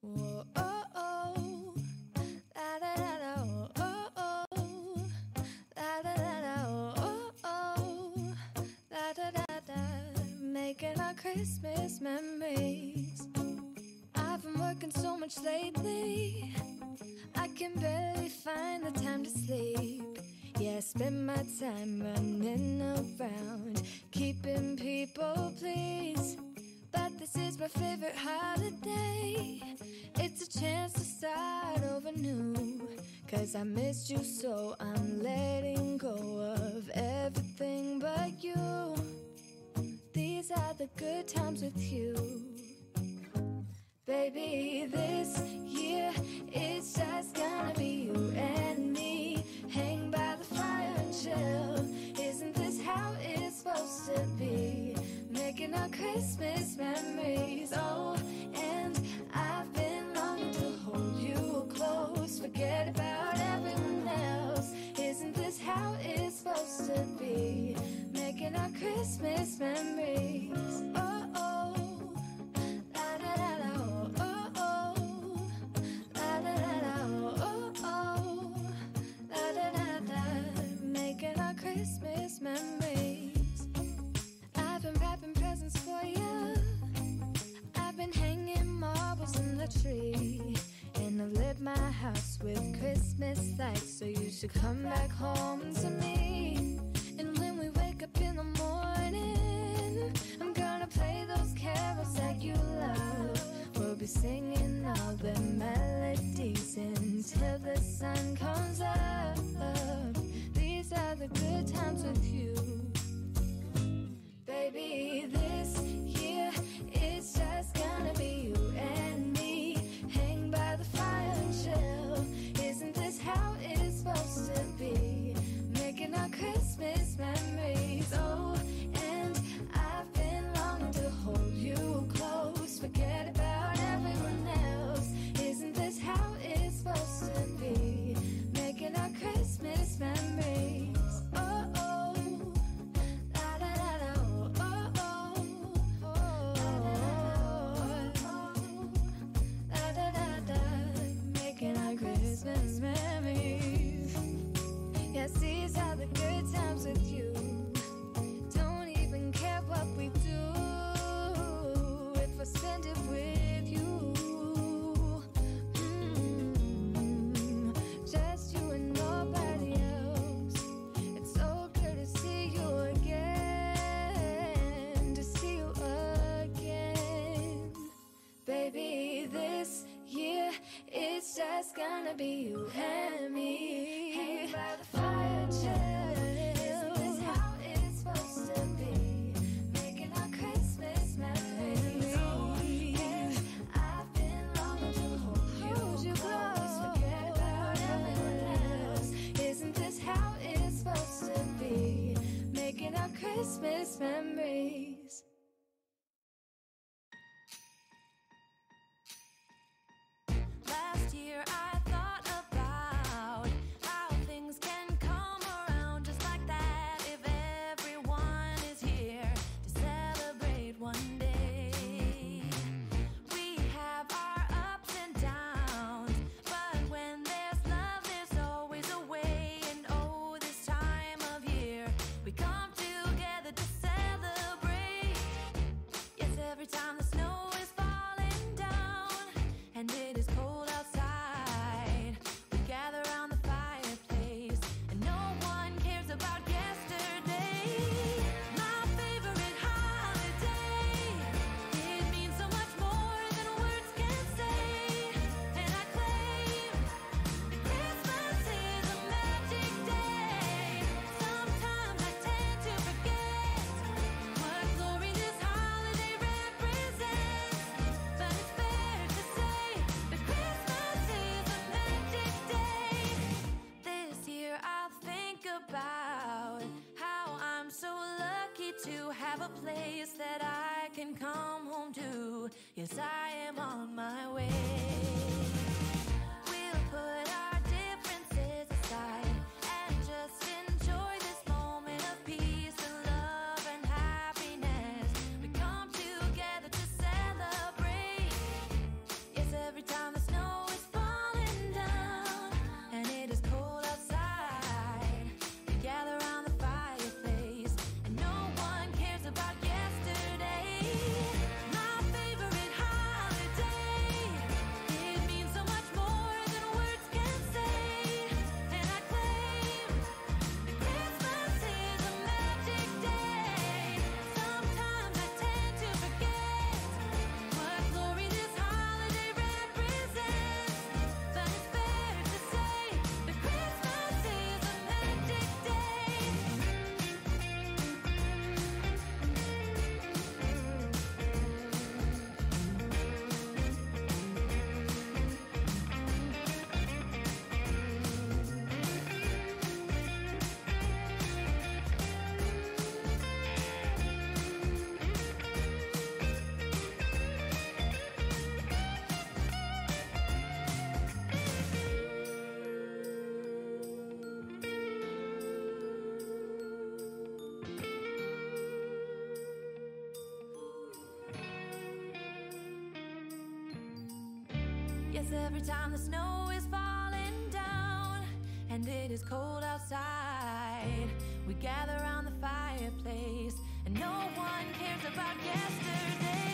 Whoa, oh, oh, da da da da, oh, oh, oh, da da da da, oh, oh, da da da da, making our Christmas memories. I've been working so much lately, I can barely find the time to sleep. Yeah, I spend my time running around. Cause I missed you so, I'm to come back home. that's gonna be you. And have a place that I can come home to. Yes, I face every time the snow is falling down and it is cold outside. We gather around the fireplace and no one cares about yesterday.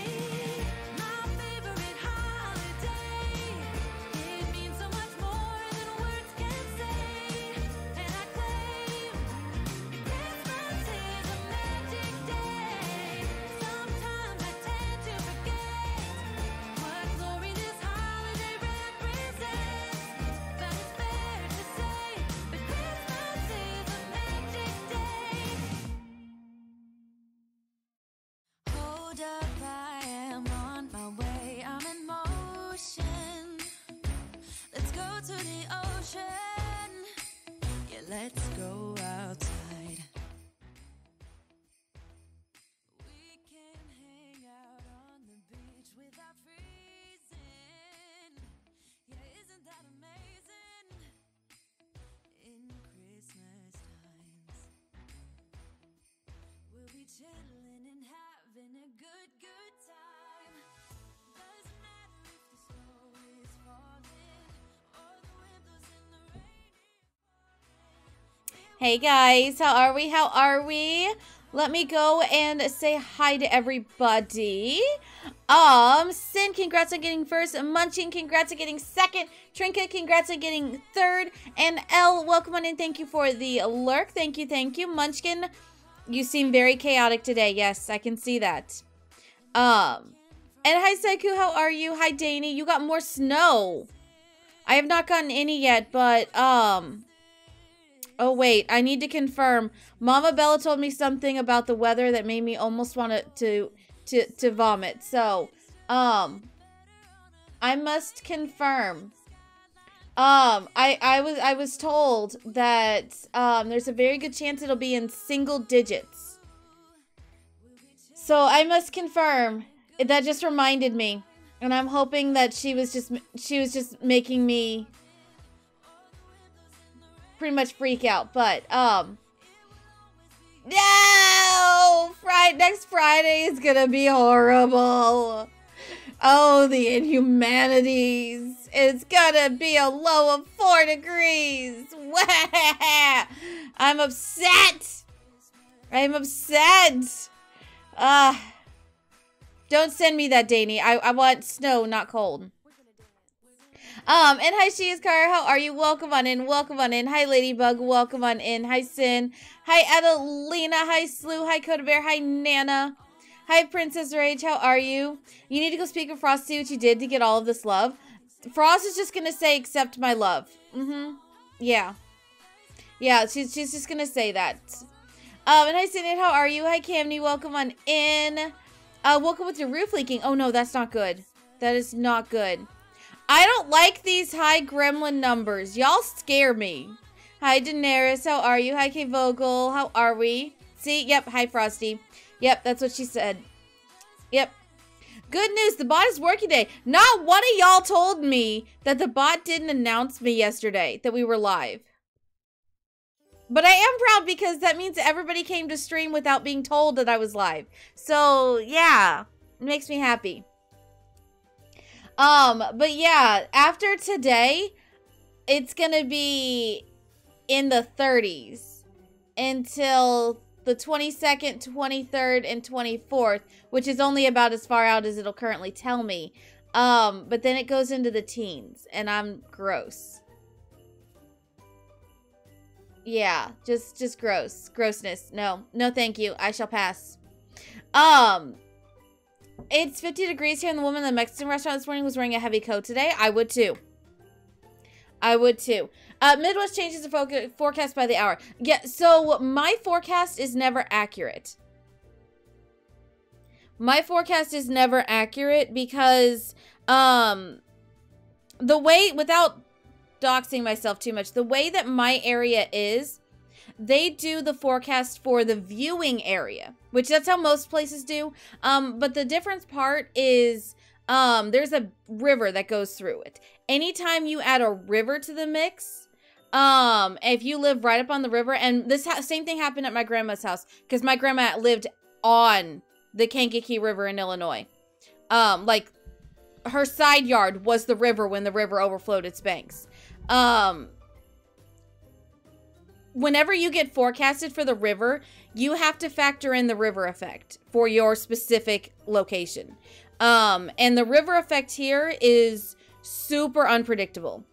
Chilling and having a good, good time. Doesn't matter if the snow is falling or the in the rain. Hey guys, how are we? How are we? Let me go and say hi to everybody. Um, Sin, congrats on getting first. Munching, congrats on getting second. Trinket, congrats on getting third. And L, welcome on in. Thank you for the lurk. Thank you, thank you. Munchkin, you seem very chaotic today. Yes, I can see that. Um, and hi Seku, how are you? Hi Danny, you got more snow. I have not gotten any yet, but um, Oh wait, I need to confirm. Mama Bella told me something about the weather that made me almost want to to, to vomit. So, um I must confirm. Um I I was I was told that um there's a very good chance it'll be in single digits. So, I must confirm. That just reminded me. And I'm hoping that she was just she was just making me pretty much freak out. But um No Friday next Friday is gonna be horrible. Oh, the inhumanities. It's gonna be a low of four degrees. I'm upset. I'm upset. Ah. don't send me that, Danny. I, I want snow, not cold. Um, and hi, she is Kara. How are you? Welcome on in. Welcome on in. Hi, Ladybug. Welcome on in. Hi, Sin. Hi, Adelina. Hi, Slew. Hi, Coda Bear. Hi, Nana. Hi, Princess Rage. How are you? You need to go speak with Frost, see what you did to get all of this love. Frost is just gonna say, accept my love. Mm-hmm. Yeah. Yeah, she's, she's just gonna say that. Um, and hi, Cindy. How are you? Hi, Camney. Welcome on in. Uh, welcome with your roof leaking. Oh, no, that's not good. That is not good. I don't like these high gremlin numbers. Y'all scare me. Hi, Daenerys. How are you? Hi, K Vogel. How are we? See? Yep. Hi, Frosty. Yep, that's what she said. Yep. Good news. The bot is working today. Not one of y'all told me that the bot didn't announce me yesterday that we were live. But I am proud because that means everybody came to stream without being told that I was live. So, yeah. It makes me happy. Um, but yeah, after today, it's gonna be in the 30s until the 22nd, 23rd, and 24th, which is only about as far out as it'll currently tell me. Um, but then it goes into the teens, and I'm gross. Yeah, just just gross. Grossness. No. No thank you. I shall pass. Um it's 50 degrees here, and the woman in the Mexican restaurant this morning was wearing a heavy coat today. I would too. I would too. Uh, Midwest changes the fo- forecast by the hour. Yeah, so my forecast is never accurate. My forecast is never accurate because um the way without doxing myself too much, the way that my area is, they do the forecast for the viewing area, which that's how most places do. Um, but the difference part is um, there's a river that goes through it. Anytime you add a river to the mix, um, if you live right up on the river, and this same thing happened at my grandma's house because my grandma lived on the Kankakee River in Illinois, um, like her side yard was the river when the river overflowed its banks. Um, whenever you get forecasted for the river, you have to factor in the river effect for your specific location. Um, and the river effect here is super unpredictable.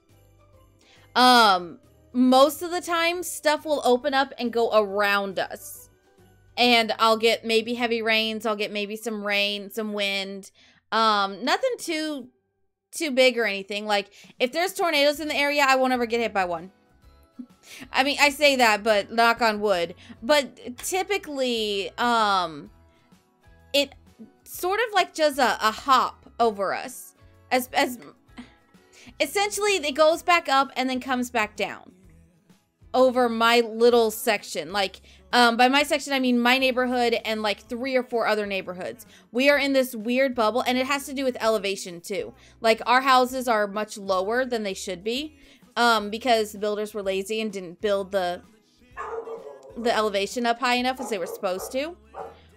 Um, most of the time, stuff will open up and go around us. And I'll get maybe heavy rains, I'll get maybe some rain, some wind. Um, nothing too too big or anything. Like if there's tornadoes in the area, I won't ever get hit by one. I mean, I say that, but knock on wood. But typically, um, it sort of like just a, a hop over us. As as essentially, it goes back up and then comes back down over my little section. Like um, by my section, I mean my neighborhood and like three or four other neighborhoods. We are in this weird bubble, and it has to do with elevation too. Like our houses are much lower than they should be, um, because the builders were lazy and didn't build the the elevation up high enough as they were supposed to.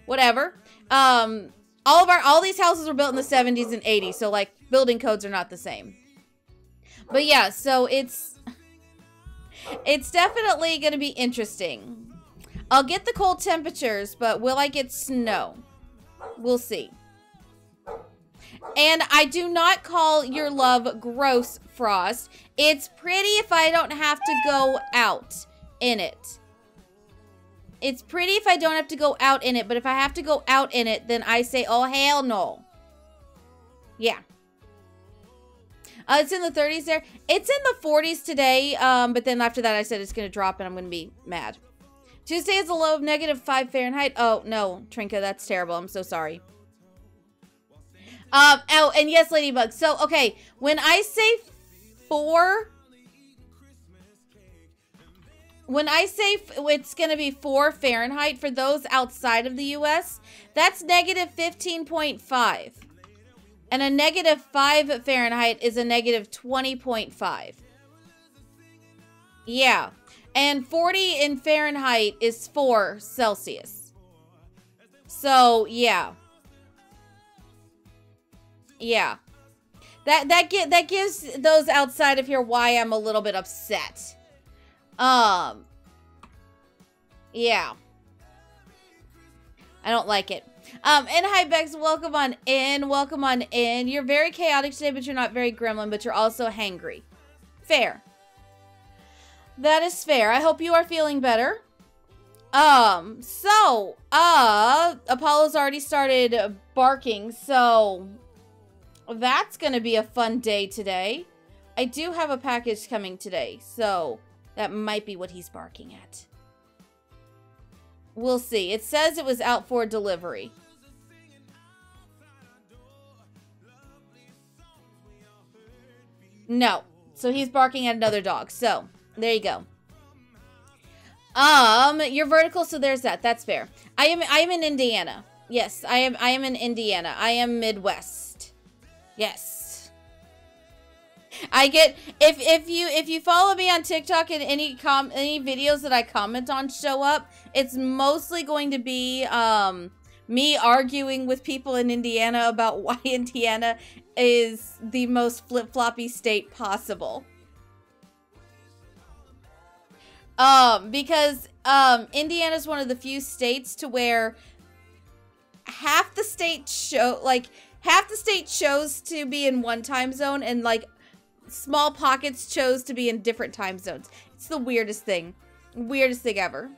Whatever. Um, all of our all these houses were built in the 70s and 80s, so like building codes are not the same. But yeah, so it's it's definitely going to be interesting. I'll get the cold temperatures, but will I get snow? We'll see. And I do not call your love gross, Frost. It's pretty if I don't have to go out in it. It's pretty if I don't have to go out in it, but if I have to go out in it, then I say, oh, hell no. Yeah. Uh, it's in the 30s there. It's in the 40s today, um, but then after that I said it's going to drop and I'm going to be mad. Tuesday is a low of negative 5 Fahrenheit. Oh, no, Trinka, that's terrible. I'm so sorry. Um, oh, and yes, Ladybug. So, okay, when I say 4... When I say it's going to be 4 Fahrenheit for those outside of the U.S., that's negative 15.5. And a negative 5 Fahrenheit is a negative 20.5. Yeah. And 40 in Fahrenheit is 4 Celsius. So, yeah. Yeah. That that get that gives those outside of here why I'm a little bit upset. Um Yeah. I don't like it. Um, and hi, Bex. Welcome on in. Welcome on in. You're very chaotic today, but you're not very gremlin, but you're also hangry. Fair. That is fair. I hope you are feeling better. Um, so, uh, Apollo's already started barking, so that's gonna be a fun day today. I do have a package coming today, so that might be what he's barking at. We'll see. It says it was out for delivery. No. So he's barking at another dog. So, there you go. Um, you're vertical, so there's that. That's fair. I am I am in Indiana. Yes, I am I am in Indiana. I am Midwest. Yes. I get if if you if you follow me on TikTok and any com any videos that I comment on show up, it's mostly going to be um me arguing with people in Indiana about why Indiana is the most flip-floppy state possible. Um, because um, Indiana is one of the few states to where half the state show like half the state chose to be in one time zone and like small pockets chose to be in different time zones. It's the weirdest thing. Weirdest thing ever.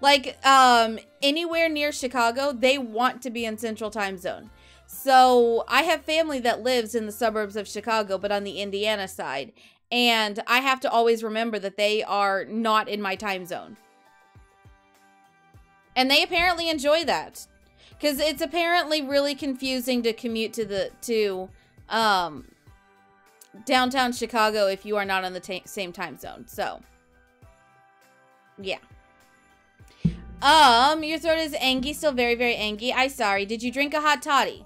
Like um anywhere near Chicago, they want to be in central time zone. So, I have family that lives in the suburbs of Chicago but on the Indiana side, and I have to always remember that they are not in my time zone. And they apparently enjoy that. Cuz it's apparently really confusing to commute to the to um downtown Chicago if you are not on the same time zone. So, yeah. Um, your throat is angy, still very, very angy. I sorry. Did you drink a hot toddy?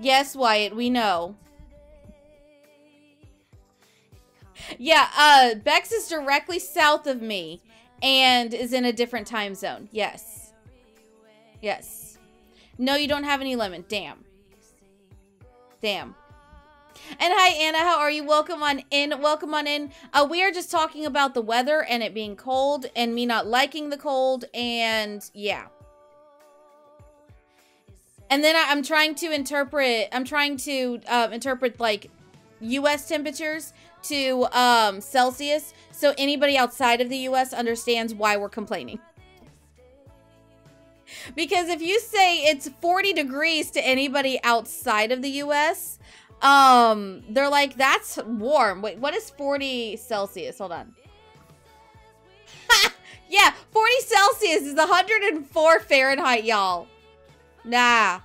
Yes, Wyatt, we know. Yeah, uh, Bex is directly south of me and is in a different time zone. Yes. Yes. No, you don't have any lemon. Damn. Damn. And hi, Anna. How are you? Welcome on in. Welcome on in. Uh, we are just talking about the weather and it being cold and me not liking the cold. And yeah. And then I, I'm trying to interpret, I'm trying to um, interpret like US temperatures to um, Celsius so anybody outside of the US understands why we're complaining. Because if you say it's 40 degrees to anybody outside of the US, um, they're like, that's warm. Wait, what is 40 Celsius? Hold on. yeah, 40 Celsius is 104 Fahrenheit, y'all. Nah.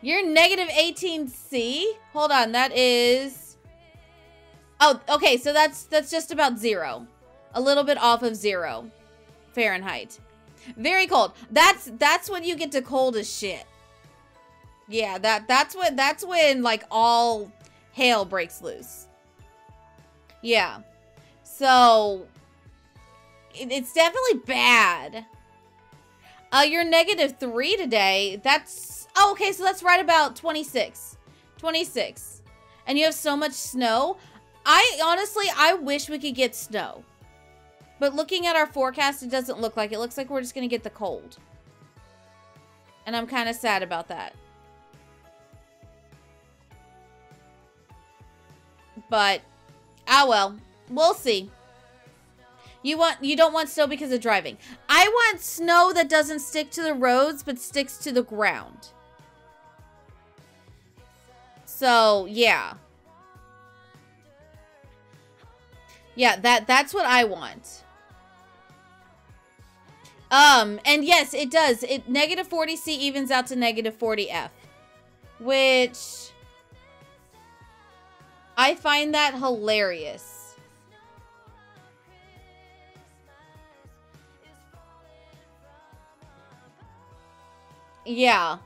You're negative 18C? Hold on, that is... Oh, okay, so that's that's just about zero. A little bit off of zero Fahrenheit. Very cold. That's that's when you get to cold as shit. Yeah, that that's what that's when like all hail breaks loose. Yeah. So it, it's definitely bad. Uh you're negative 3 today. That's Oh, okay, so that's right about 26. 26. And you have so much snow. I honestly I wish we could get snow. But looking at our forecast, it doesn't look like it. looks like we're just going to get the cold. And I'm kind of sad about that. But, ah well. We'll see. You want you don't want snow because of driving. I want snow that doesn't stick to the roads but sticks to the ground. So, yeah. Yeah, that that's what I want. Um, and yes, it does. It negative 40C evens out to negative 40F. Which I find that hilarious. Yeah.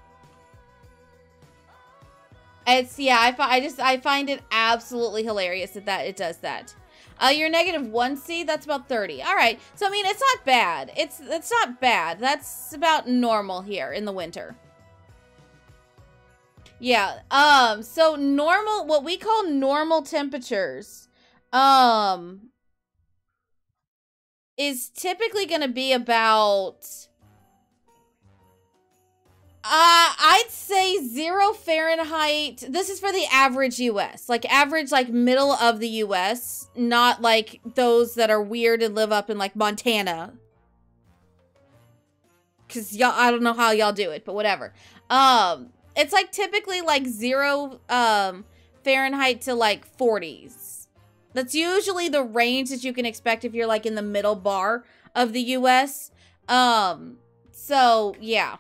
It's yeah, I, I just I find it absolutely hilarious that that it does that. Uh, you're negative 1C, that's about 30. All right, so I mean, it's not bad. It's, it's not bad. That's about normal here in the winter. Yeah, um, so normal, what we call normal temperatures, um, is typically going to be about uh, I'd say zero Fahrenheit. This is for the average US, like average, like middle of the US, not like those that are weird and live up in like Montana. Cause y'all, I don't know how y'all do it, but whatever. Um, it's like typically like zero um Fahrenheit to like 40s. That's usually the range that you can expect if you're like in the middle bar of the US. Um, so yeah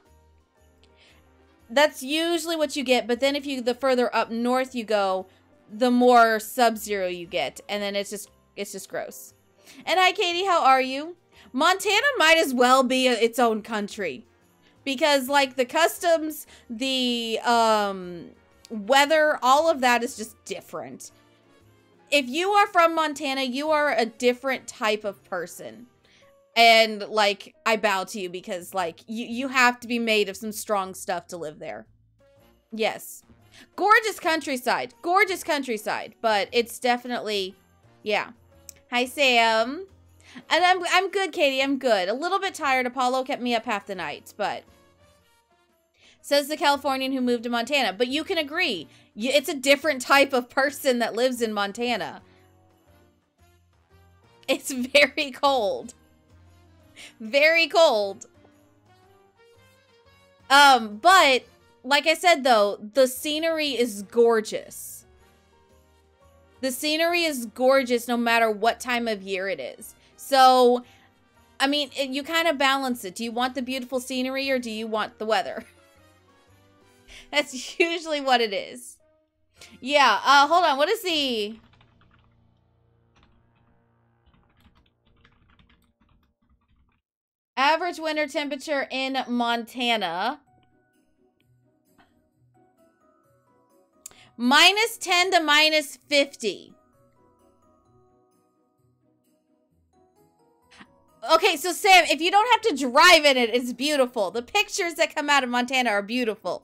that's usually what you get. But then if you the further up north you go, the more sub-zero you get, and then it's just it's just gross. And hi, Katie, how are you? Montana might as well be a, its own country because like the customs, the um weather, all of that is just different. If you are from Montana, you are a different type of person and like I bow to you because like you you have to be made of some strong stuff to live there. Yes. Gorgeous countryside. Gorgeous countryside, but it's definitely yeah. Hi Sam. And I'm I'm good, Katie. I'm good. A little bit tired. Apollo kept me up half the night, but says the Californian who moved to Montana. But you can agree, it's a different type of person that lives in Montana. It's very cold. Very cold. Um, but like I said though, the scenery is gorgeous. The scenery is gorgeous no matter what time of year it is. So, I mean, it, you kind of balance it. Do you want the beautiful scenery or do you want the weather? That's usually what it is. Yeah, uh, hold on. What is the... Average winter temperature in Montana. Minus 10 to minus 50. Okay, so Sam, if you don't have to drive in it, it's beautiful. The pictures that come out of Montana are beautiful.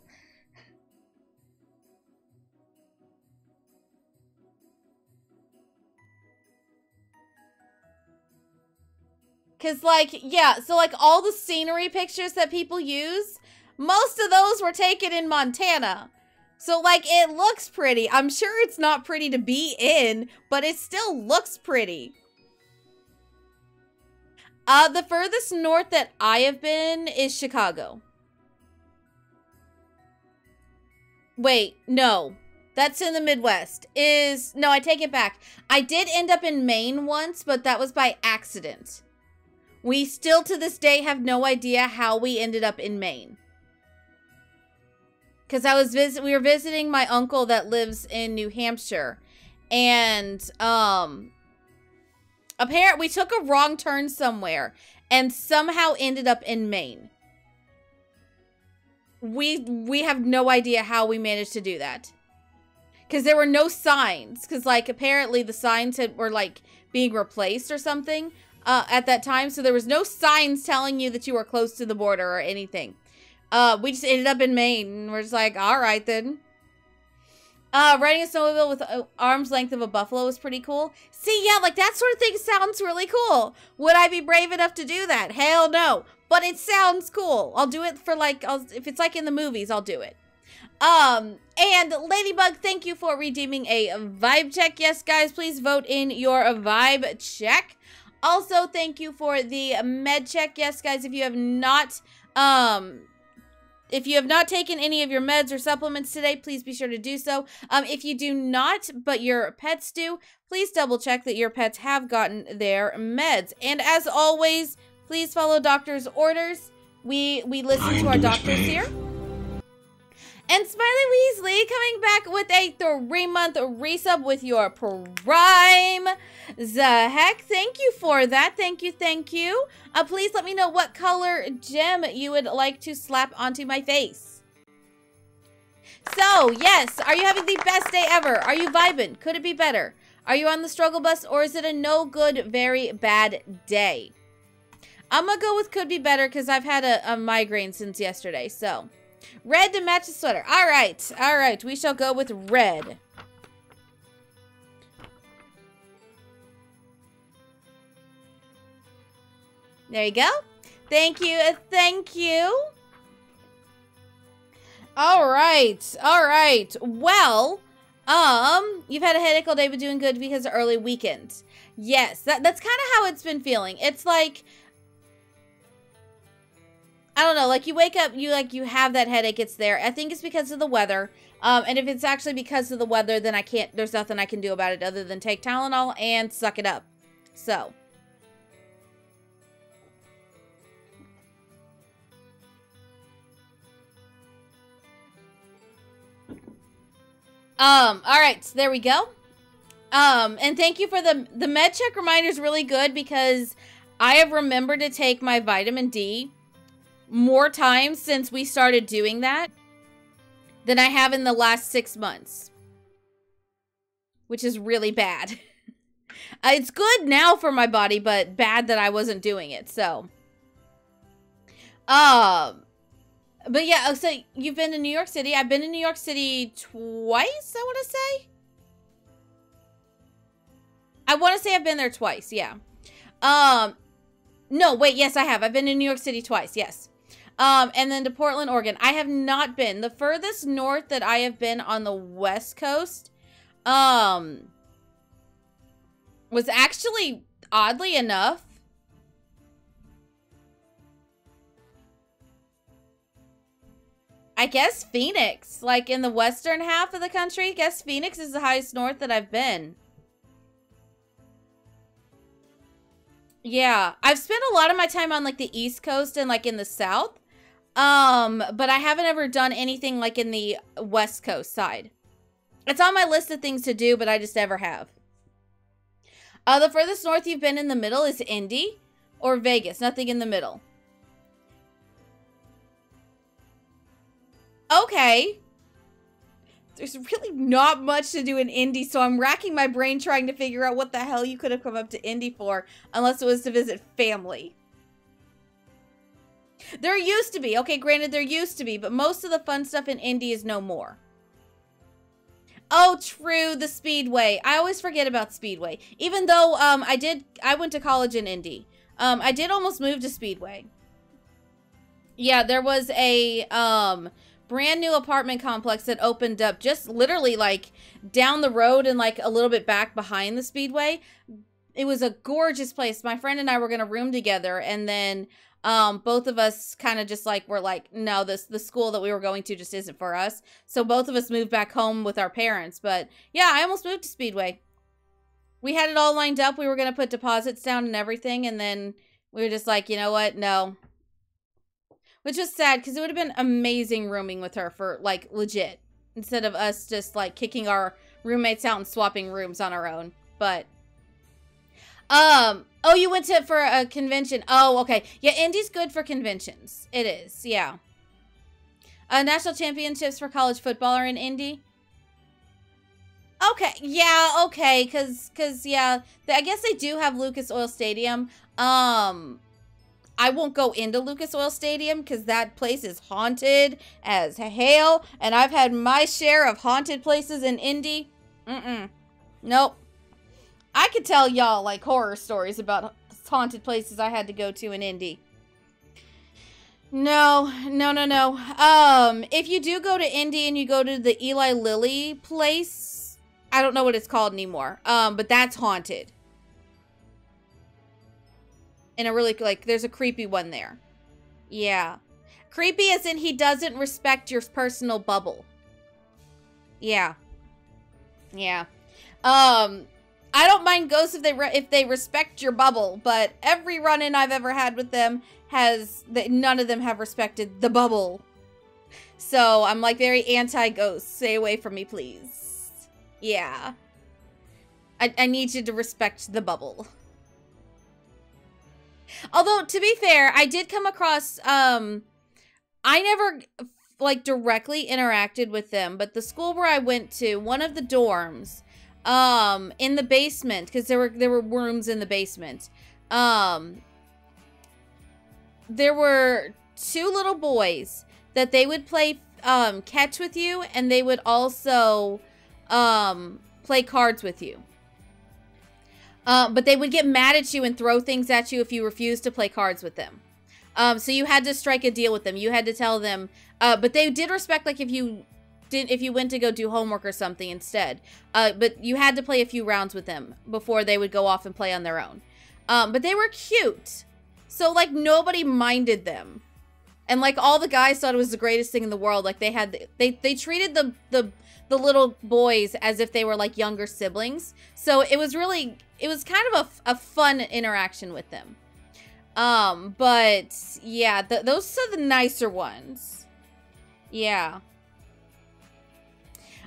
Cause like, yeah, so like all the scenery pictures that people use, most of those were taken in Montana. So like it looks pretty. I'm sure it's not pretty to be in, but it still looks pretty. Uh the furthest north that I have been is Chicago. Wait, no. That's in the Midwest. Is no, I take it back. I did end up in Maine once, but that was by accident. We still to this day have no idea how we ended up in Maine. Cuz I was visit we were visiting my uncle that lives in New Hampshire and um apparently we took a wrong turn somewhere and somehow ended up in Maine. We we have no idea how we managed to do that. Cuz there were no signs cuz like apparently the signs had were like being replaced or something uh, at that time so there was no signs telling you that you were close to the border or anything. Uh we just ended up in Maine and we're just like all right then. Uh, riding a snowmobile with uh, arm's length of a buffalo is pretty cool. See, yeah, like that sort of thing sounds really cool. Would I be brave enough to do that? Hell no. But it sounds cool. I'll do it for like, I'll, if it's like in the movies, I'll do it. Um, and Ladybug, thank you for redeeming a vibe check. Yes, guys, please vote in your vibe check. Also, thank you for the med check. Yes, guys, if you have not, um, if you have not taken any of your meds or supplements today, please be sure to do so. Um, if you do not, but your pets do, please double check that your pets have gotten their meds. And as always, please follow doctor's orders. We we listen to our doctors here. And Smiley Weasley coming back with a three month resub with your Prime. The heck, thank you for that. Thank you, thank you. Uh, please let me know what color gem you would like to slap onto my face. So, yes, are you having the best day ever? Are you vibing? Could it be better? Are you on the struggle bus or is it a no good, very bad day? I'm gonna go with could be better because I've had a, a migraine since yesterday, so. Red to match the sweater. All right. All right. We shall go with red. There you go. Thank you. uh, Thank you. All right. All right. Well, um, you've had a headache all day, but doing good because of early weekend. Yes, that, that's kind of how it's been feeling. It's like I don't know, like you wake up, you like you have that headache, it's there. I think it's because of the weather. Um, and if it's actually because of the weather, then I can't there's nothing I can do about it other than take Tylenol and suck it up. So Um, all right, so there we go. Um, and thank you for the the med check reminder is really good because I have remembered to take my vitamin D more times since we started doing that than I have in the last six months, which is really bad. Uh, it's good now for my body, but bad that I wasn't doing it. So, um, but yeah. oh, So you've been to New York City. I've been in New York City twice. I want to say. I want to say I've been there twice. Yeah. Um, no, wait. Yes, I have. I've been in New York City twice. Yes. Um, and then to Portland, Oregon. I have not been. The furthest north that I have been on the West Coast, um, was actually oddly enough. I guess Phoenix, like in the western half of the country. I guess Phoenix is the highest north that I've been. Yeah, I've spent a lot of my time on like the East Coast and like in the South. Um, but I haven't ever done anything like in the West Coast side. It's on my list of things to do, but I just never have. Uh, the furthest north you've been in the middle is Indy or Vegas. Nothing in the middle. Okay. There's really not much to do in Indy, so I'm racking my brain trying to figure out what the hell you could have come up to Indy for, unless it was to visit family. There used to be. Okay, granted, there used to be, but most of the fun stuff in Indy is no more. Oh, true, the Speedway. I always forget about Speedway. Even though um I did I went to college in Indy. Um, I did almost move to Speedway. Yeah, there was a um brand new apartment complex that opened up just literally like down the road and like a little bit back behind the Speedway. It was a gorgeous place. My friend and I were gonna room together, and then um both of us kind of just like were like, no, this the school that we were going to just isn't for us. So both of us moved back home with our parents. But yeah, I almost moved to Speedway. We had it all lined up. We were gonna put deposits down and everything, and then we were just like, you know what? No. Which was sad because it would have been amazing rooming with her for like legit instead of us just like kicking our roommates out and swapping rooms on our own. But um oh you went to for a convention. Oh, okay. Yeah, Indy's good for conventions. It is. Yeah. Uh national championships for college football are in Indy. Okay. Yeah, okay, cuz cuz yeah, I guess they do have Lucas Oil Stadium. Um I won't go into Lucas Oil Stadium because that place is haunted as hell, and I've had my share of haunted places in Indy. Mm-mm. Nope. I could tell y'all like horror stories about haunted places I had to go to in Indy. No, no, no, no. Um, if you do go to Indy and you go to the Eli Lilly place, I don't know what it's called anymore. Um, but that's haunted And a really like there's a creepy one there. Yeah. Creepy as in he doesn't respect your personal bubble. Yeah. Yeah. Um I don't mind ghosts if they if they respect your bubble, but every run-in I've ever had with them has that none of them have respected the bubble. So, I'm like very anti-ghost. Stay away from me, please. Yeah. I I need you to respect the bubble. Although to be fair, I did come across um I never like directly interacted with them, but the school where I went to, one of the dorms um in the basement because there were there were rooms in the basement. Um there were two little boys that they would play um catch with you and they would also um play cards with you. Uh, but they would get mad at you and throw things at you if you refused to play cards with them. Um, so you had to strike a deal with them. You had to tell them. Uh, but they did respect, like if you did, if you went to go do homework or something instead. Uh, but you had to play a few rounds with them before they would go off and play on their own. Um, but they were cute, so like nobody minded them, and like all the guys thought it was the greatest thing in the world. Like they had, they they treated the the the little boys as if they were like younger siblings. So it was really it was kind of a, a fun interaction with them. Um, but yeah, th those are the nicer ones. Yeah.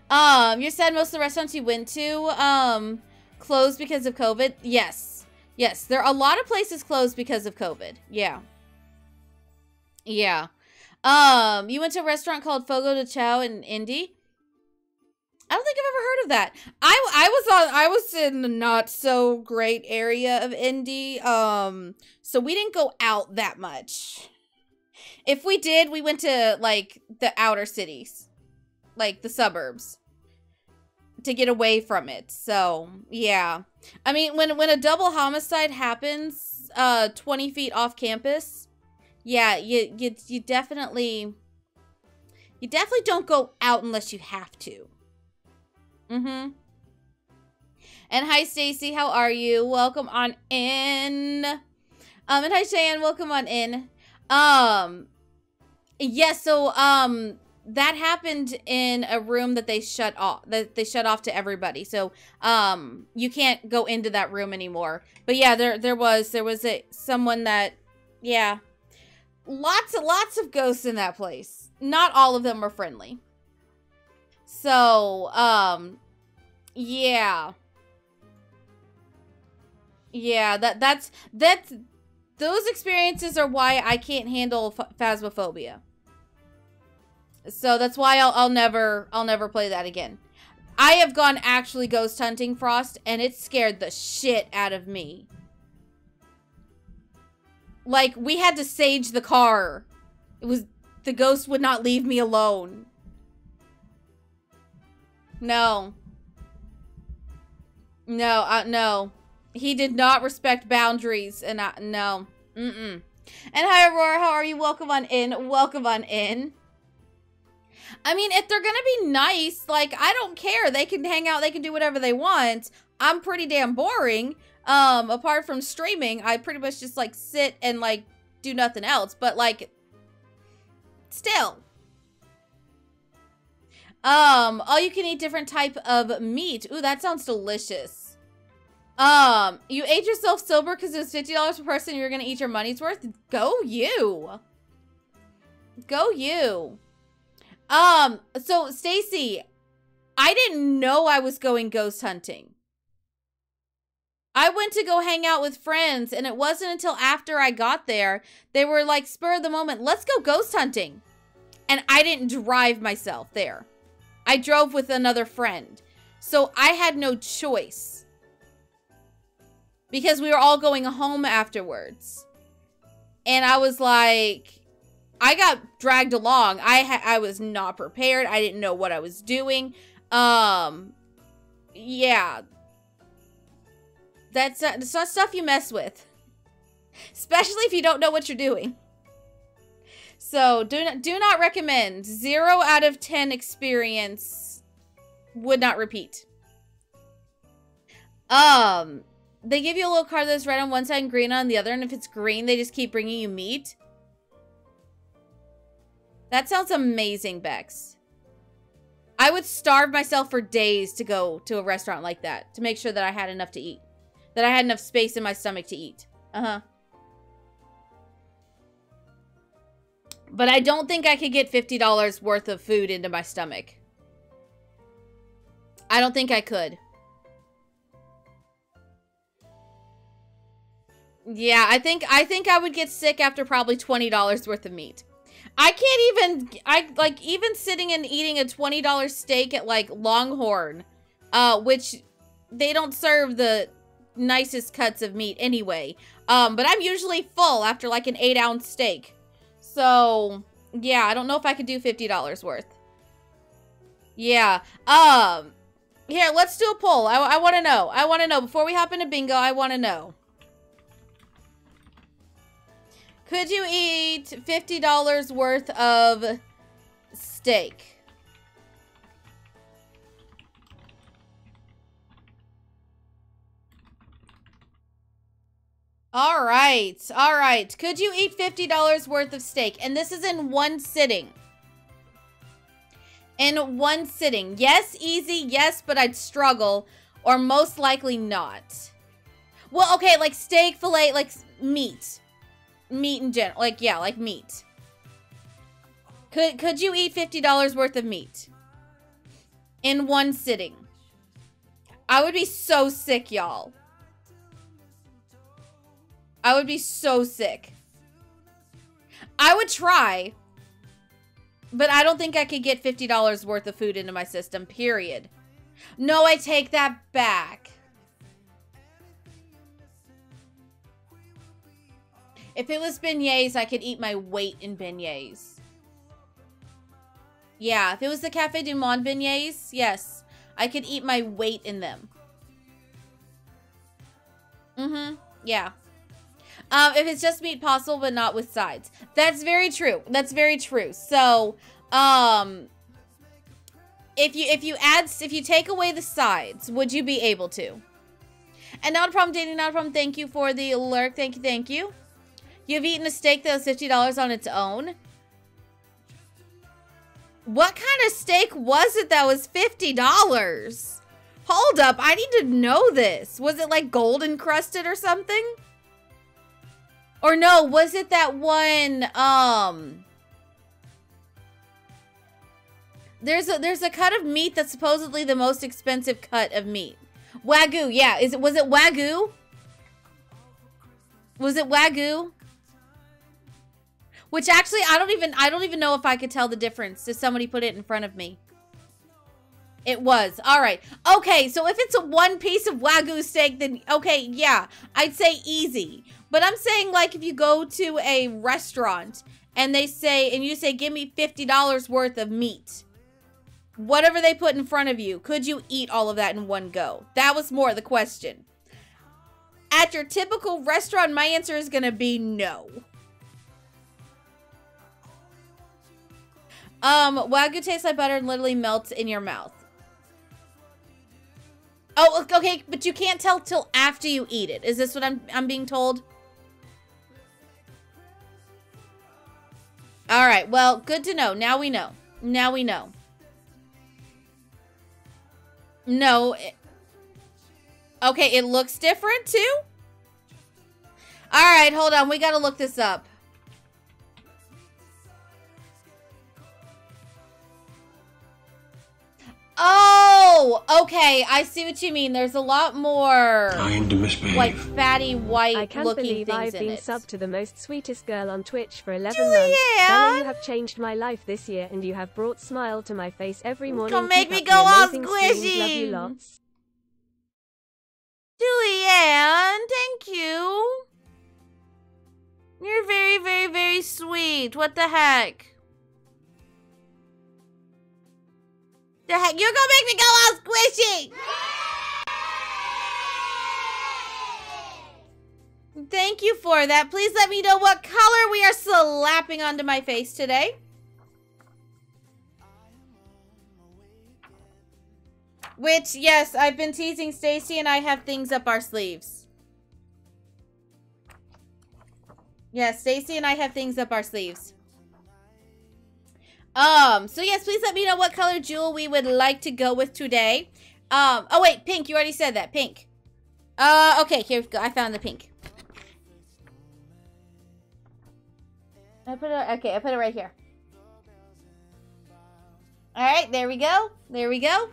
Um, you said most of the restaurants you went to, um, closed because of COVID. Yes. Yes, there are a lot of places closed because of COVID. Yeah. Yeah. Um, you went to a restaurant called Fogo de Chao in Indy. I don't think I've ever heard of that. I I was on I was in the not so great area of Indy. Um so we didn't go out that much. If we did, we went to like the outer cities. Like the suburbs. To get away from it. So, yeah. I mean, when when a double homicide happens uh 20 feet off campus, yeah, you you you definitely you definitely don't go out unless you have to. Mm-hmm. And hi, Stacy. How are you? Welcome on in. Um, and hi, Cheyenne. Welcome on in. Um, yes. Yeah, so, um, that happened in a room that they shut off. That they shut off to everybody. So, um, you can't go into that room anymore. But yeah, there there was there was a someone that, yeah, lots and lots of ghosts in that place. Not all of them were friendly. So, um, yeah. Yeah, that that's that's those experiences are why I can't handle phasmophobia. So that's why I'll I'll never I'll never play that again. I have gone actually ghost hunting Frost and it scared the shit out of me. Like we had to sage the car. It was the ghost would not leave me alone. No. No, uh, no. He did not respect boundaries, and I, no, mm-mm. And hi, Aurora, how are you? Welcome on in. Welcome on in. I mean, if they're gonna be nice, like I don't care. They can hang out. They can do whatever they want. I'm pretty damn boring. Um, apart from streaming, I pretty much just like sit and like do nothing else. But like, still. Um, all you can eat different type of meat. Ooh, that sounds delicious. Um, you ate yourself sober because it was fifty dollars per person. You're gonna eat your money's worth. Go you. Go you. Um, so Stacy, I didn't know I was going ghost hunting. I went to go hang out with friends, and it wasn't until after I got there, they were like, spur of the moment, let's go ghost hunting. And I didn't drive myself there. I drove with another friend. So I had no choice. Because we were all going home afterwards. And I was like, I got dragged along. I I was not prepared. I didn't know what I was doing. Um, yeah, that's not, it's not stuff you mess with, especially if you don't know what you're doing. So do not do not recommend. Zero out of ten experience. Would not repeat. Um, they give you a little card that's red on one side and green on the other, and if it's green, they just keep bringing you meat. That sounds amazing, Bex. I would starve myself for days to go to a restaurant like that to make sure that I had enough to eat. That I had enough space in my stomach to eat. Uh-huh. But I don't think I could get $50 worth of food into my stomach. I don't think I could. Yeah, I think I think I would get sick after probably $20 worth of meat. I can't even I like even sitting and eating a $20 steak at like Longhorn, uh which they don't serve the nicest cuts of meat anyway. Um but I'm usually full after like an 8 ounce steak. So, yeah, I don't know if I could do $50 worth. Yeah. Um here, let's do a poll. I, I want to know. I want to know. Before we hop into bingo, I want to know. Could you eat $50 worth of steak? All right. All right. Could you eat $50 worth of steak? And this is in one sitting. In one sitting. Yes, easy. Yes, but I'd struggle. Or most likely not. Well, okay, like steak, filet, like meat. Meat in general. Like, yeah, like meat. Could, could you eat $50 worth of meat? In one sitting. I would be so sick, y'all. I would be so sick. I would try, but I don't think I could get $50 worth of food into my system, period. No, I take that back. If it was beignets, I could eat my weight in beignets. Yeah, if it was the Cafe du Monde beignets, yes, I could eat my weight in them. Mm-hmm, yeah. Um, if it's just meat, possible, but not with sides. That's very true. That's very true. So, um, if you if you add if you take away the sides, would you be able to? And not a problem, dating. Not a problem. Thank you for the lurk. Thank you. Thank you. You've eaten a steak that was fifty dollars on its own. What kind of steak was it that was fifty dollars? Hold up, I need to know this. Was it like gold encrusted or something? Or no, was it that one um There's a there's a cut of meat that's supposedly the most expensive cut of meat. Wagyu, yeah. Is it was it Wagyu? Was it Wagyu? Which actually I don't even I don't even know if I could tell the difference if somebody put it in front of me. It was. All right. Okay, so if it's a one piece of Wagyu steak, then okay, yeah, I'd say easy. But I'm saying like if you go to a restaurant and they say and you say give me $50 worth of meat. Whatever they put in front of you, could you eat all of that in one go? That was more the question. at your typical restaurant, my answer is going to be no. Um, Wagyu tastes like butter and literally melts in your mouth. Oh, okay, but you can't tell till after you eat it. Is this what I'm I'm being told? All right. Well, good to know. Now we know. Now we know. No. It, okay, it looks different too? All right, hold on. We got to look this up. Oh, okay. I see what you mean. There's a lot more Time to misbehave. like fatty white I can't believe I've been it. subbed to the most sweetest girl on Twitch for 11 Julianne! months. Bella, you have changed my life this year and you have brought smile to my face every morning. Don't make Keep me go the all amazing streams. Love you lots. Julianne, thank you. You're very, very, very sweet. What the heck? The heck? You're gonna make me go all squishy! Thank you for that. Please let me know what color we are slapping onto my face today. Which, yes, I've been teasing Stacy and I have things up our sleeves. Yes, Stacy and I have things up our sleeves. Um, so yes, please let me know what color jewel we would like to go with today. Um, oh wait, pink, you already said that, pink. Uh, okay, here we go. I found the pink. I put it, okay, I put it right here. All right, there we go. There we go.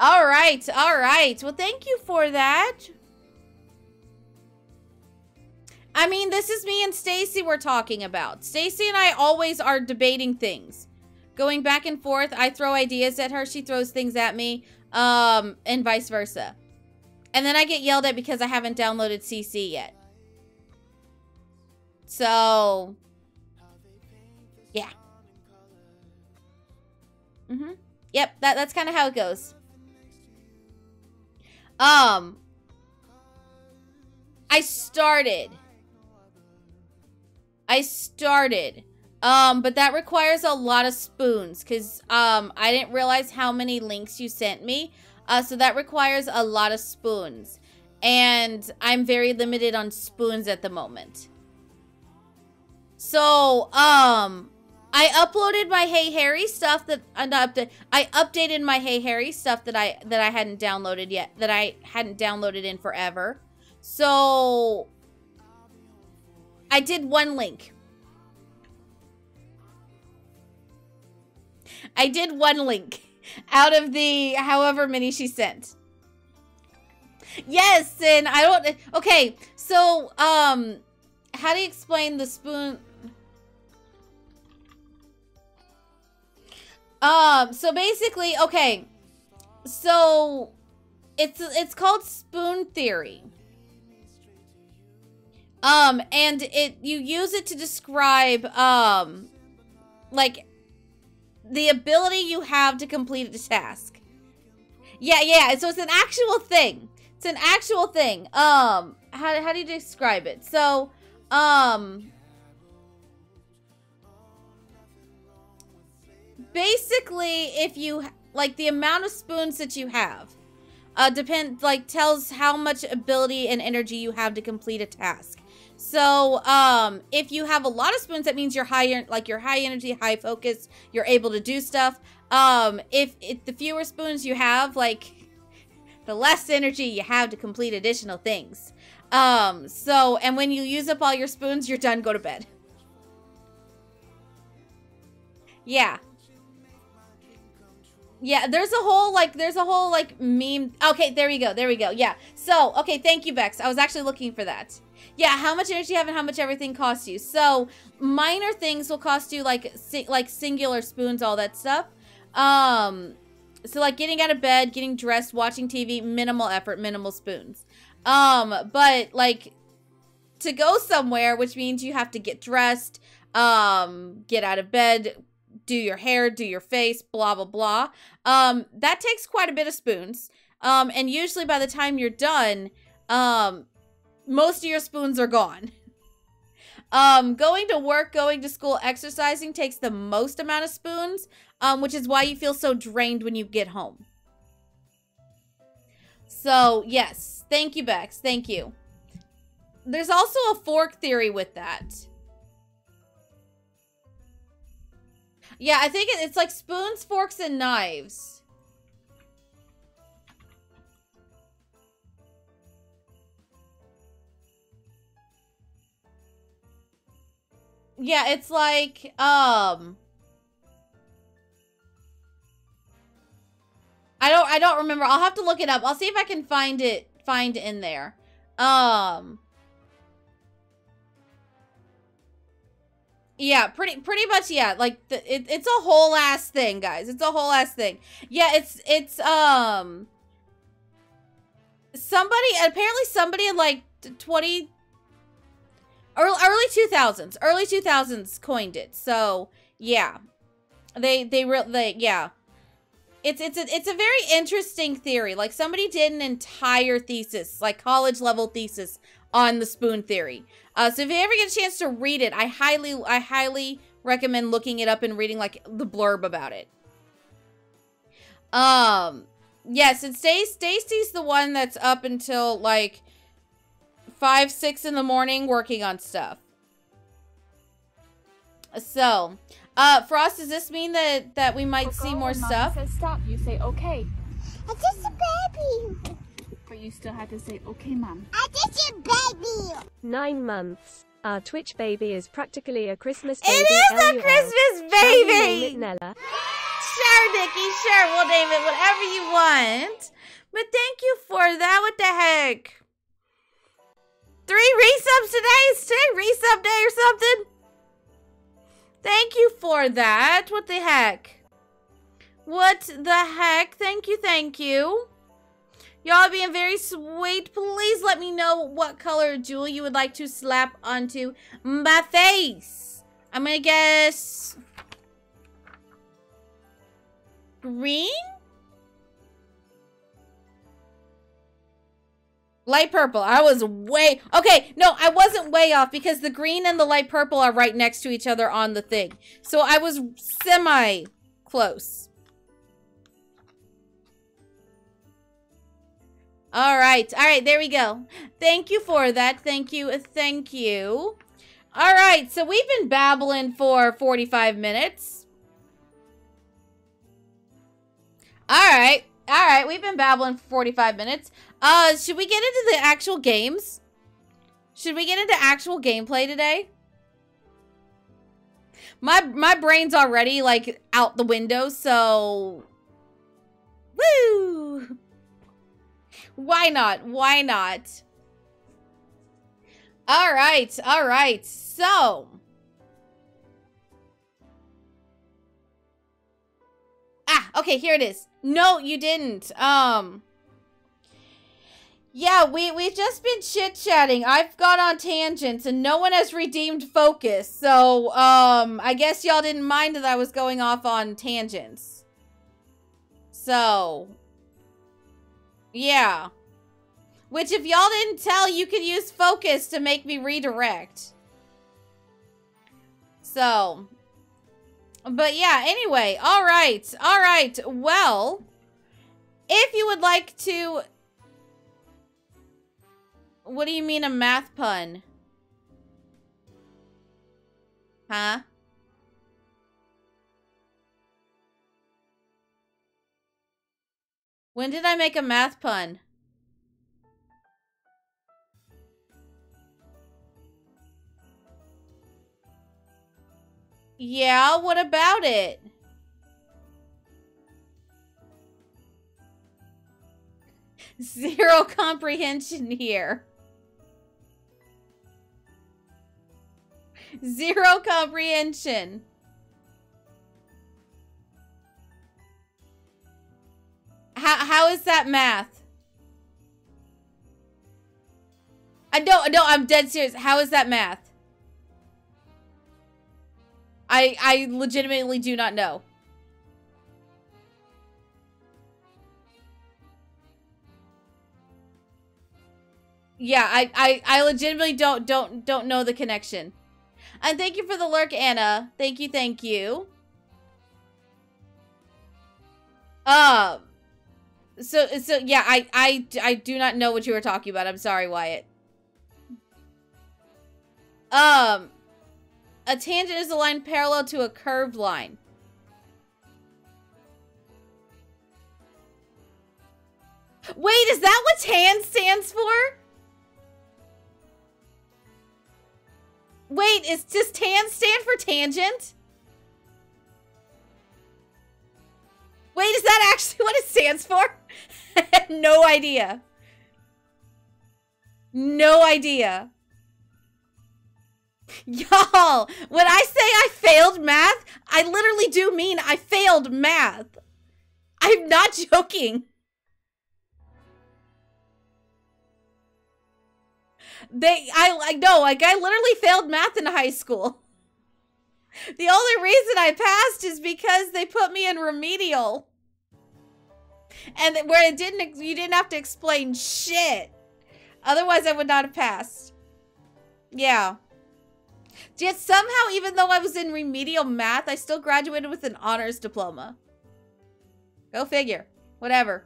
All right, all right. Well, thank you for that. I mean, this is me and Stacy we're talking about. Stacy and I always are debating things. Going back and forth. I throw ideas at her, she throws things at me, um, and vice versa. And then I get yelled at because I haven't downloaded CC yet. So, yeah. Mhm. Yep, that that's kind of how it goes. Um I started I started. Um, but that requires a lot of spoons because um, I didn't realize how many links you sent me. Uh, so that requires a lot of spoons. And I'm very limited on spoons at the moment. So, um, I uploaded my Hey Harry stuff that uh, not update. I updated my Hey Harry stuff that I that I hadn't downloaded yet. That I hadn't downloaded in forever. So I did one link. I did one link out of the however many she sent. Yes, and I don't Okay, so um how do you explain the spoon Um so basically, okay. So it's it's called spoon theory. Um, and it you use it to describe um like the ability you have to complete a task. Yeah, yeah. So it's an actual thing. It's an actual thing. Um, how how do you describe it? So, um, basically, if you like the amount of spoons that you have, uh, depend like tells how much ability and energy you have to complete a task. So, um, if you have a lot of spoons, that means you're high, like you're high energy, high focus. You're able to do stuff. Um, if, if the fewer spoons you have, like the less energy you have to complete additional things. Um, so, and when you use up all your spoons, you're done. Go to bed. Yeah. Yeah, there's a whole like there's a whole like meme. Okay, there we go. There we go. Yeah. So, okay, thank you Bex. I was actually looking for that. Yeah, how much energy you have and how much everything costs you. So minor things will cost you like si like singular spoons, all that stuff. Um, so like getting out of bed, getting dressed, watching TV, minimal effort, minimal spoons. Um, but like to go somewhere, which means you have to get dressed, um, get out of bed, do your hair, do your face, blah blah blah. Um, that takes quite a bit of spoons. Um, and usually by the time you're done, um, most of your spoons are gone. Um, going to work, going to school, exercising takes the most amount of spoons, um, which is why you feel so drained when you get home. So, yes. Thank you, Bex. Thank you. There's also a fork theory with that. Yeah, I think it's like spoons, forks, and knives. Yeah, it's like, um... I don't I don't remember. I'll have to look it up. I'll see if I can find it find in there. Um Yeah, pretty pretty much yeah. Like the, it, it's a whole ass thing, guys. It's a whole ass thing. Yeah, it's it's um somebody apparently somebody in like 20 early, early 2000s early 2000s coined it. So yeah. They they really they yeah. It's it's a, it's a very interesting theory. Like somebody did an entire thesis like college level thesis on the spoon theory. Uh, so if you ever get a chance to read it i highly i highly recommend looking it up and reading like the blurb about it. Um yes and stacy's the one that's up until like 5, 6 in the morning working on stuff. So, uh, Frost, does this mean that, that we might see more stuff? Says stop. You say, okay. I just a baby. But you still have to say, okay, mom. I just a baby. Nine months. Our Twitch baby is practically a Christmas baby. It is a Christmas baby. Nella. Sure, Nikki, sure. We'll name it whatever you want. But thank you for that. What the heck? Three resubs today? Is today resub day or something? Thank you for that. What the heck? What the heck? Thank you, thank you. Y'all being very sweet. Please let me know what color jewel you would like to slap onto my face. I'm gonna guess... Green? Light purple. I was way... Okay, no, I wasn't way off because the green and the light purple are right next to each other on the thing. So I was semi-close. All right. All right, there we go. Thank you for that. Thank you. Thank you. All right, so we've been babbling for 45 minutes. All right. All right, we've been babbling for 45 minutes. Uh, should we get into the actual games? Should we get into actual gameplay today? My my brain's already like out the window, so woo. Why not? Why not? All right. All right. So, Ah, okay, here it is. No, you didn't. Um yeah, we, we've just been chit-chatting. I've gone on tangents, and no one has redeemed focus. So, um, I guess y'all didn't mind that I was going off on tangents. So, yeah. Which, if y'all didn't tell, you can use focus to make me redirect. So, but yeah, anyway, all right, all right. Well, if you would like to what do you mean a math pun? Huh? When did I make a math pun? Yeah, what about it? Zero comprehension here. Zero comprehension. How, how is that math? I don't, no, I'm dead serious. How is that math? I, I legitimately do not know. Yeah, I, I, I legitimately don't, don't, don't know the connection. And thank you for the lurk, Anna. Thank you, thank you. Um, so, so yeah, I, I, I do not know what you were talking about. I'm sorry, Wyatt. Um, a tangent is a line parallel to a curved line. Wait, is that what TAN stands for? Wait, is does TAN stand for tangent? Wait, is that actually what it stands for? No idea. No idea. Y'all, when I say I failed math, I literally do mean I failed math. I'm not joking. They, I, I know, like I literally failed math in high school. The only reason I passed is because they put me in remedial. And where it didn't, you didn't have to explain shit. Otherwise, I would not have passed. Yeah. Yet somehow, even though I was in remedial math, I still graduated with an honors diploma. Go figure. Whatever.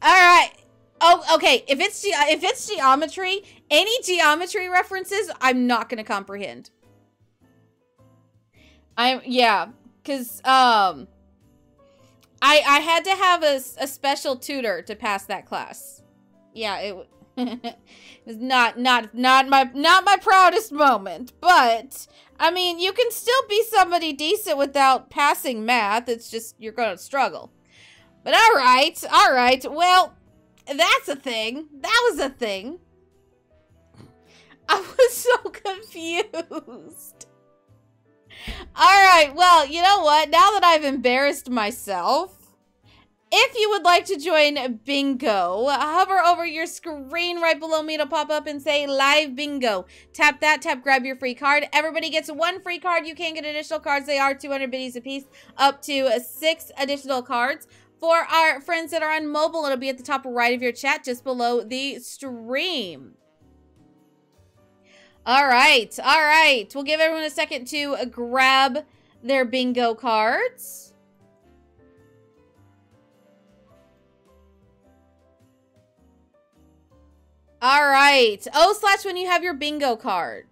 All right. Oh, okay. If it's if it's geometry, any geometry references, I'm not gonna comprehend. I'm yeah, cause um, I I had to have a, a special tutor to pass that class. Yeah, it, it was not not not my not my proudest moment, but I mean, you can still be somebody decent without passing math. It's just you're gonna struggle. But all right, all right. Well, that's a thing. That was a thing. I was so confused. All right, well, you know what? Now that I've embarrassed myself, if you would like to join Bingo, hover over your screen right below me to pop up and say Live Bingo. Tap that, tap grab your free card. Everybody gets one free card. You can get additional cards. They are 200 biddies apiece, up to six additional cards. For our friends that are on mobile, it'll be at the top right of your chat, just below the stream. All right, all right. We'll give everyone a second to grab their bingo cards. All right. Oh, slash when you have your bingo cards.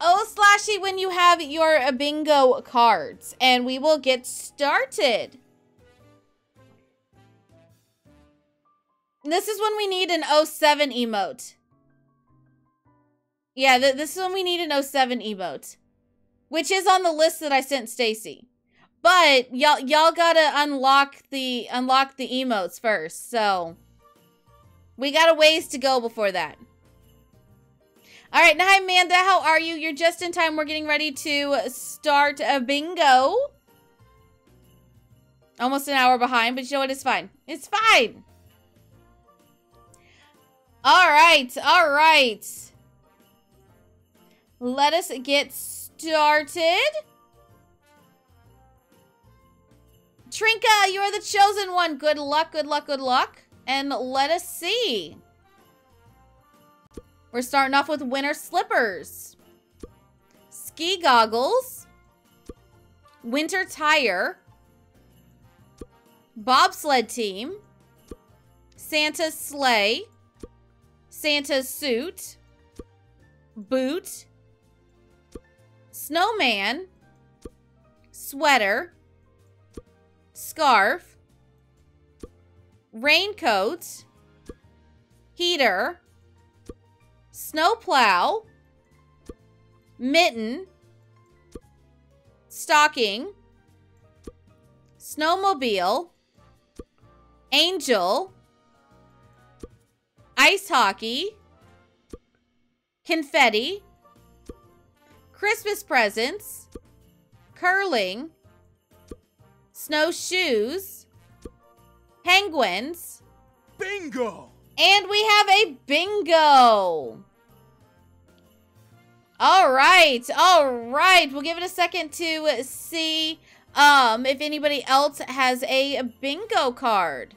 Oh, slashy when you have your uh, bingo cards. And we will get started. This is when we need an 07 emote. Yeah, th this is when we need an 07 emote. Which is on the list that I sent Stacy. But y'all y'all gotta unlock the unlock the emotes first, so we got a ways to go before that. All right, hi Amanda, how are you? You're just in time. We're getting ready to start a bingo. Almost an hour behind, but you know what? It's fine. It's fine. All right, all right. Let us get started. Trinka, you are the chosen one. Good luck, good luck, good luck. And let us see. We're starting off with winter slippers, ski goggles, winter tire, bobsled team, Santa's sleigh, Santa's suit, boot, snowman, sweater, scarf, raincoat, heater, snowplow, mitten, stocking, snowmobile, angel, ice hockey, confetti, Christmas presents, curling, snowshoes, penguins, Bingo! and we have a bingo. All right, all right. We'll give it a second to see um, if anybody else has a bingo card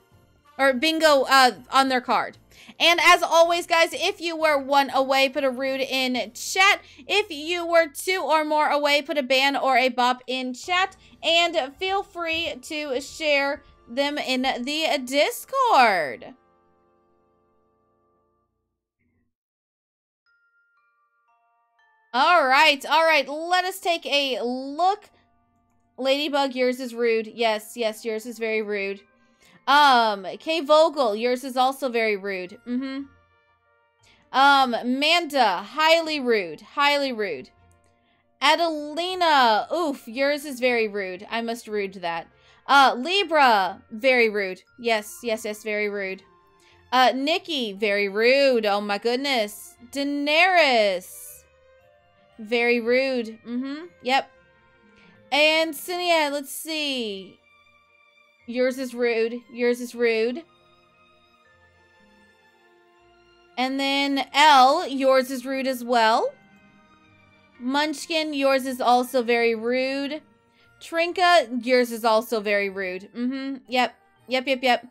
or bingo uh, on their card. And as always, guys, if you were one away, put a rude in chat. If you were two or more away, put a ban or a bop in chat. And feel free to share them in the Discord. All right, all right. Let us take a look. Ladybug, yours is rude. Yes, yes, yours is very rude. Um, K Vogel, yours is also very rude. Mm-hmm. Um, Manda, highly rude. Highly rude. Adelina, oof, yours is very rude. I must rude that. Uh, Libra, very rude. Yes, yes, yes, very rude. Uh, Nikki, very rude. Oh my goodness. Daenerys, very rude. Mm-hmm. Yep. And Cinia, let's see. Yours is rude. Yours is rude. And then L, yours is rude as well. Munchkin, yours is also very rude. Trinka, yours is also very rude. Mm-hmm. Yep. Yep, yep, yep.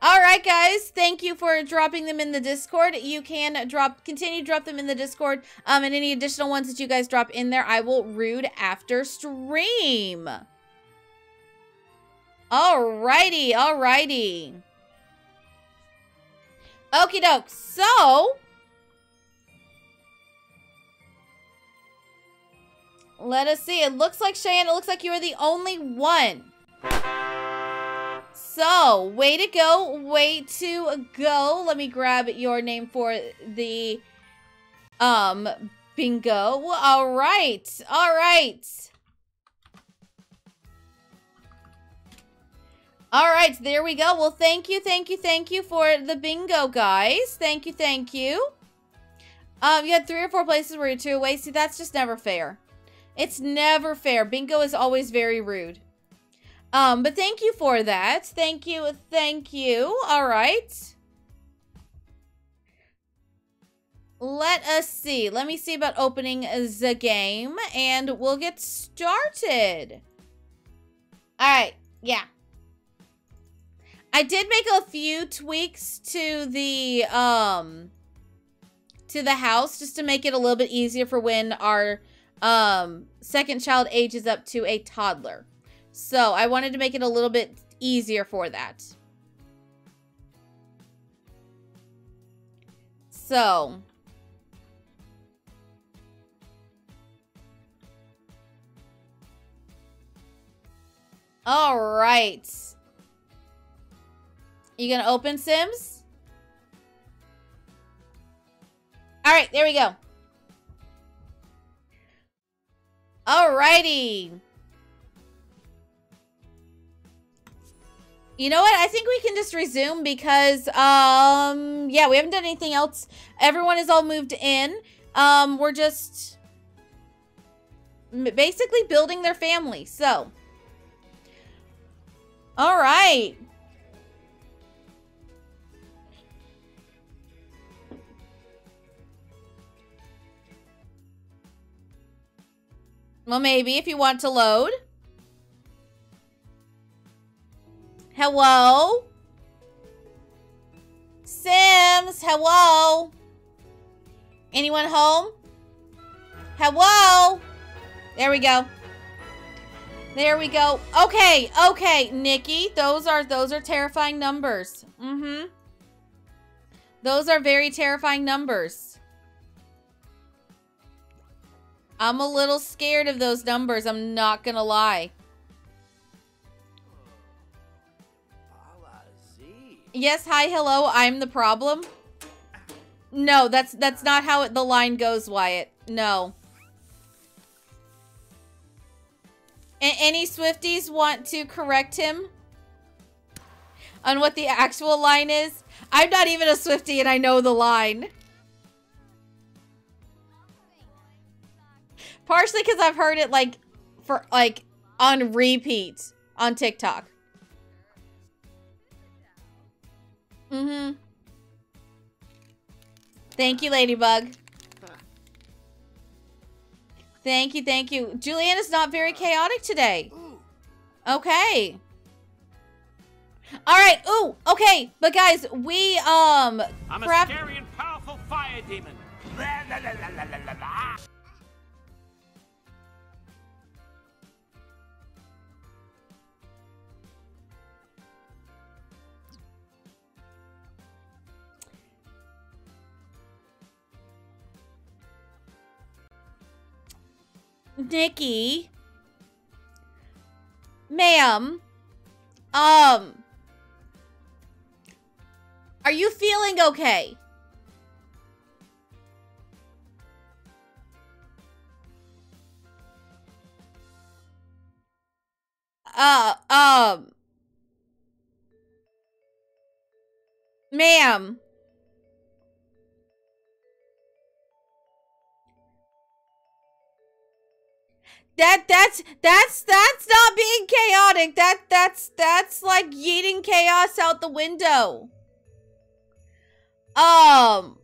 All right, guys. Thank you for dropping them in the Discord. You can drop, continue drop them in the Discord. Um, and any additional ones that you guys drop in there, I will rude after stream. Alrighty, alrighty. Okie doke. So, let us see. It looks like Cheyenne, it looks like you are the only one. So, way to go, way to go. Let me grab your name for the um bingo. All right. All right. All right, there we go. Well, thank you, thank you, thank you for the bingo, guys. Thank you, thank you. Um, you had three or four places where you're two away. See, that's just never fair. It's never fair. Bingo is always very rude. Um, but thank you for that. Thank you, thank you. All right. Let us see. Let me see about opening the game, and we'll get started. All right, yeah. I did make a few tweaks to the um to the house just to make it a little bit easier for when our um second child ages up to a toddler. So, I wanted to make it a little bit easier for that. So, All right. You gonna open Sims? All right, there we go. Alrighty. You know what? I think we can just resume because, um, yeah, we haven't done anything else. Everyone is all moved in. Um, we're just basically building their family. So, all right. Well, maybe if you want to load. Hello? Sims, hello? Anyone home? Hello? There we go. There we go. Okay, okay, Nikki. Those are those are terrifying numbers. Mm-hmm. Those are very terrifying numbers. I'm a little scared of those numbers, I'm not gonna lie. Yes, hi, hello, I'm the problem. No, that's that's not how it, the line goes, Wyatt. No. A any Swifties want to correct him on what the actual line is? I'm not even a Swiftie and I know the line. Partially because I've heard it like for like on repeat on TikTok. Mm-hmm. Thank you, Ladybug. Thank you, thank you. Julianne is not very chaotic today. Okay. All right. Ooh. Okay. But guys, we um I'm a scary and powerful fire demon. Nikki, ma'am, um, are you feeling okay? Uh, um, ma'am. That that's that's that's not being chaotic. That that's that's like yeeting chaos out the window. Um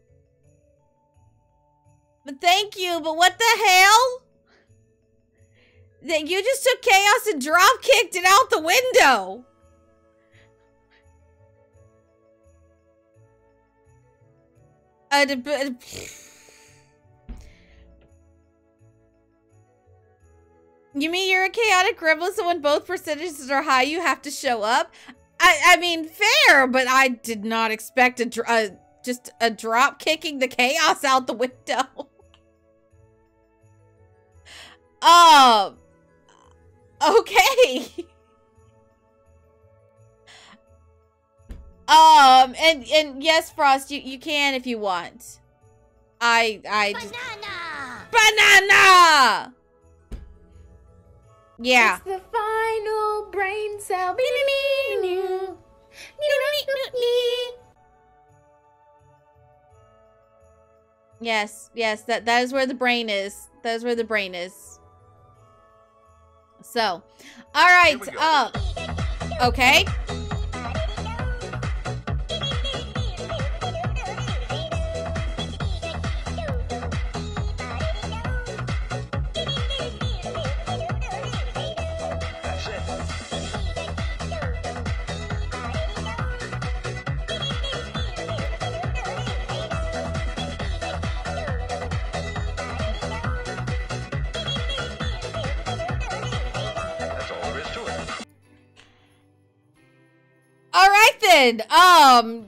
But thank you, but what the hell? That you just took chaos and drop kicked it out the window. Uh, You mean you're a chaotic rebel, so when both percentages are high, you have to show up? I I mean, fair, but I did not expect a, a just a drop kicking the chaos out the window. um. Okay. um. And and yes, Frost, you you can if you want. I I just banana. Yeah. It's the final brain cell. Yes, yes, that that is where the brain is. That is where the brain is. So, all right. we go. Uh, okay. Then. Um,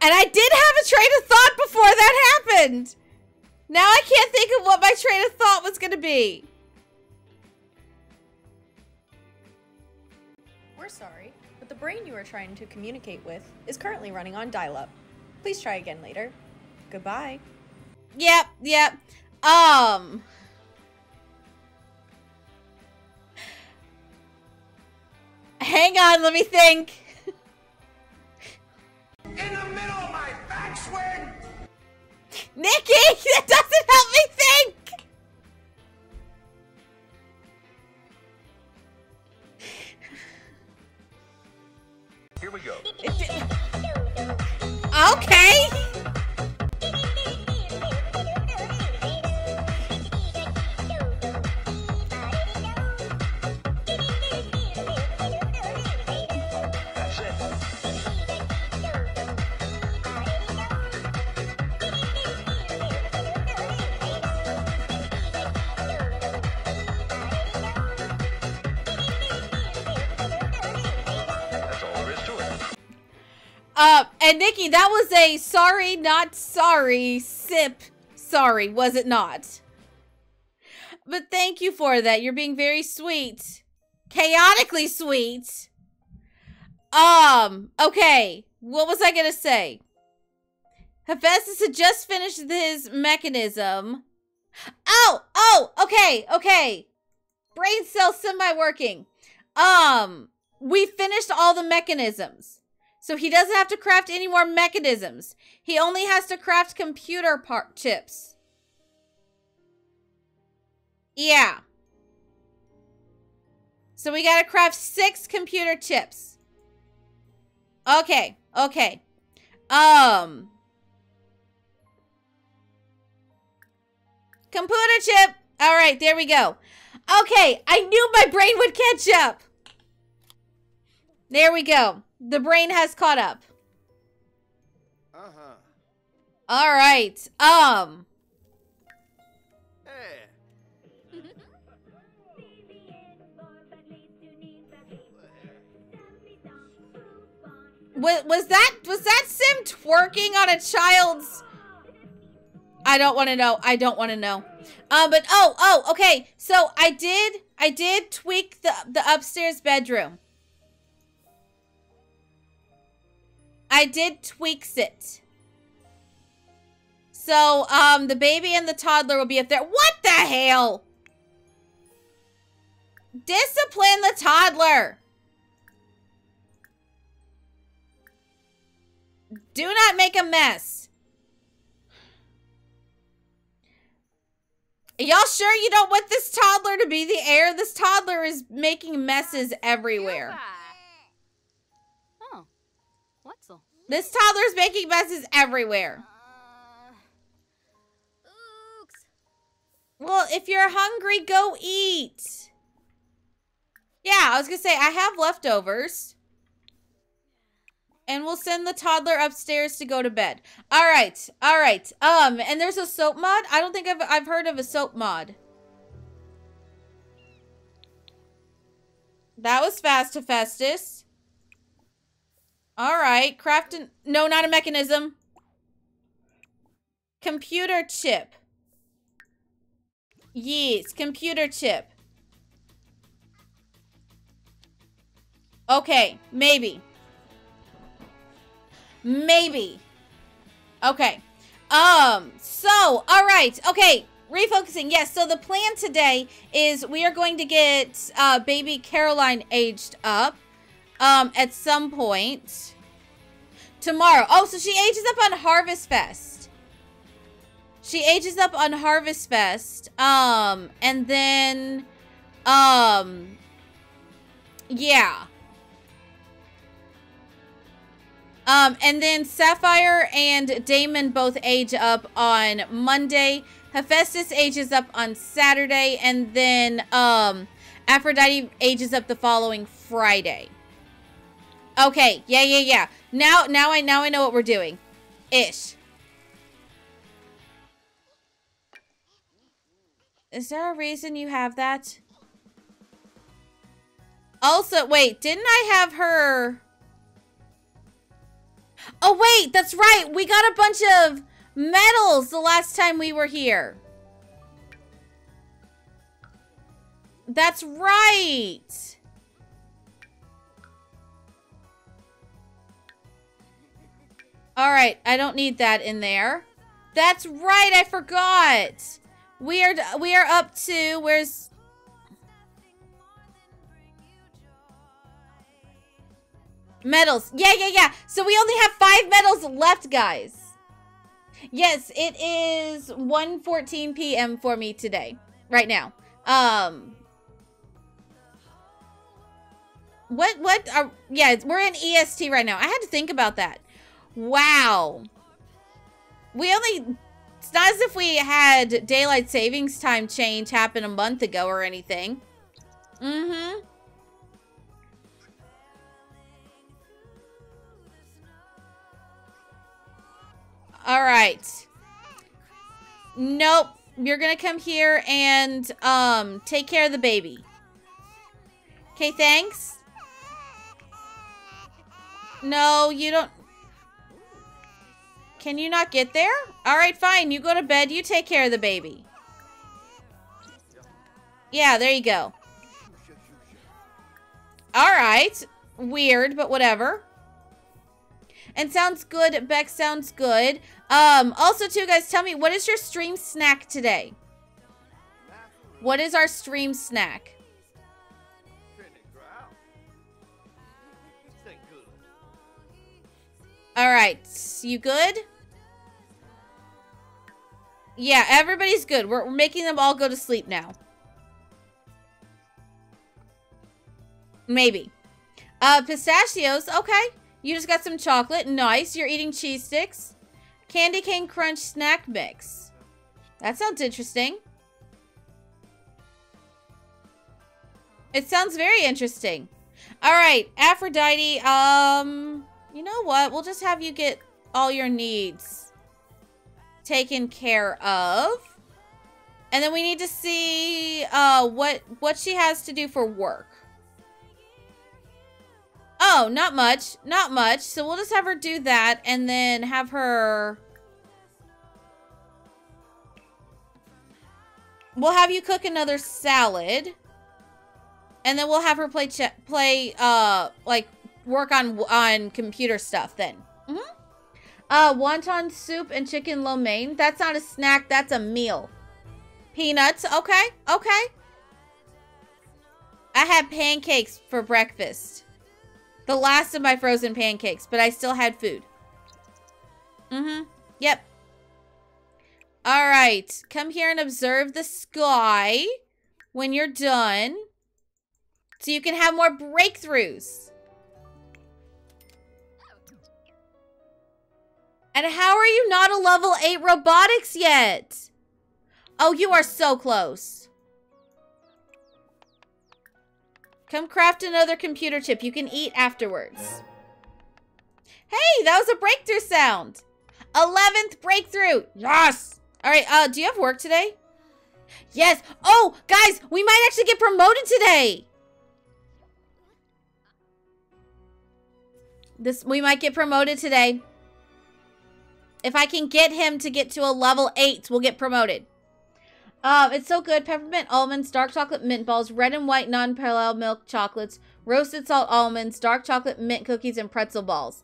and I did have a train of thought before that happened. Now I can't think of what my train of thought was gonna be. We're sorry, but the brain you are trying to communicate with is currently running on dial up. Please try again later. Goodbye. Yep, yep. Um. Hang on, let me think. In the middle of my backswing. Nikki, that doesn't help me think. Here we go. Okay. And Nikki, that was a sorry, not sorry sip. Sorry, was it not? But thank you for that. You're being very sweet. Chaotically sweet. Um, okay. What was I gonna say? Hephaestus had just finished his mechanism. Oh, oh, okay, okay. Brain cell semi-working. Um, we finished all the mechanisms. So he doesn't have to craft any more mechanisms. He only has to craft computer part chips. Yeah. So we got to craft six computer chips. Okay. Okay. Um. Computer chip. All right, there we go. Okay, I knew my brain would catch up. There we go. The brain has caught up. Uh-huh. All right. Um. Hey. Was, was that was that Sim twerking on a child's? I don't want to know. I don't want to know. Uh, but oh oh okay. So I did I did tweak the the upstairs bedroom. I did tweaks it. So um the baby and the toddler will be up there. What the hell? Discipline the toddler. Do not make a mess. Y'all sure you don't want this toddler to be the heir? This toddler is making messes everywhere. This toddler's making messes everywhere. Well, if you're hungry, go eat. Yeah, I was gonna say I have leftovers. And we'll send the toddler upstairs to go to bed. All right, all right. Um, and there's a soap mod. I don't think I've I've heard of a soap mod. That was fast to Festus. All right, craft an no, not a mechanism. Computer chip. Yes, computer chip. Okay, maybe. Maybe. Okay. Um, so, all right. Okay, refocusing. Yes, so the plan today is we are going to get uh, baby Caroline aged up um, at some point tomorrow. Oh, so she ages up on Harvest Fest. She ages up on Harvest Fest. Um, and then, um, yeah. Um, and then Sapphire and Damon both age up on Monday. Hephaestus ages up on Saturday, and then um, Aphrodite ages up the following Friday. Okay, yeah, yeah, yeah. Now, now I now I know what we're doing, ish. Is there a reason you have that? Also, wait, didn't I have her? Oh, wait, that's right. We got a bunch of medals the last time we were here. That's right. All right, I don't need that in there. That's right, I forgot. We are we are up to where's Medals. Yeah, yeah, yeah. So we only have five medals left, guys. Yes, it is 1.14 p.m. for me today. Right now. Um... What, what are... Yeah, we're in EST right now. I had to think about that. Wow. We only... It's not as if we had daylight savings time change happen a month ago or anything. Mm-hmm. All right. Nope. You're going to come here and um take care of the baby. Okay, thanks. No, you don't. Can you not get there? All right, fine. You go to bed. You take care of the baby. Yeah, there you go. All right. Weird, but whatever. And sounds good. Beck sounds good. Um, also, too, guys, tell me, what is your stream snack today? What is our stream snack? All right. You good? Yeah, everybody's good. We're, we're making them all go to sleep now. Maybe. Uh, pistachios. Okay. You just got some chocolate. Nice. You're eating cheese sticks. Candy cane crunch snack mix. That sounds interesting. It sounds very interesting. All right, Aphrodite. Um, you know what? We'll just have you get all your needs taken care of. And then we need to see uh what what she has to do for work. Oh, not much. Not much. So we'll just have her do that and then have her We'll have you cook another salad. And then we'll have her play play uh like work on on computer stuff then. Mhm. Uh wonton soup and chicken lo mein. That's not a snack, that's a meal. Peanuts. Okay. Okay. I had pancakes for breakfast. The last of my frozen pancakes, but I still had food. Mm-hmm. Yep. All right. Come here and observe the sky when you're done. So you can have more breakthroughs. And how are you not a level 8 robotics yet? Oh, you are so close. Come craft another computer chip. You can eat afterwards. Hey, that was a breakthrough sound. 11th breakthrough. Yes. All right, uh, do you have work today? Yes. Oh, guys, we might actually get promoted today. This we might get promoted today. If I can get him to get to a level 8, we'll get promoted. Um, it's so good. Peppermint almonds, dark chocolate mint balls, red and white nonpareil milk chocolates, roasted salt almonds, dark chocolate mint cookies, and pretzel balls.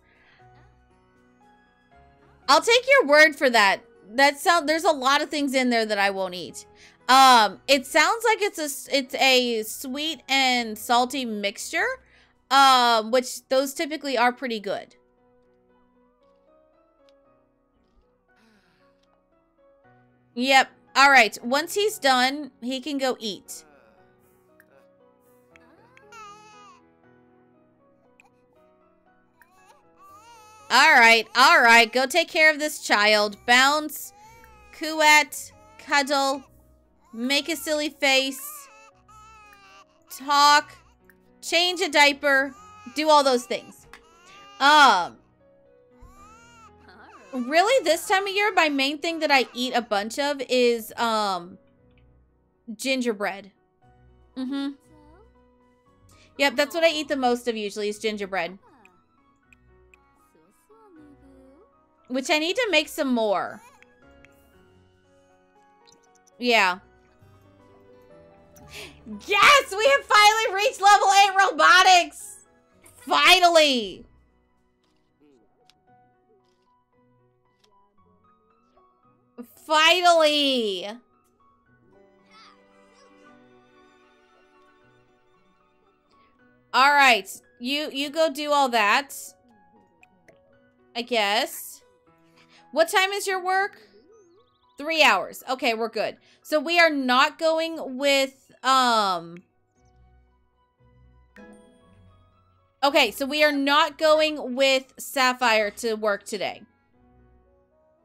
I'll take your word for that. That sound there's a lot of things in there that I won't eat. Um, it sounds like it's a it's a sweet and salty mixture. Um, which those typically are pretty good. Yep. All right. Once he's done, he can go eat. All right. All right. Go take care of this child. Bounce, cooette, cuddle, make a silly face, talk, change a diaper, do all those things. Um, really this time of year my main thing that i eat a bunch of is um gingerbread. Mm-hmm. Yep that's what i eat the most of usually is gingerbread. Which i need to make some more. Yeah. Yes we have finally reached level 8 robotics! Finally Finally! All right, you you go do all that. I guess. What time is your work? Three hours. Okay, we're good. So we are not going with um. Okay, so we are not going with Sapphire to work today.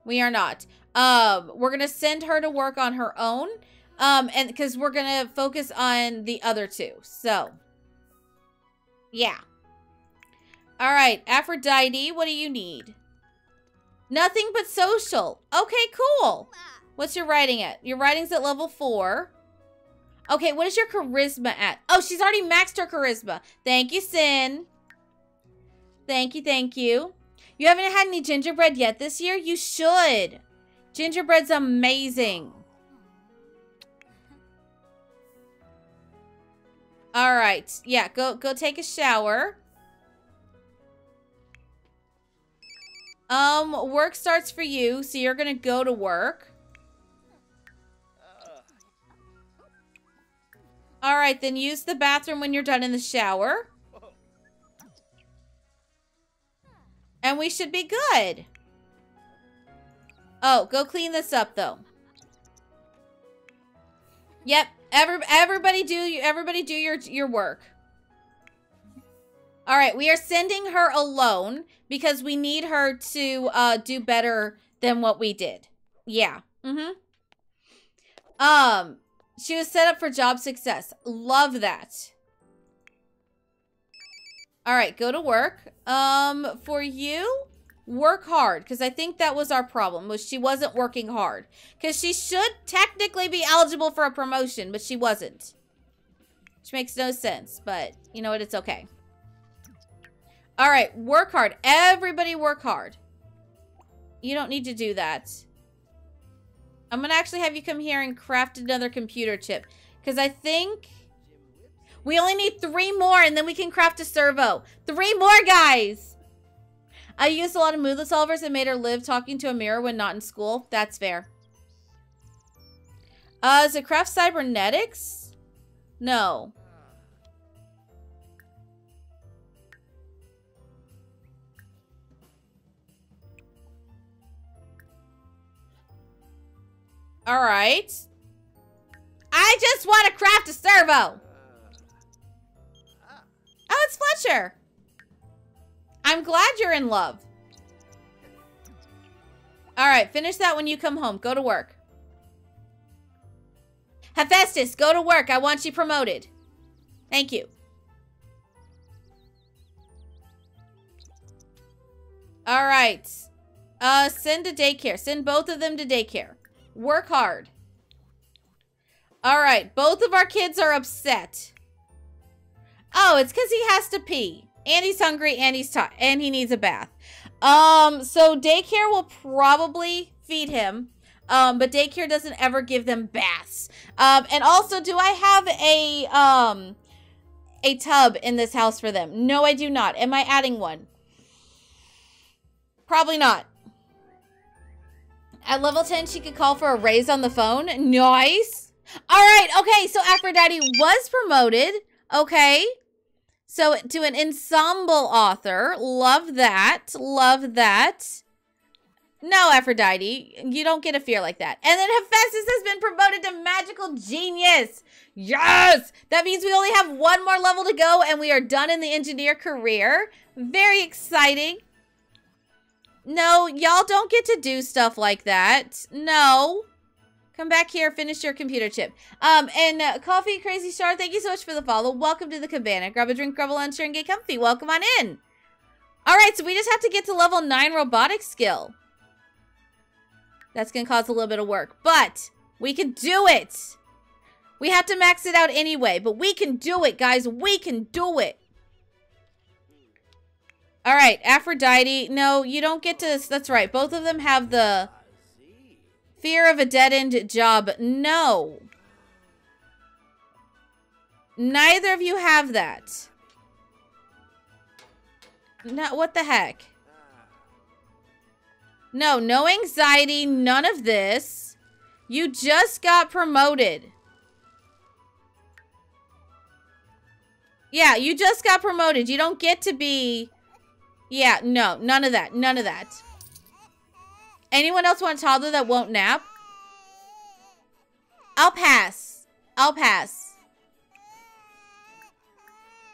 We are not. Um, we're gonna send her to work on her own. Um, and because we're gonna focus on the other two. So, yeah. All right, Aphrodite, what do you need? Nothing but social. Okay, cool. What's your writing at? Your writing's at level four. Okay, what is your charisma at? Oh, she's already maxed her charisma. Thank you, Sin. Thank you, thank you. You haven't had any gingerbread yet this year? You should. Gingerbread's amazing. All right. Yeah, go go take a shower. Um, work starts for you, so you're going to go to work. All right, then use the bathroom when you're done in the shower. And we should be good. Oh, go clean this up though. Yep, every, everybody do everybody do your your work. All right, we are sending her alone because we need her to uh do better than what we did. Yeah. Mhm. Um she was set up for job success. Love that. All right, go to work. Um, for you, work hard because I think that was our problem was she wasn't working hard because she should technically be eligible for a promotion, but she wasn't. Which makes no sense, but you know what? It's okay. All right, work hard. Everybody work hard. You don't need to do that. I'm to actually have you come here and craft another computer chip. Because I think we only need three more and then we can craft a servo. Three more, guys! I used a lot of moodlet solvers and made her live talking to a mirror when not in school. That's fair. Uh, is it craft cybernetics? No. All right. I just want to craft a servo. Oh, it's Fletcher. I'm glad you're in love. All right, finish that when you come home. Go to work. Hephaestus, go to work. I want you promoted. Thank you. All right. Uh, send to daycare. Send both of them to daycare. Work hard. All right, both of our kids are upset. Oh, it's because he has to pee. And he's hungry and he's tired and he needs a bath. Um, so daycare will probably feed him. Um, but daycare doesn't ever give them baths. Um, and also, do I have a um a tub in this house for them? No, I do not. Am I adding one? Probably not. At level 10, she could call for a raise on the phone. Nice. All right. Okay. So Aphrodite was promoted. Okay. So to an ensemble author. Love that. Love that. No, Aphrodite. You don't get a fear like that. And then Hephaestus has been promoted to magical genius. Yes! That means we only have one more level to go and we are done in the engineer career. Very exciting. No, y'all don't get to do stuff like that. No. Come back here, finish your computer chip. Um, and uh, Coffee Crazy Star, thank you so much for the follow. Welcome to the cabana. Grab a drink, grab a lunch, and get comfy. Welcome on in. All right, so we just have to get to level 9 robotic skill. That's going to cause a little bit of work, but we can do it. We have to max it out anyway, but we can do it, guys. We can do it. All right, Aphrodite. No, you don't get to. That's right. Both of them have the fear of a dead end job. No. Neither of you have that. No, what the heck? No, no anxiety, none of this. You just got promoted. Yeah, you just got promoted. You don't get to be... Yeah, no, none of that. None of that. Anyone else want a toddler that won't nap? I'll pass. I'll pass.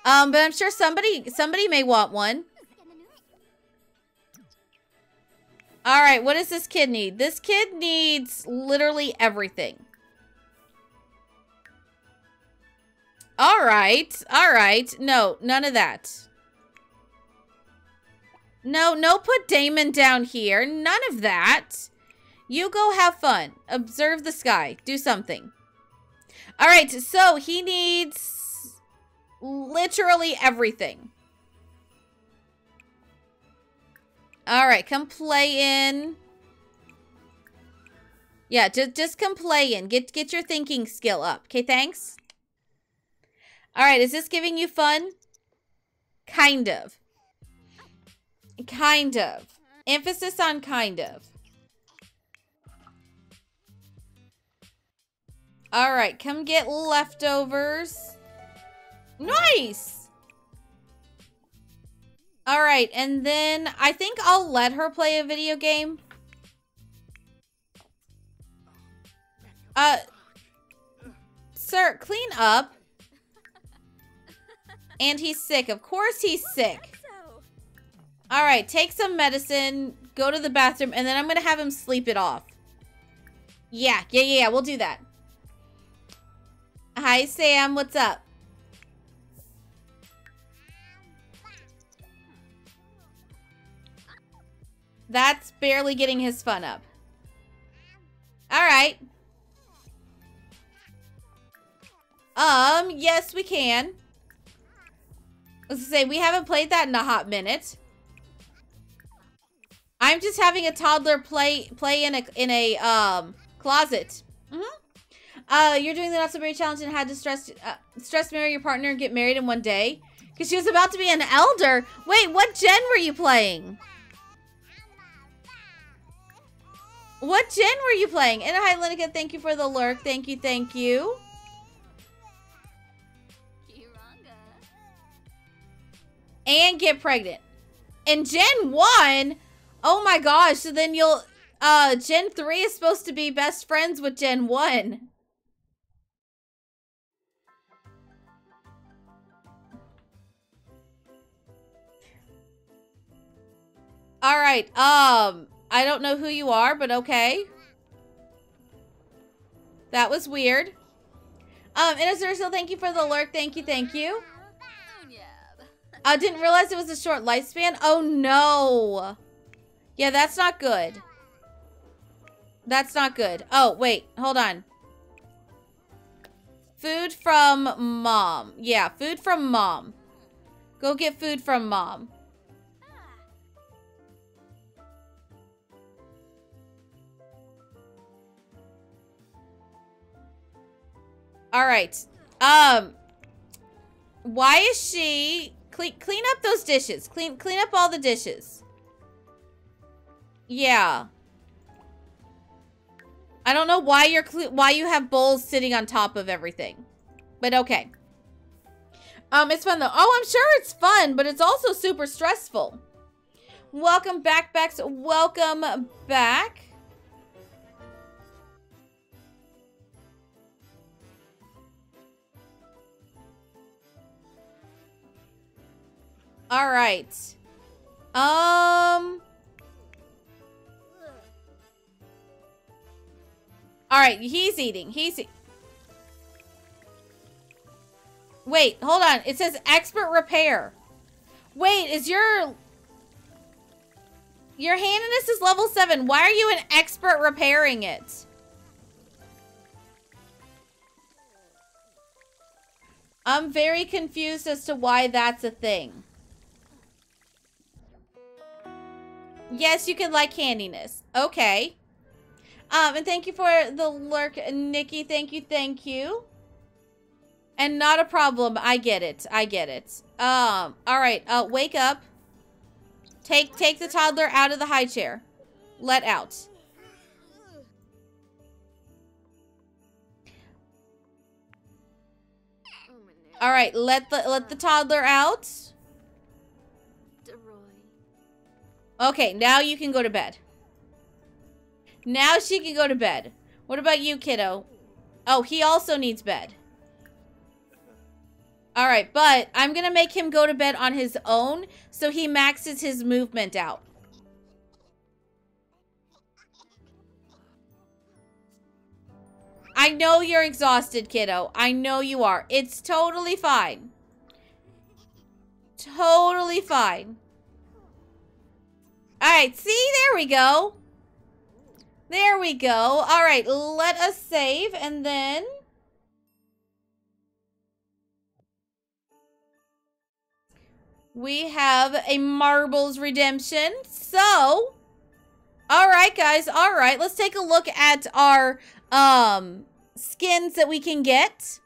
Um, but I'm sure somebody somebody may want one. All right, what does this kid need? This kid needs literally everything. All right. All right. No, none of that. No, no put Damon down here. None of that. You go have fun. Observe the sky. Do something. All right, so he needs literally everything. All right, come play in. Yeah, just just come play in. Get get your thinking skill up. Okay, thanks. All right, is this giving you fun? Kind of. Kind of. Emphasis on kind of. All right, come get leftovers. Nice. All right, and then I think I'll let her play a video game. Uh, sir, clean up. And he's sick. Of course he's sick. All right, take some medicine, go to the bathroom, and then I'm going to have him sleep it off. Yeah, yeah, yeah, yeah, we'll do that. Hi, Sam, what's up? That's barely getting his fun up. All right. Um, yes, we can. Let's say, we haven't played that in a hot minute. I'm just having a toddler play play in a in a um closet. Mhm. Uh, you're doing the Not So Berry challenge and had to stress uh, stress marry your partner and get married in one day because she was about to be an elder. Wait, what gen were you playing? What gen were you playing? And hi, Linica. Thank you for the lurk. Thank you. Thank you. And get pregnant. And Gen 1? Oh my gosh. So then you'll... Uh, Gen 3 is supposed to be best friends with Gen 1. All right. Um, I don't know who you are, but okay. That was weird. Um, Inazurso, thank you for the lurk. Thank you, thank you. I didn't realize it was a short lifespan. Oh no. Yeah, that's not good. That's not good. Oh, wait. Hold on. Food from mom. Yeah, food from mom. Go get food from mom. All right. Um, why is she clean? Clean up those dishes. Clean, clean up all the dishes. Yeah. I don't know why you're why you have bowls sitting on top of everything, but okay. Um, it's fun though. Oh, I'm sure it's fun, but it's also super stressful. Welcome back, Bex. Welcome back. All right. Um. All right, he's eating. He's. E Wait, hold on. It says expert repair. Wait, is your your handiness is level seven? Why are you an expert repairing it? I'm very confused as to why that's a thing. Yes, you can like handiness. Okay. Um, and thank you for the lurk, Nikki. Thank you, thank you. And not a problem. I get it. I get it. Um, all right. Uh, wake up. Take take the toddler out of the high chair. Let out. All right. Let the let the toddler out. Okay. Now you can go to bed. Now she can go to bed. What about you, kiddo? Oh, he also needs bed. All right, but I'm going to make him go to bed on his own so he maxes his movement out. I know you're exhausted, kiddo. I know you are. It's totally fine. Totally fine. All right, see? There we go. There we go. All right, let us save and then... We have a Marbles Redemption. So, all right, guys. All right, let's take a look at our um, skins that we can get.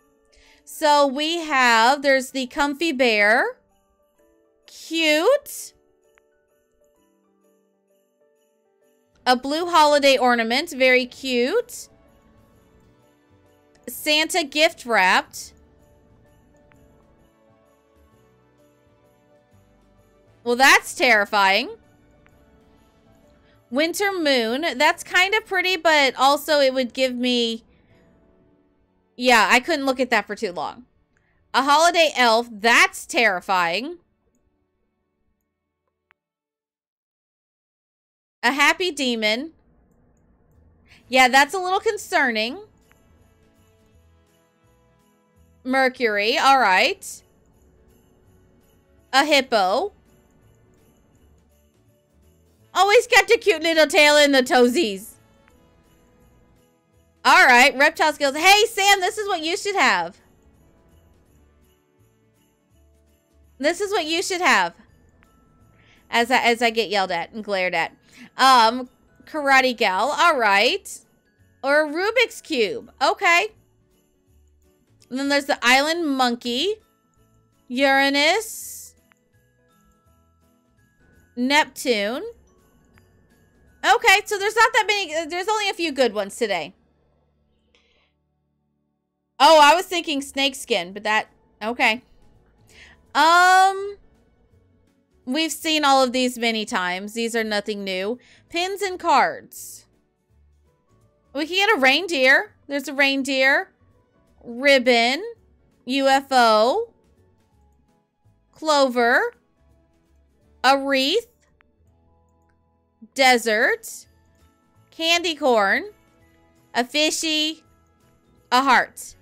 So we have, there's the Comfy Bear. Cute. A blue holiday ornament. Very cute. Santa gift wrapped. Well, that's terrifying. Winter moon. That's kind of pretty, but also it would give me... Yeah, I couldn't look at that for too long. A holiday elf. That's terrifying. A happy demon. Yeah, that's a little concerning. Mercury. All right. A hippo. Always kept a cute little tail in the toesies. All right, reptile skills. Hey, Sam, this is what you should have. This is what you should have. As I, as I get yelled at and glared at. Um, Karate Gal. All right. Or Rubik's Cube. Okay. And then there's the Island Monkey. Uranus. Neptune. Okay, so there's not that many. There's only a few good ones today. Oh, I was thinking snakeskin, but that okay. Um We've seen all of these many times. These are nothing new. Pins and cards. We can get a reindeer. There's a reindeer. Ribbon. UFO. Clover. A wreath. Desert. Candy corn. A fishy. A heart.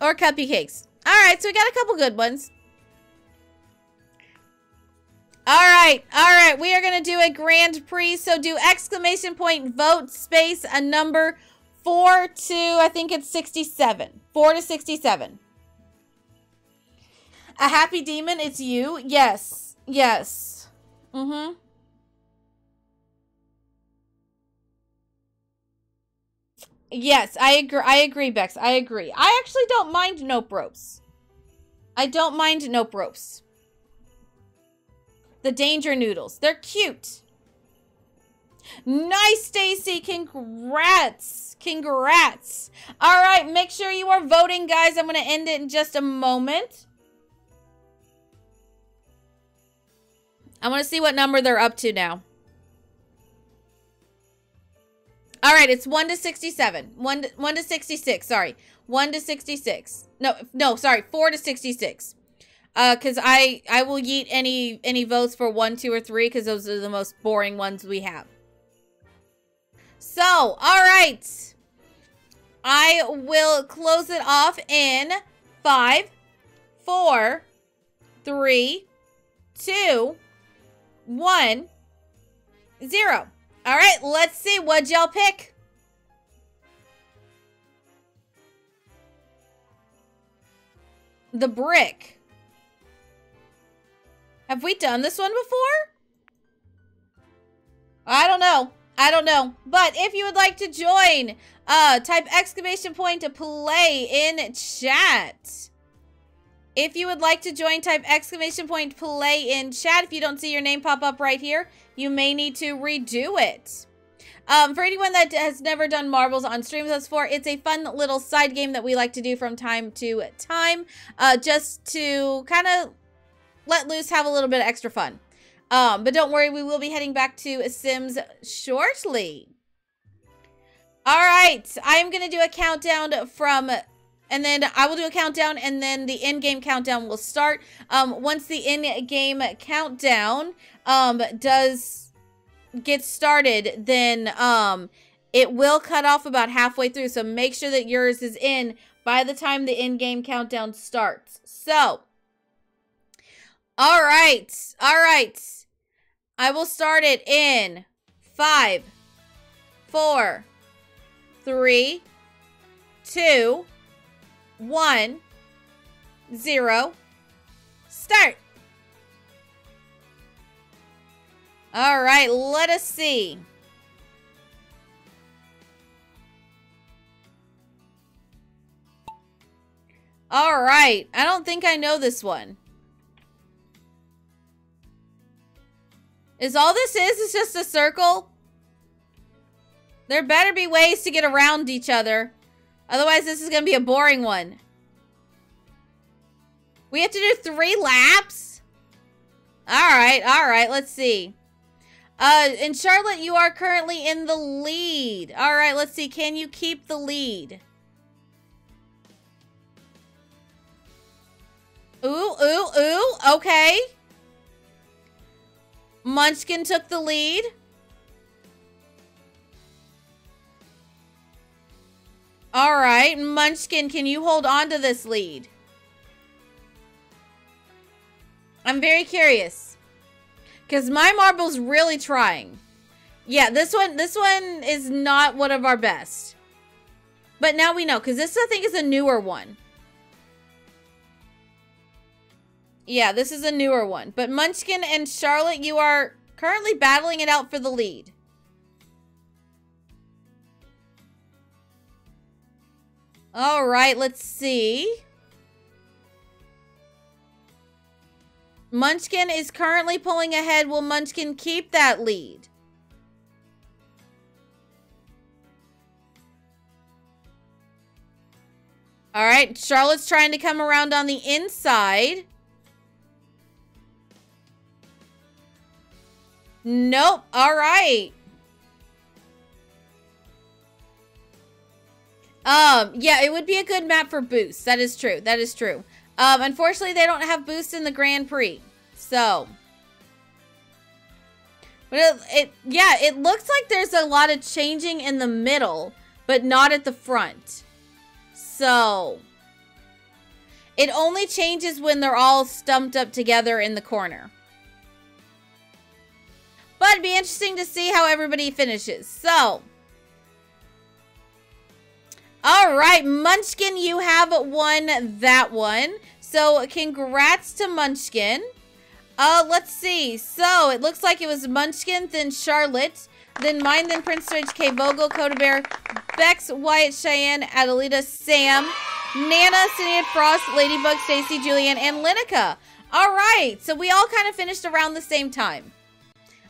Or cupcakes. All right, so we got a couple good ones. All right, all right. We are going to do a Grand Prix. So do exclamation point, vote, space, a number, 4 to, I think it's 67. 4 to 67. A happy demon, it's you? Yes, yes. Mm-hmm. Yes, I agree. I agree, Bex. I agree. I actually don't mind nope ropes. I don't mind nope ropes. The danger noodles. They're cute. Nice, Stacy. Congrats. Congrats. All right, make sure you are voting, guys. I'm going to end it in just a moment. I want to see what number they're up to now. All right, it's 1 to 67. 1 to, 1 to 66, sorry. 1 to 66. No, no, sorry, 4 to 66. Uh cuz I I will yeet any any votes for 1, 2 or 3 cuz those are the most boring ones we have. So, all right. I will close it off in five, four, three, two, one, zero. All right, let's see. What'd y'all pick? The brick. Have we done this one before? I don't know. I don't know. But if you would like to join, uh, type exclamation point to play in chat. If you would like to join, type exclamation point play in chat. If you don't see your name pop up right here, you may need to redo it. Um, for anyone that has never done marbles on stream with us before, it's a fun little side game that we like to do from time to time, uh, just to kind of let loose, have a little bit of extra fun. Um, but don't worry, we will be heading back to Sims shortly. All right, I'm going to do a countdown from and then I will do a countdown, and then the in-game countdown will start. Um, once the in-game countdown um, does get started, then um, it will cut off about halfway through. So make sure that yours is in by the time the in-game countdown starts. So, all right, all right. I will start it in five, four, three, two one, zero, start. All right, let us see. All right, I don't think I know this one. Is all this is is just a circle? There better be ways to get around each other. Otherwise, this is going to be a boring one. We have to do three laps? All right, all right, let's see. Uh, and Charlotte, you are currently in the lead. All right, let's see. Can you keep the lead? Ooh, ooh, ooh. Okay. Munchkin took the lead. All right, Munchkin, can you hold on to this lead? I'm very curious. Because my marble's really trying. Yeah, this one this one is not one of our best. But now we know, because this I think is a newer one. Yeah, this is a newer one. But Munchkin and Charlotte, you are currently battling it out for the lead. All right, let's see. Munchkin is currently pulling ahead. Will Munchkin keep that lead? All right, Charlotte's trying to come around on the inside. Nope. All right. Um, yeah, it would be a good map for boosts. That is true. That is true. Um, unfortunately, they don't have boosts in the Grand Prix. So. But it, it, yeah, it looks like there's a lot of changing in the middle, but not at the front. So. It only changes when they're all stumped up together in the corner. But it'd be interesting to see how everybody finishes. So. All right, Munchkin, you have won that one. So, congrats to Munchkin. Uh, let's see. So, it looks like it was Munchkin, then Charlotte, then mine, then Prince Switch, K. Vogel, Coda Bear, Bex, Wyatt, Cheyenne, Adelita, Sam, Nana, Sinead Frost, Ladybug, Stacy, Julianne, and Linica. All right, so we all kind of finished around the same time.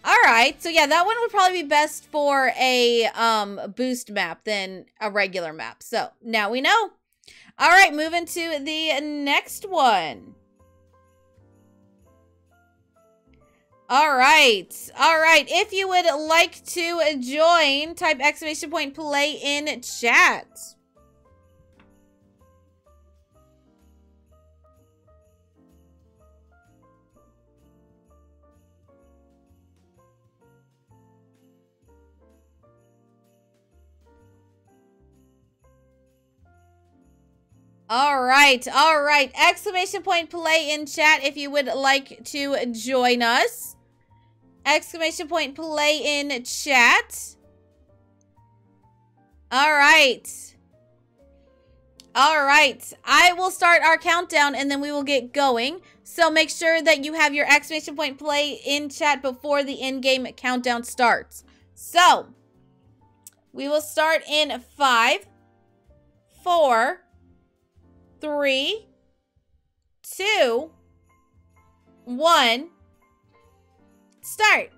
All right, so yeah, that one would probably be best for a um, boost map than a regular map. So now we know. All right, moving to the next one. All right, all right. If you would like to join, type exclamation point play in chat. All right, all right. Exclamation point play in chat if you would like to join us. Exclamation point play in chat. All right. All right. I will start our countdown and then we will get going. So make sure that you have your exclamation point play in chat before the in-game countdown starts. So we will start in five, four, three, two, one, start.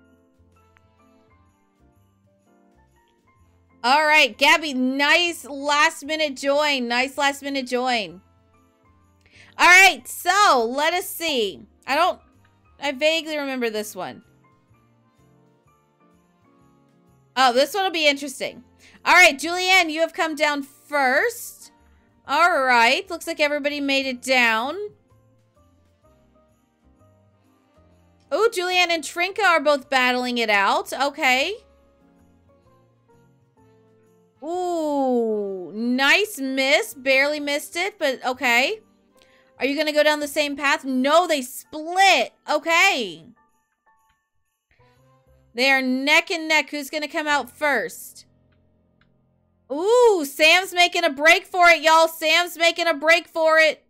All right, Gabby, nice last minute join. Nice last minute join. All right, so let us see. I don't, I vaguely remember this one. Oh, this one will be interesting. All right, Julianne, you have come down first. All right. Looks like everybody made it down. Oh, Julianne and Trinka are both battling it out. Okay. Ooh, nice miss. Barely missed it, but okay. Are you going to go down the same path? No, they split. Okay. They are neck and neck. Who's going to come out first? Ooh, Sam's making a break for it, y'all. Sam's making a break for it.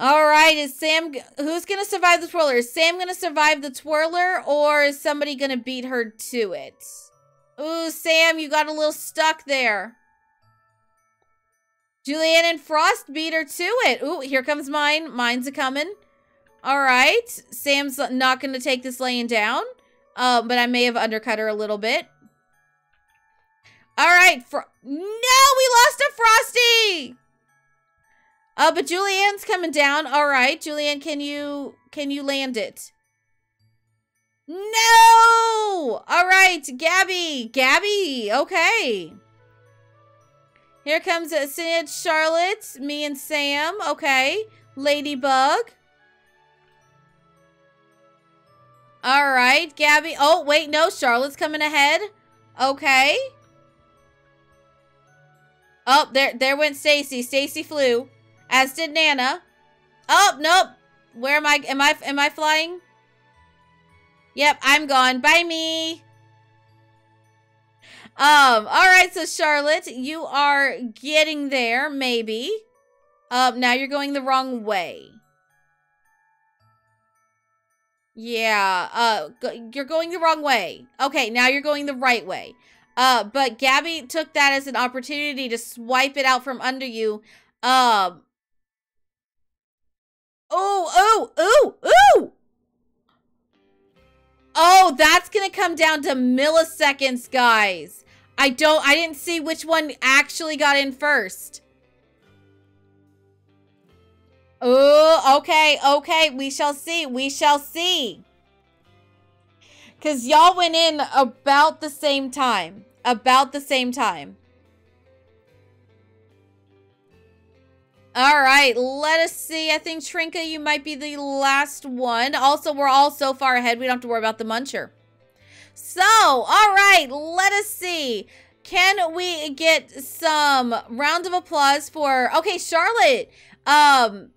All right, is Sam, who's going to survive the twirler? Is Sam going to survive the twirler or is somebody going to beat her to it? Ooh, Sam, you got a little stuck there. Julianne and Frost beat her to it. Ooh, here comes mine. Mine's a coming. All right. Sam's not going to take this laying down. Uh, but I may have undercut her a little bit. All right. Fro no, we lost to Frosty. Uh, but Julianne's coming down. All right, Julianne, can you can you land it? No! All right, Gabby. Gabby, okay. Here comes Sid, Charlotte, me and Sam. Okay. Ladybug. All right, Gabby. Oh, wait, no. Charlotte's coming ahead. Okay. Oh, there there went Stacy. Stacy flew. As did Nana. Oh, nope. Where am I? Am I am I flying? Yep, I'm gone. Bye me. Um, all right, so Charlotte, you are getting there, maybe. Um, now you're going the wrong way. Yeah, uh, go- you're going the wrong way. Okay, now you're going the right way. Uh, but Gabby took that as an opportunity to swipe it out from under you. Um. Oh, oh, ooh, ooh! Oh, that's gonna come down to milliseconds, guys. I don't, I didn't see which one actually got in first. Oh, okay, okay. We shall see. We shall see. Because y'all went in about the same time. About the same time. All right, let us see. I think Trinka, you might be the last one. Also, we're all so far ahead, we don't have to worry about the muncher. So, all right, let us see. Can we get some round of applause for, okay, Charlotte, um,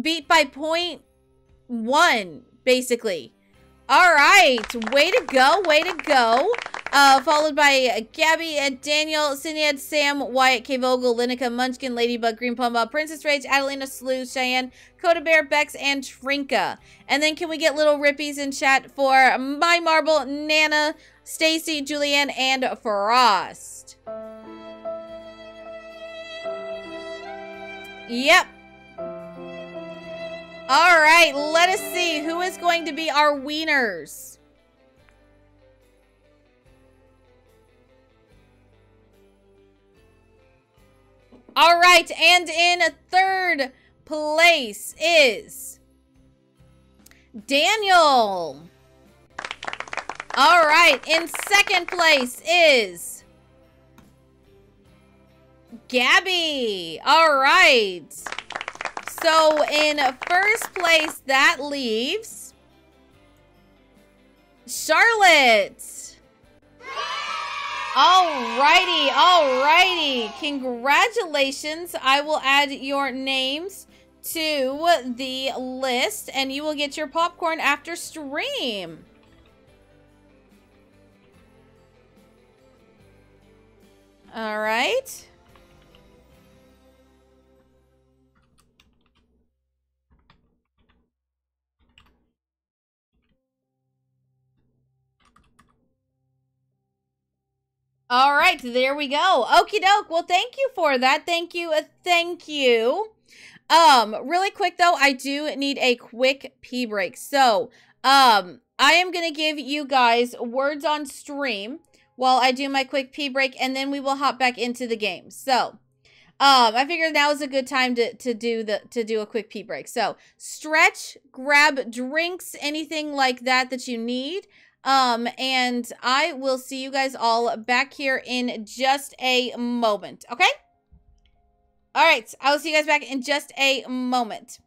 beat by point one, basically. All right, way to go, way to go. Uh, followed by Gabby and Daniel, Sinead, Sam, Wyatt, K. Vogel, Lineker, Munchkin, Ladybug, Green Pumba, Princess Rage, Adelina, Slew, Cheyenne, Coda Bear, Bex, and Trinka. And then can we get little rippies in chat for My Marble, Nana, Stacy, Julianne, and Frost. Yep. All right, let us see who is going to be our wieners. All right, and in third place is Daniel. All right, in second place is Gabby. All right. So in first place, that leaves Charlotte. Alrighty, alrighty. Congratulations. I will add your names to the list and you will get your popcorn after stream. All right. All right, there we go. Okie doke. Well, thank you for that. Thank you. uh, Thank you. Um, really quick though, I do need a quick pee break. So, um, I am gonna give you guys words on stream while I do my quick pee break, and then we will hop back into the game. So, um, I figured now is a good time to to do the to do a quick pee break. So, stretch, grab drinks, anything like that that you need. Um, and I will see you guys all back here in just a moment. Okay? All right. I will see you guys back in just a moment.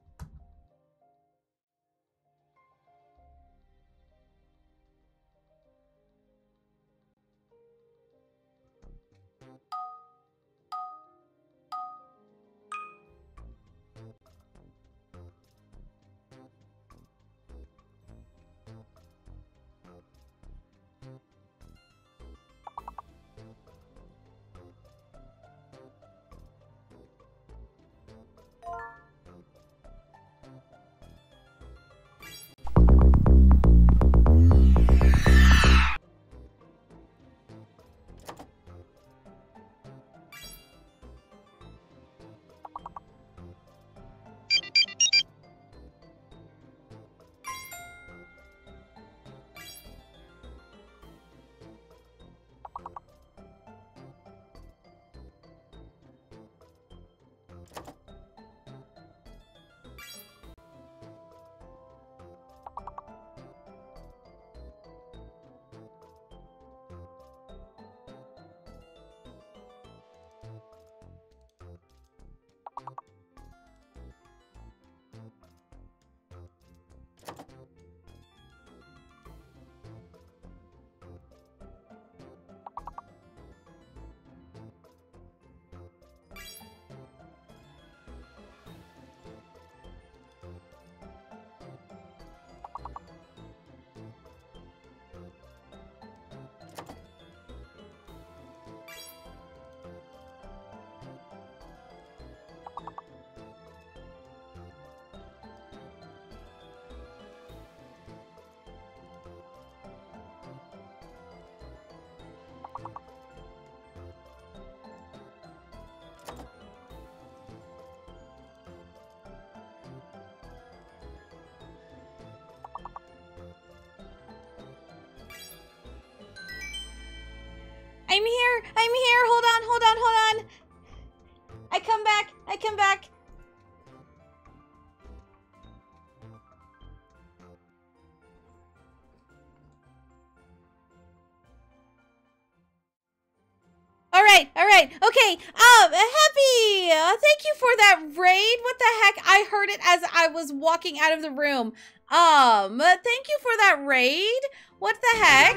Right, okay. Um, happy. Uh, thank you for that raid. What the heck? I heard it as I was walking out of the room. Um, thank you for that raid. What the heck?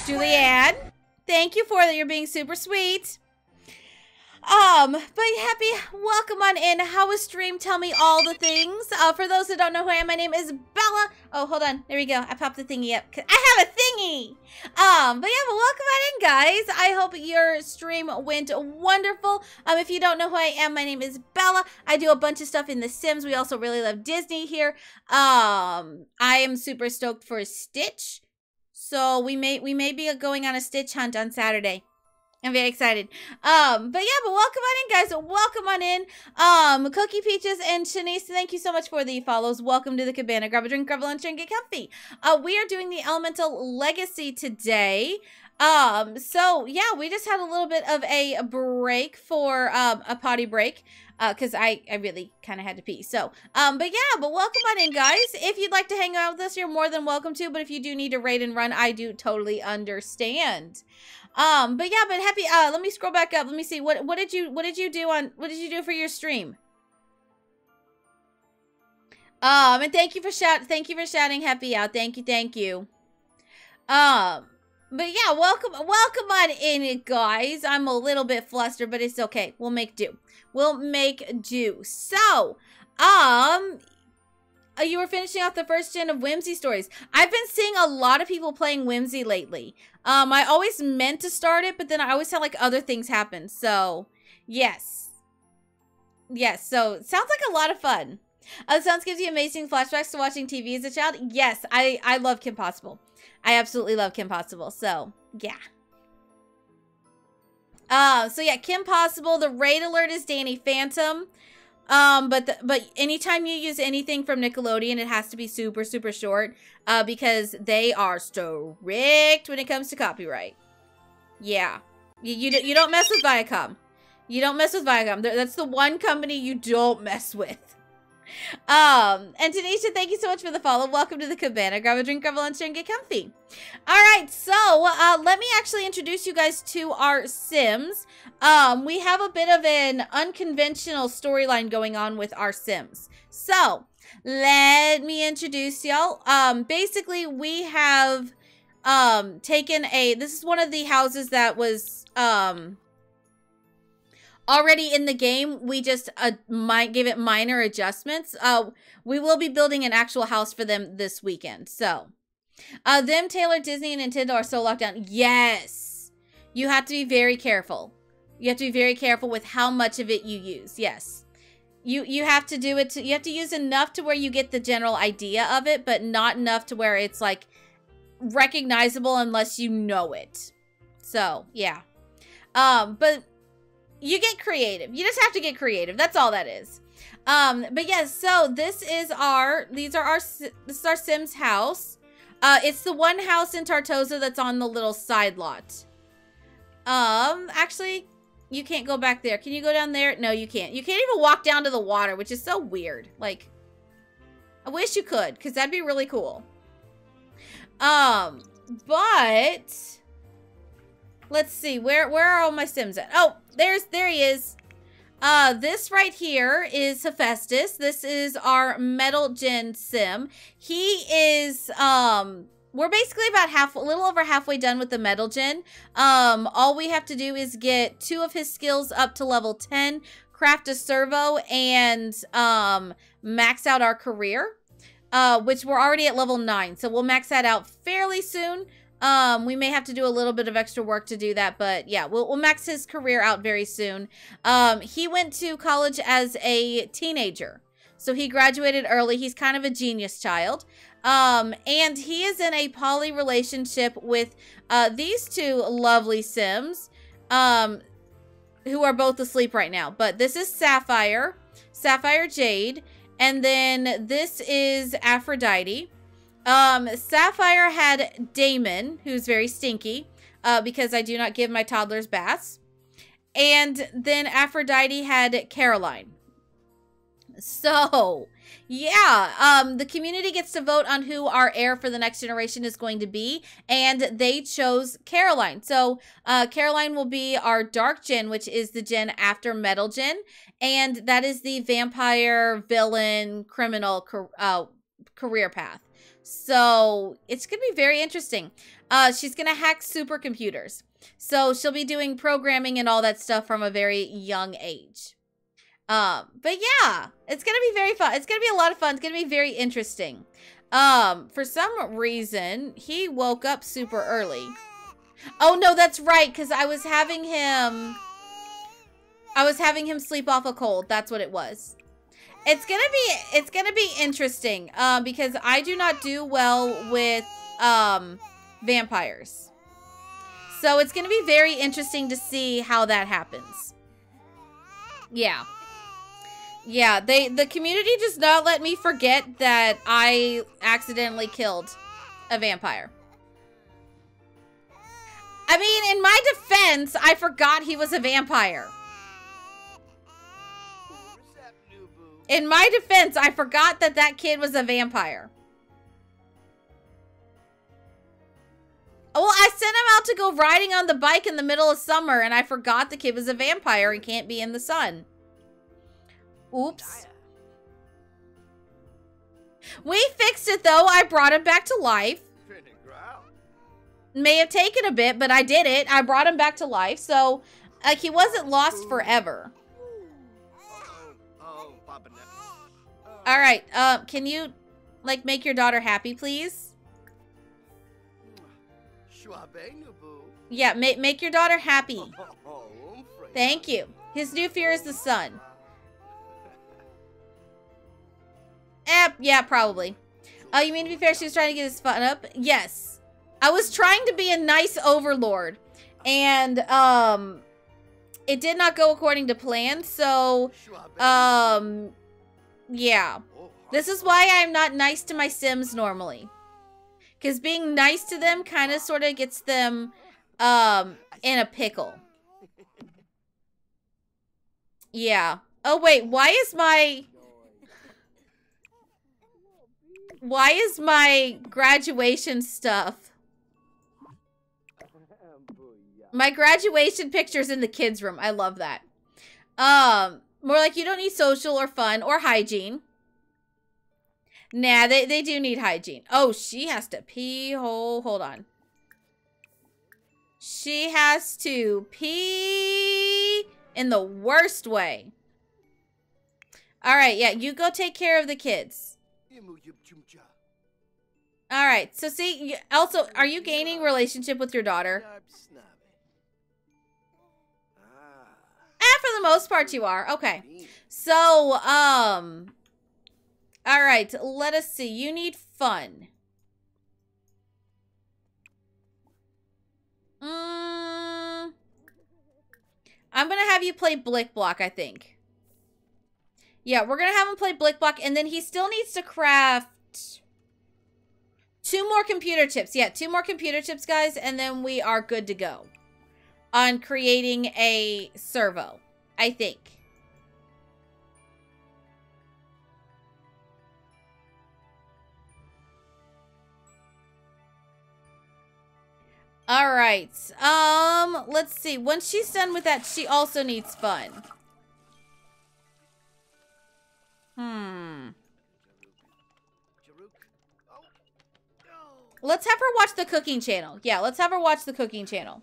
Julianne, thank you for that. You're being super sweet. Um, but happy, welcome on in. How was stream? Tell me all the things. Uh, for those that don't know who I am, my name is Bella. Oh, hold on. There we go. I popped the thingy up. I have a thingy. Um, but yeah, welcome on in, guys. I hope your stream went wonderful. Um, if you don't know who I am, my name is Bella. I do a bunch of stuff in The Sims. We also really love Disney here. Um, I am super stoked for Stitch. So we may we may be going on a Stitch hunt on Saturday. I'm very excited. Um, but yeah, but welcome on in, guys. Welcome on in. Um, Cookie Peaches and Shanice, thank you so much for the follows. Welcome to the cabana. Grab a drink, grab a lunch, and get comfy. Uh, we are doing the Elemental Legacy today. Um, so yeah, we just had a little bit of a break for um a potty break. Uh, cause I, I really kind of had to pee. So, um, but yeah, but welcome on in, guys. If you'd like to hang out with us, you're more than welcome to. But if you do need to raid and run, I do totally understand. Um, but yeah, but happy. Uh, let me scroll back up. Let me see. What what did you what did you do on what did you do for your stream? Um, and thank you for shout. Thank you for shouting happy out. Thank you, thank you. Um, but yeah, welcome welcome on in, guys. I'm a little bit flustered, but it's okay. We'll make do. We'll make do. So, um, uh, you were finishing off the first gen of Whimsy stories. I've been seeing a lot of people playing Whimsy lately. Um, I always meant to start it, but then I always had like other things happen. So, yes. Yes, so sounds like a lot of fun. Uh, sounds gives you amazing flashbacks to watching TV as a child. Yes, I, I love Kim Possible. I absolutely love Kim Possible. So, yeah. Uh, so yeah, Kim Possible. The raid alert is Danny Phantom. Um, but the, but anytime you use anything from Nickelodeon, it has to be super super short. Uh, because they are strict when it comes to copyright. Yeah, you you, you don't mess with Viacom. You don't mess with Viacom. That's the one company you don't mess with. Um, and Tanisha, thank you so much for the follow. Welcome to the cabana. Grab a drink, grab a lunch, and get comfy. All right, so uh, let me actually introduce you guys to our Sims. Um, we have a bit of an unconventional storyline going on with our Sims. So let me introduce y'all. Um, basically, we have um taken a. This is one of the houses that was um already in the game we just uh, might give it minor adjustments. Uh we will be building an actual house for them this weekend so. Uh them taylor disney and nintendo are so locked down. Yes! You have to be very careful. You have to be very careful with how much of it you use yes. You you have to do it to, you have to use enough to where you get the general idea of it but not enough to where it's like recognizable unless you know it. So yeah. Um but you get creative. You just have to get creative. That's all that is. Um, but yes, so this is our these are our this is our Sims house. Uh, it's the one house in Tartosa that's on the little side lot. Um, actually, you can't go back there. Can you go down there? No, you can't. You can't even walk down to the water, which is so weird. Like, I wish you could, because that'd be really cool. Um, but let's see where where are all my sims at? Oh there's there he is. Uh this right here is hephaestus. This is our metal gen sim. He is um we're basically about half a little over halfway done with the metal gen. Um all we have to do is get two of his skills up to level 10 craft a servo and um max out our career uh which we're already at level 9 so we'll max that out fairly soon um, we may have to do a little bit of extra work to do that, but yeah, we'll, we'll max his career out very soon. Um, he went to college as a teenager, so he graduated early. He's kind of a genius child. Um, and he is in a poly relationship with uh, these two lovely Sims, um, who are both asleep right now. But this is Sapphire, Sapphire Jade, and then this is Aphrodite. Um, Sapphire had Damon, who's very stinky. uh, because I do not give my toddlers baths. And then Aphrodite had Caroline. So, yeah, um, the community gets to vote on who our heir for the next generation is going to be, and they chose Caroline. So, uh, Caroline will be our Dark Gen, which is the gen after Metal Gen, and that is the vampire, villain, criminal uh, career path. So, it's going to be very interesting. Uh, she's going to hack supercomputers. So, she'll be doing programming and all that stuff from a very young age. Um, but yeah, it's gonna be very fun. It's gonna be a lot of fun. It's gonna be very interesting. Um, for some reason, he woke up super early. Oh no, that's right, because I was having him I was having him sleep off a cold. That's what it was. It's gonna be it's gonna be interesting. Um, because I do not do well with um vampires. So it's gonna be very interesting to see how that happens. Yeah. Yeah, they the community does not let me forget that I accidentally killed a vampire. I mean, in my defense, I forgot he was a vampire. In my defense, I forgot that that kid was a vampire. Well, I sent him out to go riding on the bike in the middle of summer, and I forgot the kid was a vampire and can't be in the sun. Oops. We fixed it though. I brought him back to life. May have taken a bit, but I did it. I brought him back to life. So, like, he wasn't lost forever. All right. Uh, can you, like, make your daughter happy, please? Yeah, make, make your daughter happy. Thank you. His new fear is the sun. Eh, yeah, probably. Oh, you mean to be fair, she was trying to get his fun up? Yes. I was trying to be a nice overlord. And, um, it did not go according to plan, so, um, yeah. This is why I'm not nice to my Sims normally. Because being nice to them kind of sort of gets them, um, in a pickle. Yeah. Oh, wait, why is my... Why is my graduation stuff? My graduation picture's in the kids' room. I love that. Um, more like you don't need social or fun or hygiene. Nah, they, they do need hygiene. Oh, she has to pee. Hold, hold on. She has to pee in the worst way. All right, yeah, you go take care of the kids. All right. So see, also, are you gaining relationship with your daughter? For the most part, you are. Okay. So, um, all right. Let us see. You need fun. Mm, I'm gonna have you play Blicblock. I think. Yeah, we're gonna have him play Blicblock, and then he still needs to craft two more computer chips. Yeah, two more computer chips, guys, and then we are good to go on creating a servo, I think. All right. Um, let's see. Once she's done with that, she also needs fun. Hmm. Let's have her watch the cooking channel. Yeah, let's have her watch the cooking channel.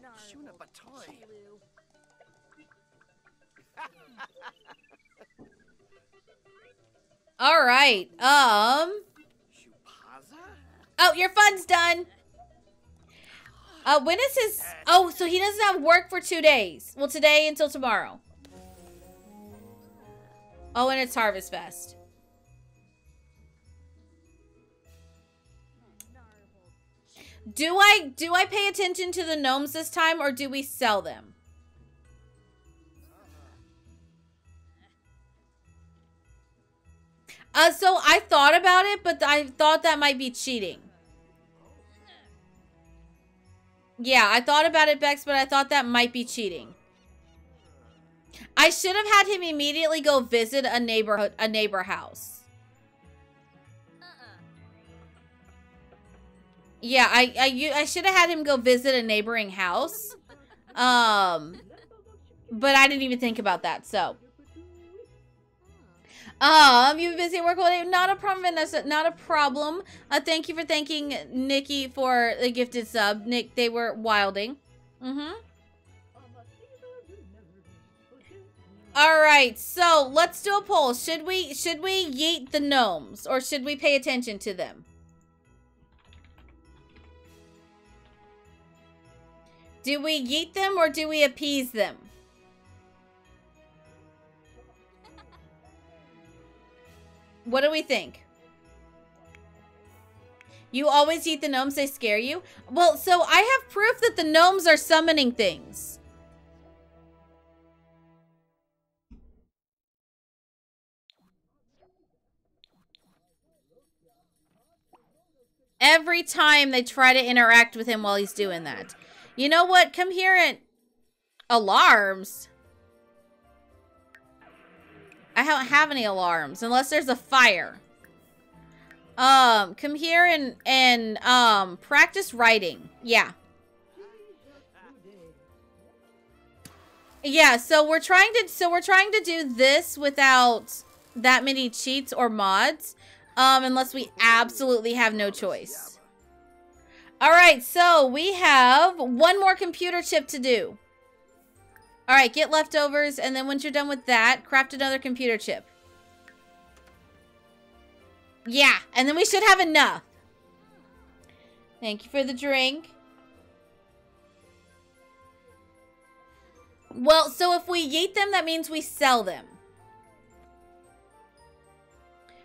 All right. Um. Oh, your fun's done. Uh, when is his? Oh, so he doesn't have work for two days. Well, today until tomorrow. Oh, and it's Harvest Fest. Do I do I pay attention to the gnomes this time or do we sell them? Uh, so I thought about it, but I thought that might be cheating. Yeah, I thought about it, Bex, but I thought that might be cheating. I should have had him immediately go visit a neighborhood, a neighbor house. Yeah, I I, I should have had him go visit a neighboring house. Um, but I didn't even think about that. So, um, you've been busy at work all day. Not a problem, Vanessa. Not a problem. Uh, thank you for thanking Nikki for the gifted sub. Nick, they were wilding. Mm-hmm. All right, so let's do a poll. Should we should we yeet the gnomes or should we pay attention to them? Do we yeet them or do we appease them? What do we think? You always eat the gnomes, they scare you? Well, so I have proof that the gnomes are summoning things. Every time they try to interact with him while he's doing that. You know what? Come here and... Alarms? I don't have any alarms unless there's a fire. Um, come here and and um practice writing. Yeah. Yeah, so we're trying to so we're trying to do this without that many cheats or mods. Um, unless we absolutely have no choice. All right, so we have one more computer chip to do. All right, get leftovers, and then once you're done with that, craft another computer chip. Yeah, and then we should have enough. Thank you for the drink. Well, so if we yeet them, that means we sell them.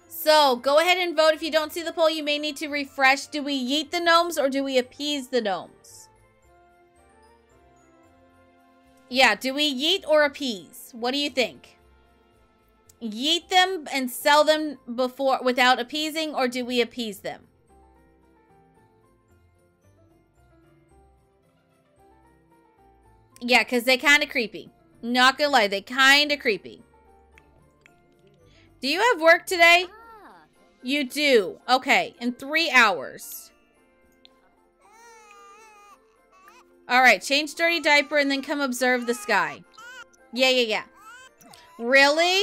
So, go ahead and vote. If you don't see the poll, you may need to refresh. Do we yeet the gnomes or do we appease the gnomes? Yeah, do we yeet or appease? What do you think? Yeet them and sell them before without appeasing or do we appease them? Yeah, because they kind of creepy. Not gonna lie, they kind of creepy. Do you have work today? Ah. You do. Okay, in three hours. All right, change dirty diaper and then come observe the sky. Yeah, yeah, yeah. Really?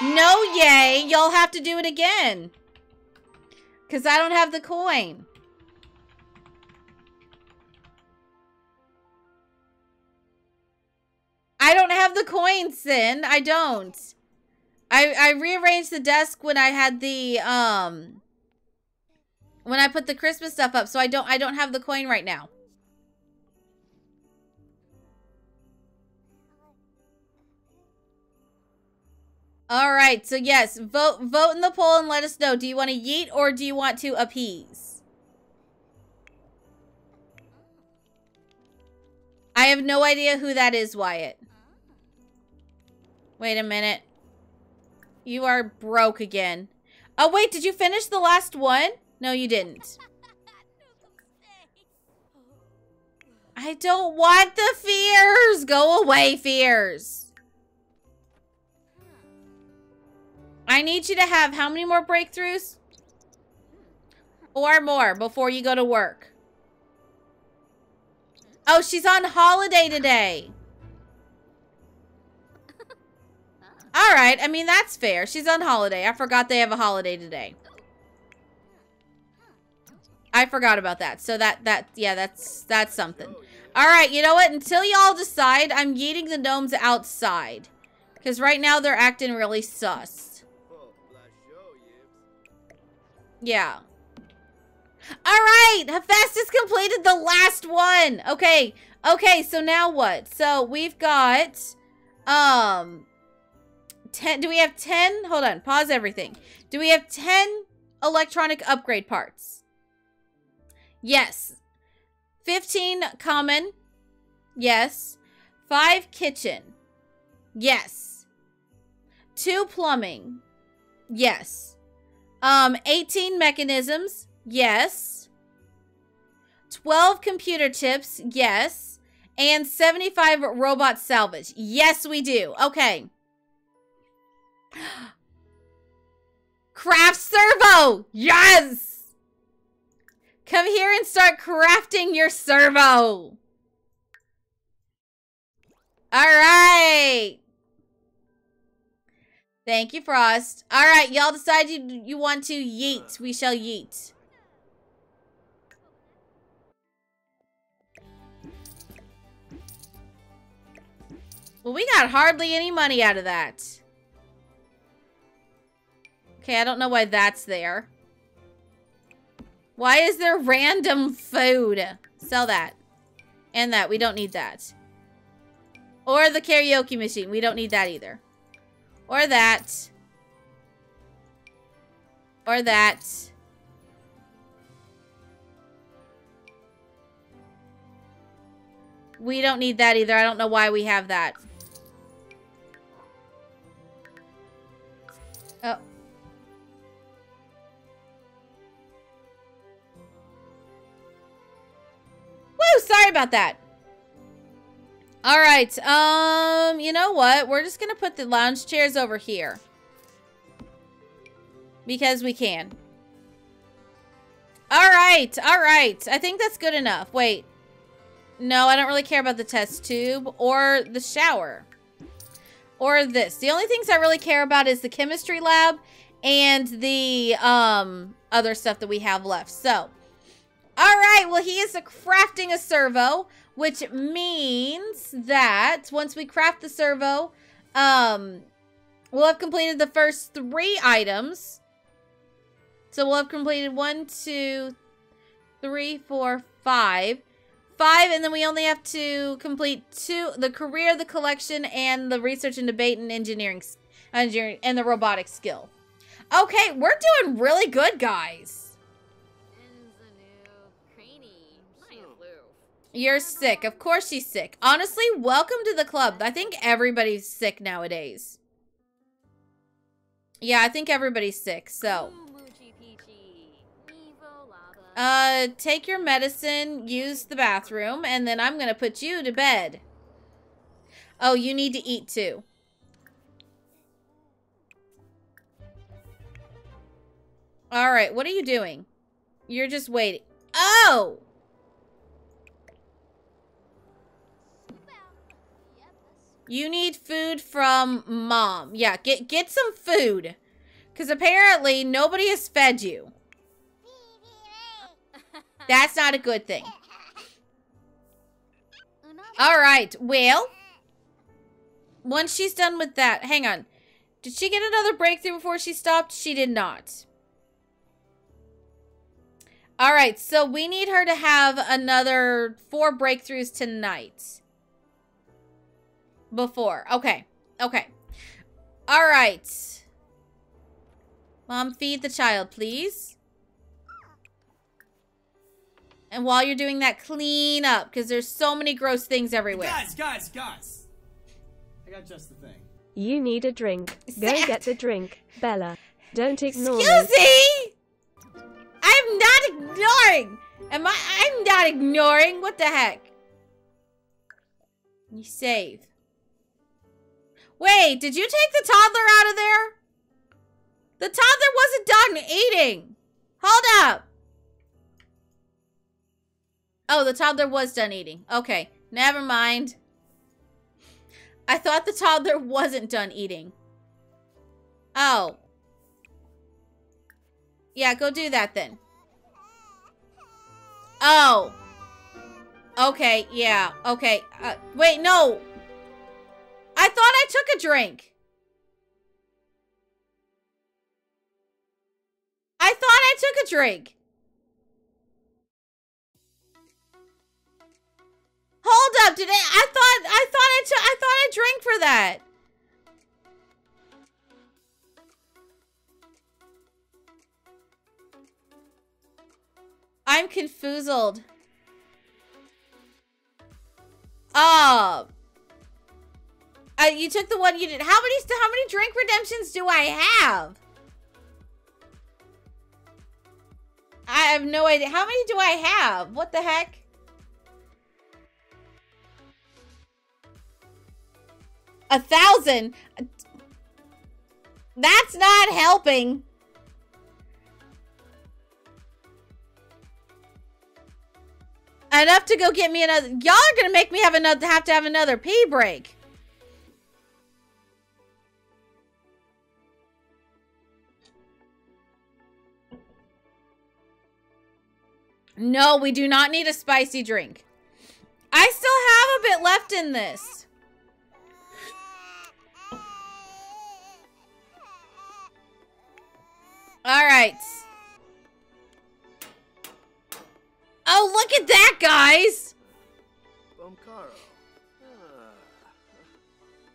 No, yay. Y'all have to do it again. Because I don't have the coin. I don't have the coin, Sin. I don't. I I rearranged the desk when I had the um when I put the Christmas stuff up, so I don't I don't have the coin right now. All right, so yes, vote vote in the poll and let us know. Do you want to yeet or do you want to appease? I have no idea who that is, Wyatt. Wait a minute. You are broke again. Oh, wait, did you finish the last one? No, you didn't. I don't want the fears. Go away, fears. I need you to have how many more breakthroughs? Or more before you go to work. Oh, she's on holiday today. All right. I mean, that's fair. She's on holiday. I forgot they have a holiday today. I forgot about that. So that, that, yeah, that's, that's something. All right. You know what? Until y'all decide, I'm yeeting the gnomes outside. Because right now they're acting really sus. Yeah. All right. Hephaestus completed the last one. Okay. Okay. So now what? So we've got, um, 10 do we have 10 hold on pause everything do we have 10 electronic upgrade parts yes 15 common yes 5 kitchen yes 2 plumbing yes um 18 mechanisms yes 12 computer chips, yes. And 75 robot salvage. Yes, we do. Okay. Craft servo! Yes! Come here and start crafting your servo. All right. Thank you, Frost. All right, y'all decide you, you want to yeet. We shall yeet. Well, we got hardly any money out of that. Okay, I don't know why that's there. Why is there random food? Sell that. And that. We don't need that. Or the karaoke machine. We don't need that either. Or that. Or that. We don't need that either. I don't know why we have that. Woo! Sorry about that. All right. Um, you know what? We're just going to put the lounge chairs over here. Because we can. All right. All right. I think that's good enough. Wait. No, I don't really care about the test tube or the shower. Or this. The only things I really care about is the chemistry lab and the um other stuff that we have left. So, all right. Well, he is crafting a servo, which means that once we craft the servo, um, we'll have completed the first three items. So we'll have completed one, two, three, four, five. Five, and then we only have to complete two, the career, the collection, and the research and debate and engineering, engineering and the robotic skill. Okay, we're doing really good, guys. You're sick. Of course she's sick. Honestly, welcome to the club. I think everybody's sick nowadays. Yeah, I think everybody's sick, so. Uh, take your medicine, use the bathroom, and then I'm gonna put you to bed. Oh, you need to eat too. Alright, what are you doing? You're just waiting. Oh! You need food from mom. Yeah, get get some food. Because apparently nobody has fed you. That's not a good thing. All right, well, once she's done with that, hang on. Did she get another breakthrough before she stopped? She did not. All right, so we need her to have another four breakthroughs tonight. Before. Okay. Okay. All right. Mom, feed the child, please. And while you're doing that, clean up because there's so many gross things everywhere. Guys, guys, guys. I got just the thing. You need a drink. Go Zach. get the drink, Bella. Don't ignore Excuse me. me? I'm not ignoring. Am I? I'm not ignoring. What the heck? You save. Wait, did you take the toddler out of there? The toddler wasn't done eating. Hold up. Oh, the toddler was done eating. Okay, never mind. I thought the toddler wasn't done eating. Oh. Yeah, go do that then. Oh. Okay, yeah, okay. Uh, wait, no. I thought I took a drink. I thought I took a drink. Hold up, did I I thought I thought I took I thought I drank for that. I'm confoozled. Oh. Uh, you took the one you did. How many how many drink redemptions do I have? I have no idea. How many do I have? What the heck? A thousand? That's not helping. Enough to go get me another. Y'all are gonna make me have another. Have to have another pee break. No, we do not need a spicy drink. I still have a bit left in this. All right. Oh, look at that, guys.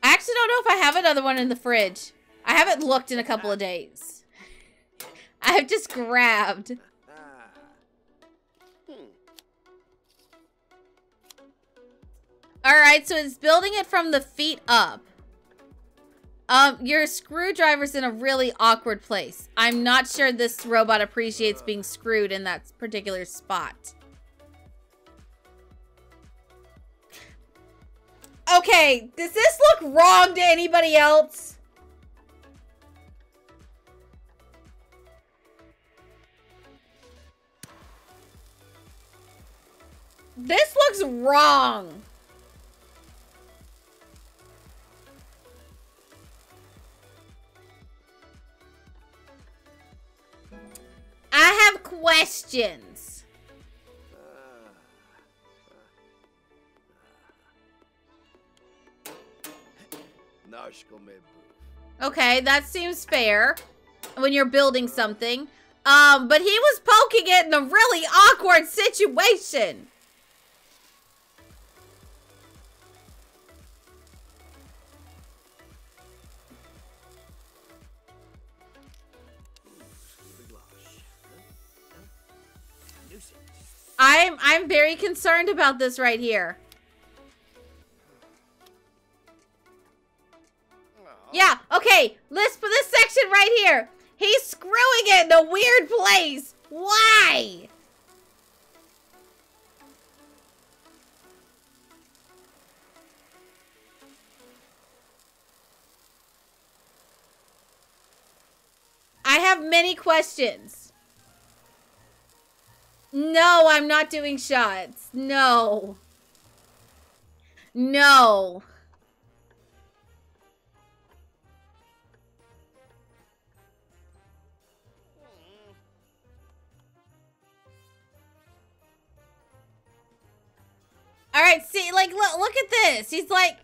I actually don't know if I have another one in the fridge. I haven't looked in a couple of days. I have just grabbed. All right, so it's building it from the feet up. Um, your screwdriver's in a really awkward place. I'm not sure this robot appreciates being screwed in that particular spot. Okay, does this look wrong to anybody else? This looks wrong. Questions. Okay, that seems fair when you're building something. Um, but he was poking it in a really awkward situation. Concerned about this right here. Yeah, okay, let's put this section right here. He's screwing it in a weird place. Why? I have many questions. No, I'm not doing shots. No. No. All right, see, like, look, look at this. He's like,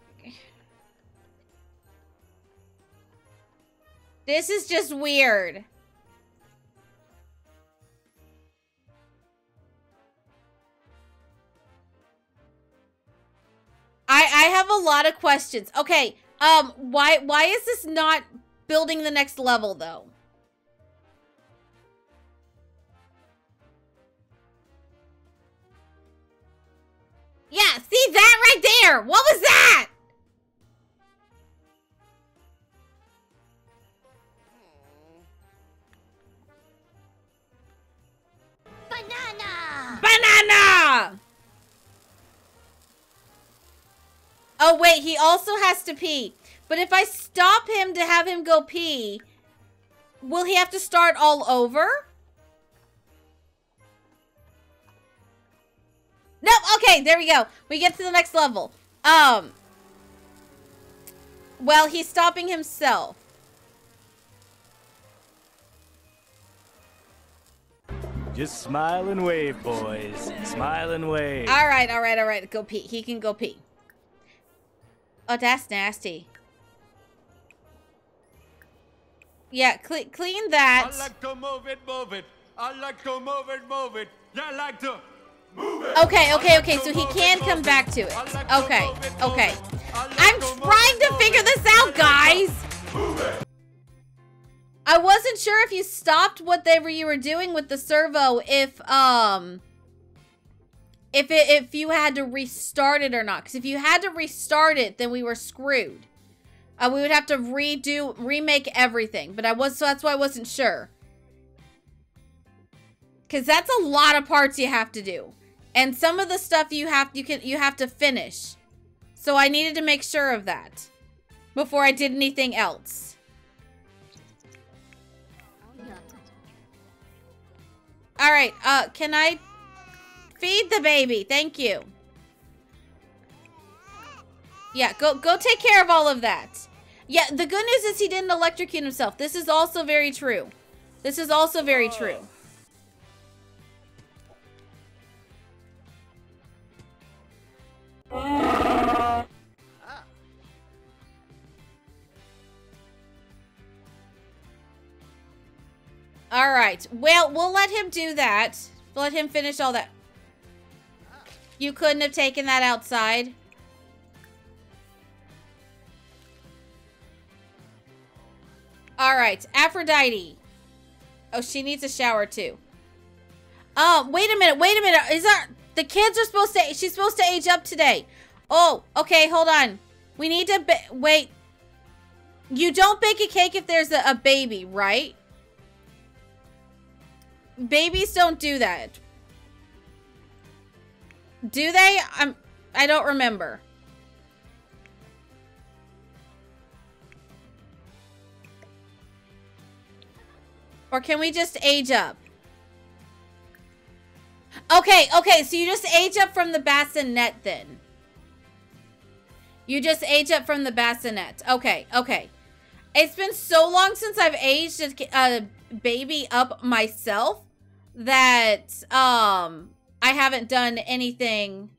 this is just weird. I I have a lot of questions. Okay, um, why why is this not building the next level though? Yeah, see that right there. What was that? Banana! Banana! Oh, wait, he also has to pee. But if I stop him to have him go pee, will he have to start all over? No, okay, there we go. We get to the next level. Um, well, he's stopping himself. Just smile and wave, boys. Smile and wave. All right, all right, all right. Go pee. He can go pee. Oh, that's nasty. Yeah, cle clean that. I like to move it, move it. I like to move it, move it. I like to. Okay, okay, okay. So he can come back to it. Okay, okay. I'm trying to figure this out, guys. I wasn't sure if you stopped whatever you were doing with the servo if um if it if you had to restart it or not. Because if you had to restart it, then we were screwed. Uh, we would have to redo remake everything. But I was so that's why I wasn't sure. Cause that's a lot of parts you have to do. And some of the stuff you have you can you have to finish. So I needed to make sure of that before I did anything else. All right, uh can I feed the baby? Thank you. Yeah, go go take care of all of that. Yeah, the good news is he didn't electrocute himself. This is also very true. This is also very oh. true. All right. Well, we'll let him do that. Let him finish all that. You couldn't have taken that outside. All right, Aphrodite. Oh, she needs a shower too. Um, wait a minute, wait a minute. Is that the kids are supposed to? She's supposed to age up today. Oh, okay. Hold on. We need to wait. You don't bake a cake if there's a, a baby, right? Babies don't do that. Do they? I'm. I don't remember. Or can we just age up? Okay, okay, so you just age up from the bassinet then. You just age up from the bassinet. Okay, okay. It's been so long since I've aged a, baby up myself that um I haven't done anything.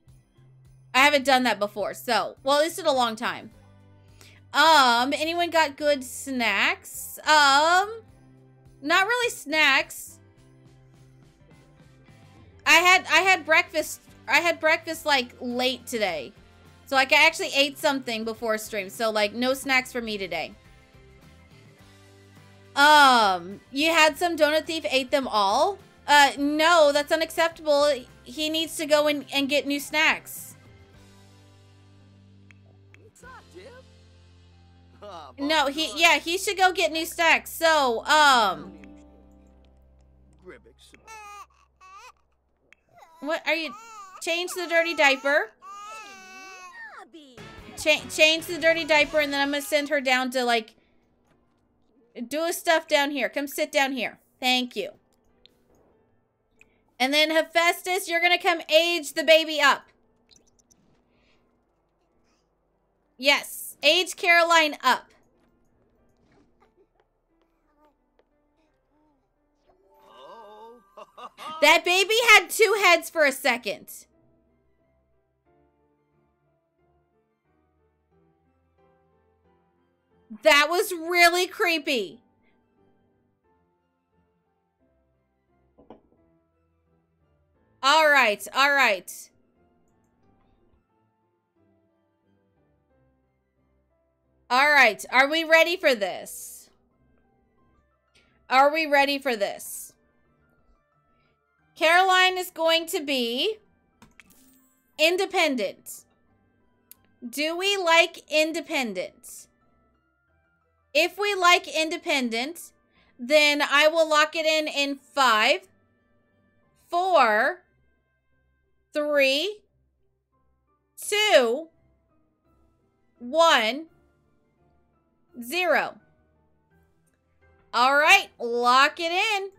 I haven't done that before. So, well, it's been a long time. Um, anyone got good snacks? Um, not really snacks. I had I had breakfast. I had breakfast like late today. So like I actually ate something before stream. So like no snacks for me today. Um, you had some donut thief ate them all? Uh no, that's unacceptable. He needs to go and, and get new snacks. No, he yeah, he should go get new snacks. So, um What are you change the dirty diaper? Cha change the dirty diaper and then I'm going to send her down to like do a stuff down here. Come sit down here. Thank you. And then Hephaestus, you're going to come age the baby up. Yes. Age Caroline up. That baby had two heads for a second. That was really creepy. All right, all right. All right, are we ready for this? Are we ready for this? Caroline is going to be independent. Do we like independent? If we like independent, then I will lock it in in five, four, three, two, one, zero. All right, lock it in.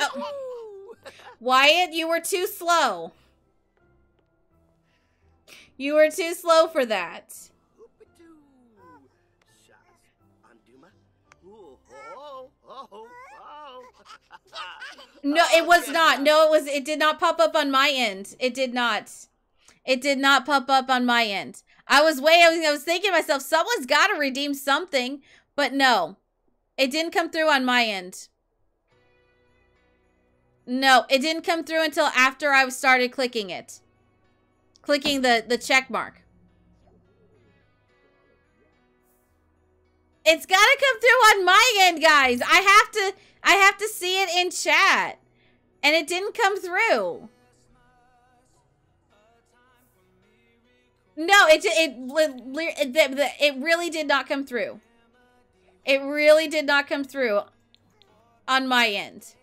Oh. Wyatt, you were too slow. You were too slow for that. No, it was not. No, it was. It did not pop up on my end. It did not. It did not pop up on my end. I was way. I was, I was thinking to myself, someone's got to redeem something, but no, it didn't come through on my end. No, it didn't come through until after I started clicking it, clicking the the check mark. It's got to come through on my end, guys. I have to I have to see it in chat. And it didn't come through. No, it it it, it really did not come through. It really did not come through on my end.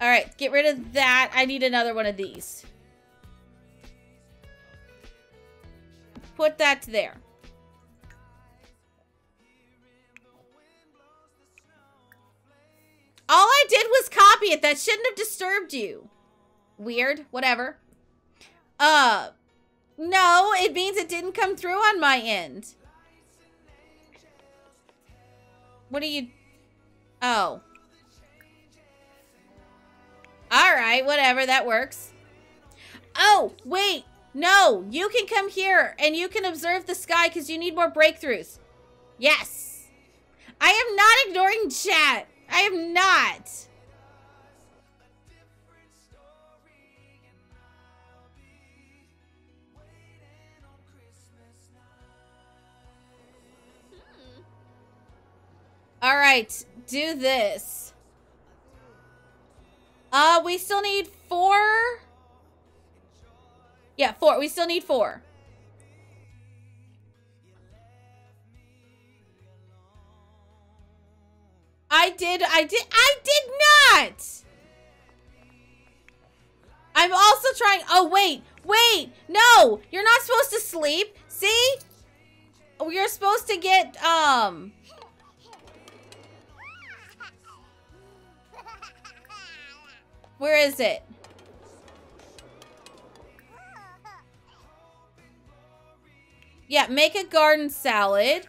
All right, get rid of that. I need another one of these. Put that there. All I did was copy it. That shouldn't have disturbed you. Weird. Whatever. Uh, no, it means it didn't come through on my end. What are you... Oh. Alright, whatever, that works. Oh, wait. No, you can come here and you can observe the sky because you need more breakthroughs. Yes. I am not ignoring chat. I am not. All right, do this. Uh, we still need four. Yeah, four. We still need four. I did, I did, I did not! I'm also trying, oh wait, wait, no! You're not supposed to sleep, see? You're supposed to get, um... Where is it? Yeah, make a garden salad.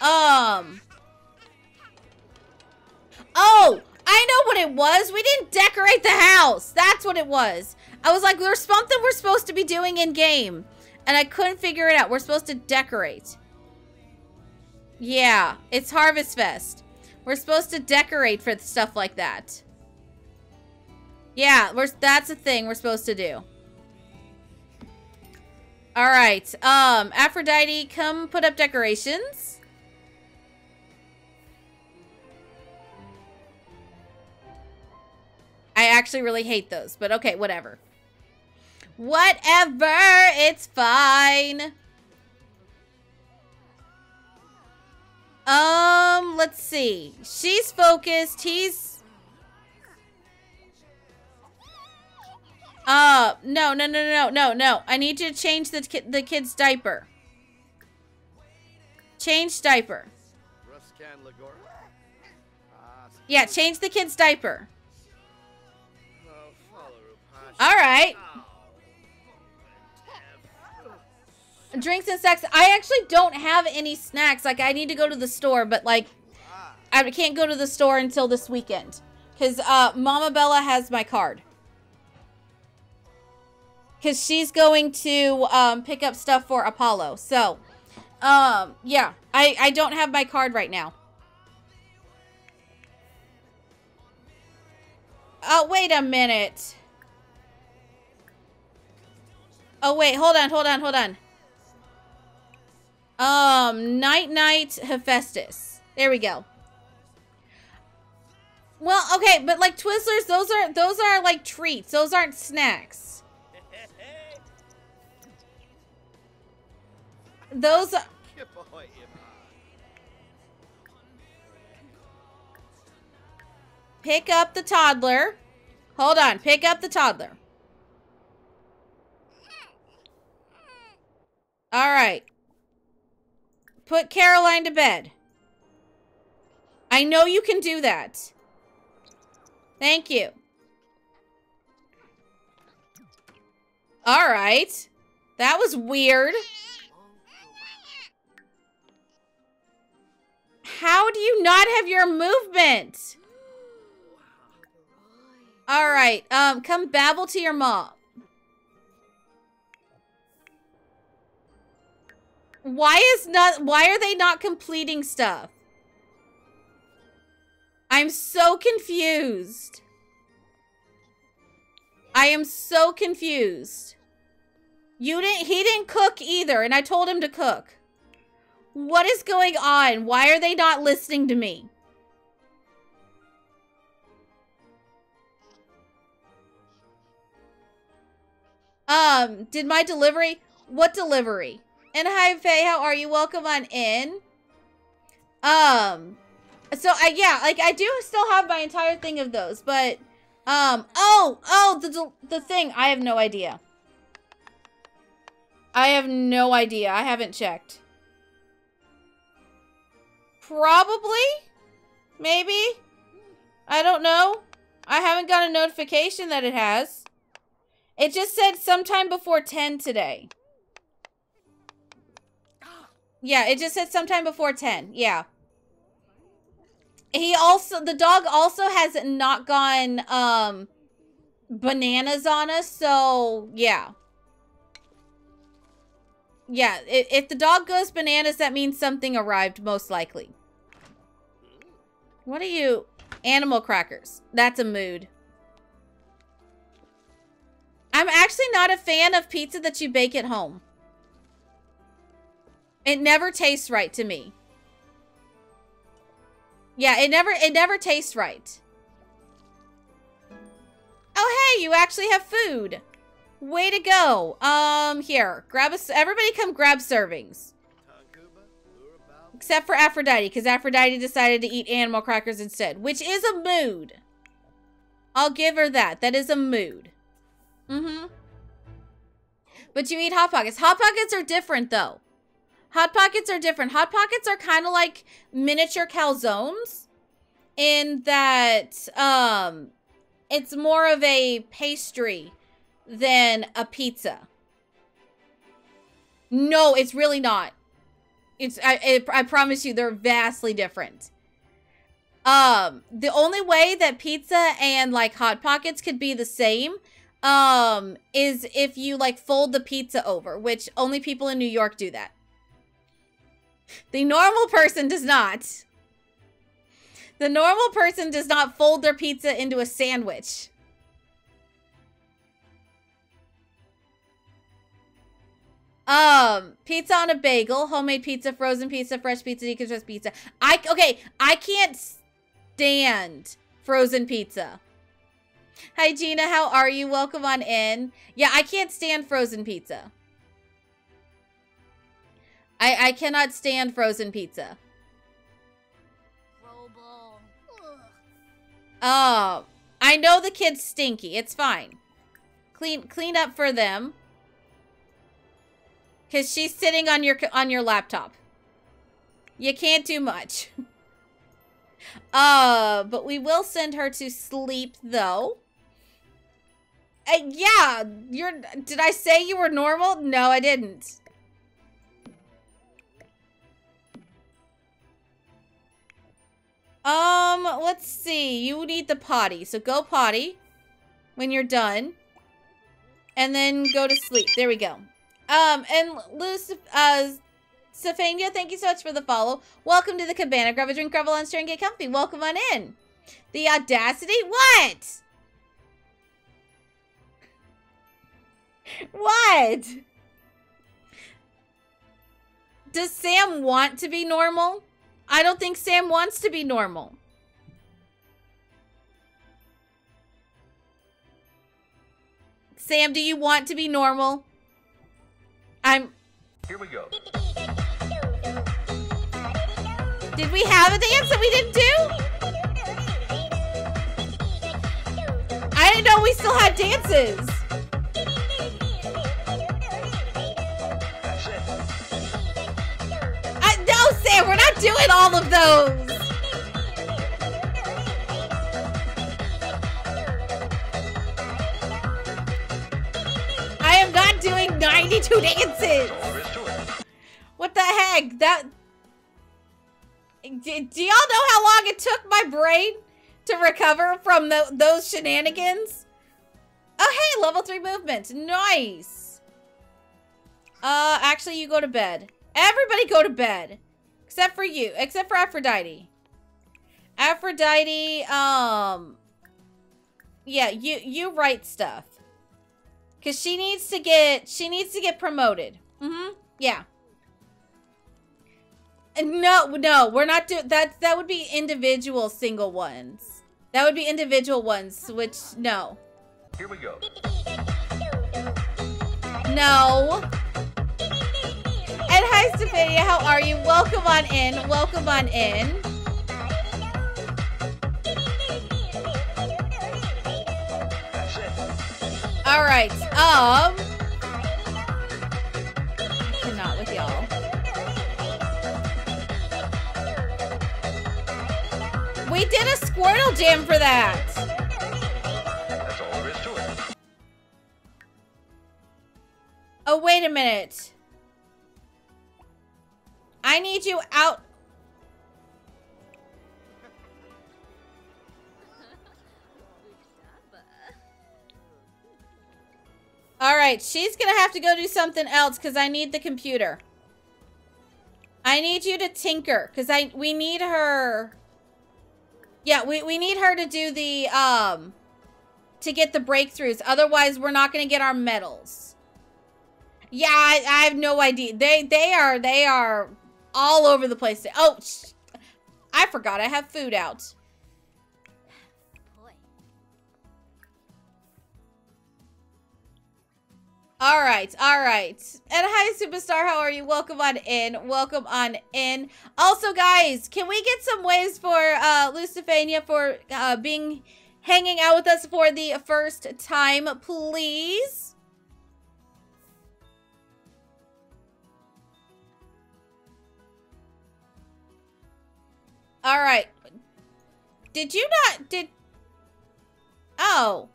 Um... Oh, I know what it was. We didn't decorate the house. That's what it was. I was like, there's something we're supposed to be doing in game. And I couldn't figure it out. We're supposed to decorate. Yeah, it's Harvest Fest. We're supposed to decorate for stuff like that. Yeah, we're, that's a thing we're supposed to do. All right. Um, Aphrodite, come put up decorations. I actually really hate those, but okay, whatever. Whatever, it's fine. Um, let's see. She's focused. He's Uh, no, no, no, no, no, no. I need you to change the ki the kid's diaper. Change diaper. Yeah, change the kid's diaper. All right. Drinks and snacks. I actually don't have any snacks. Like, I need to go to the store, but, like, I can't go to the store until this weekend. Because uh, Mama Bella has my card. Because she's going to um, pick up stuff for Apollo. So, um, yeah. I, I don't have my card right now. Oh, wait a minute. Oh, wait. Hold on, hold on, hold on. Um, Night Night Hephaestus. There we go. Well, okay, but like Twizzlers, those are those are like treats. Those aren't snacks. Those are, Pick up the toddler. Hold on, pick up the toddler. All right. Put Caroline to bed. I know you can do that. Thank you. All right. That was weird. How do you not have your movement? All right. Um, come babble to your mom. Why is not why are they not completing stuff? I'm so confused. I am so confused. You didn't he didn't cook either and I told him to cook. What is going on? Why are they not listening to me? Um, did my delivery? What delivery? And hi, Faye, how are you? Welcome on in. Um, so I, yeah, like I do still have my entire thing of those, but Um, oh, oh, the, the thing. I have no idea. I have no idea. I haven't checked. Probably? Maybe? I don't know. I haven't got a notification that it has. It just said sometime before 10 today. Yeah, it just said sometime before 10. Yeah. He also, the dog also has not gone, um, bananas on us. So, yeah. Yeah, if, if the dog goes bananas, that means something arrived, most likely. What are you? Animal crackers. That's a mood. I'm actually not a fan of pizza that you bake at home. It never tastes right to me. Yeah, it never it never tastes right. Oh, hey, you actually have food. Way to go. Um, here, grab us. Everybody come grab servings. Except for Aphrodite, because Aphrodite decided to eat animal crackers instead, which is a mood. I'll give her that. That is a mood. Mm-hmm. But you eat Hot Pockets. Hot Pockets are different, though. Hot Pockets are different. Hot Pockets are kind of like miniature calzones in that um, it's more of a pastry than a pizza. No, it's really not. It's I, I, I promise you they're vastly different. Um, the only way that pizza and like hot pockets could be the same um is if you like fold the pizza over, which only people in New York do that. The normal person does not. The normal person does not fold their pizza into a sandwich. Um, pizza on a bagel, homemade pizza, frozen pizza, fresh pizza, decompressed pizza. I okay, I can't stand frozen pizza. Hi Gina, how are you? Welcome on in. Yeah, I can't stand frozen pizza. I I cannot stand frozen pizza. Oh, I know the kid's stinky. It's fine. Clean clean up for them. Cause she's sitting on your on your laptop. You can't do much. uh, but we will send her to sleep though. Uh, yeah, you're. Did I say you were normal? No, I didn't. Um, let's see. You need the potty, so go potty when you're done, and then go to sleep. There we go. Um, and Luce, uh, Stephania, thank you so much for the follow. Welcome to the cabana. Grab a drink, grab a lunch, and get comfy. Welcome on in. The audacity? What? What? Does Sam want to be normal? I don't think Sam wants to be normal. Sam, do you want to be normal? I'm. Here we go. Did we have a dance that we didn't do? I didn't know we still had dances. Sam, we're not doing all of those. I am not doing 92 dances. What the heck? That. Do, do y'all know how long it took my brain to recover from the, those shenanigans? Oh, hey, level 3 movement. Nice. Uh, actually, you go to bed. Everybody go to bed. Except for you. Except for Aphrodite. Aphrodite, um... Yeah, you, you write stuff. Because she needs to get, she needs to get promoted. Mm-hmm. Yeah. No, no, we're not doing that. That would be individual single ones. That would be individual ones, which no. Here we go. No. Hi, Stephania. How are you? Welcome on in. Welcome on in. All right. Um. I cannot with y'all. We did a Squirtle jam for that. That's all there is to it. Oh, wait a minute. I need you out. All right, she's going to have to go do something else because I need the computer. I need you to tinker because I we need her. Yeah, we, we need her to do the, um, to get the breakthroughs. Otherwise, we're not going to get our medals. Yeah, I, I have no idea. They they are they are all over the place. Oh, I forgot I have food out. All right, all right. And hi, Superstar. How are you? Welcome on in. Welcome on in. Also, guys, can we get some ways for uh, Lucifania for uh, being hanging out with us for the first time, please? All right. Did you not did Oh.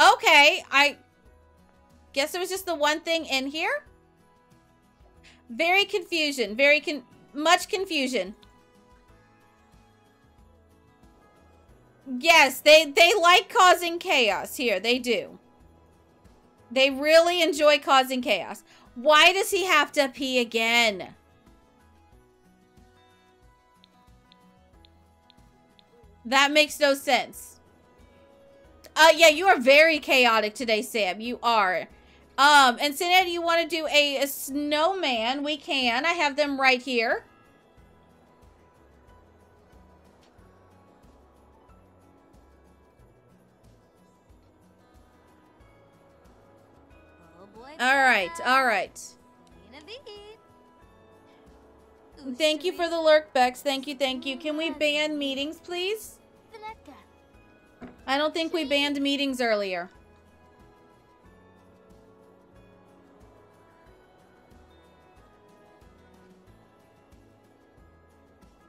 Okay, I guess it was just the one thing in here. Very confusion, very con much confusion. Yes, they they like causing chaos here. They do. They really enjoy causing chaos. Why does he have to pee again? That makes no sense. Uh, yeah, you are very chaotic today, Sam. You are. Um, and Sinead, you want to do a, a snowman? We can. I have them right here. All right, all right. Thank you for the lurk, Bex. Thank you, thank you. Can we ban meetings, please? I don't think we banned meetings earlier.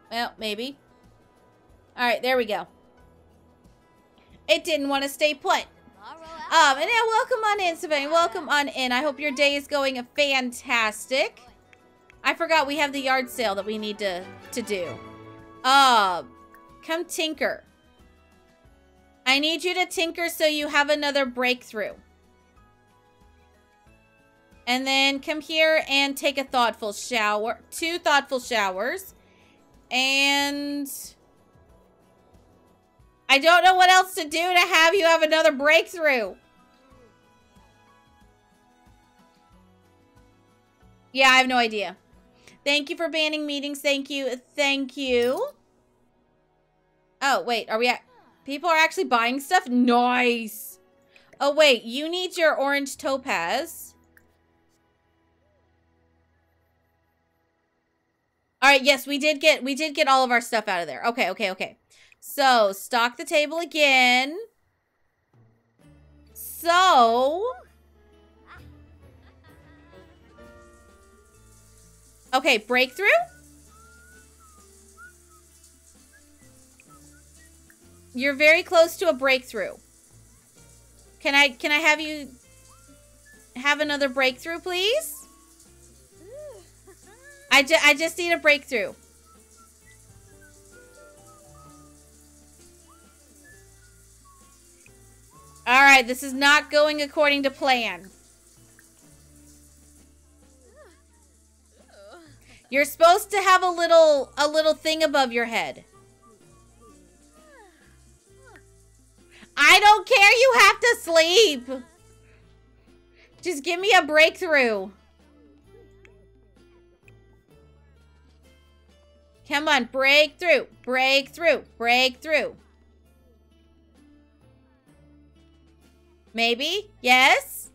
Well, maybe. All right, there we go. It didn't want to stay put. Um, and yeah, welcome on in, Savannah. Welcome on in. I hope your day is going fantastic. I forgot we have the yard sale that we need to, to do. Uh, come tinker. I need you to tinker so you have another breakthrough. And then come here and take a thoughtful shower. Two thoughtful showers. And... I don't know what else to do to have you have another breakthrough. Yeah, I have no idea. Thank you for banning meetings. Thank you. Thank you. Oh, wait. Are we at... People are actually buying stuff? Nice. Oh, wait. You need your orange topaz. All right. Yes, we did get... We did get all of our stuff out of there. Okay, okay, okay. So, stock the table again. So... Okay, breakthrough? You're very close to a breakthrough. Can I can I have you have another breakthrough, please? I, ju I just need a breakthrough. All right, this is not going according to plan. You're supposed to have a little a little thing above your head. I don't care. You have to sleep. Just give me a breakthrough. Come on, breakthrough, breakthrough, breakthrough. Maybe? Yes?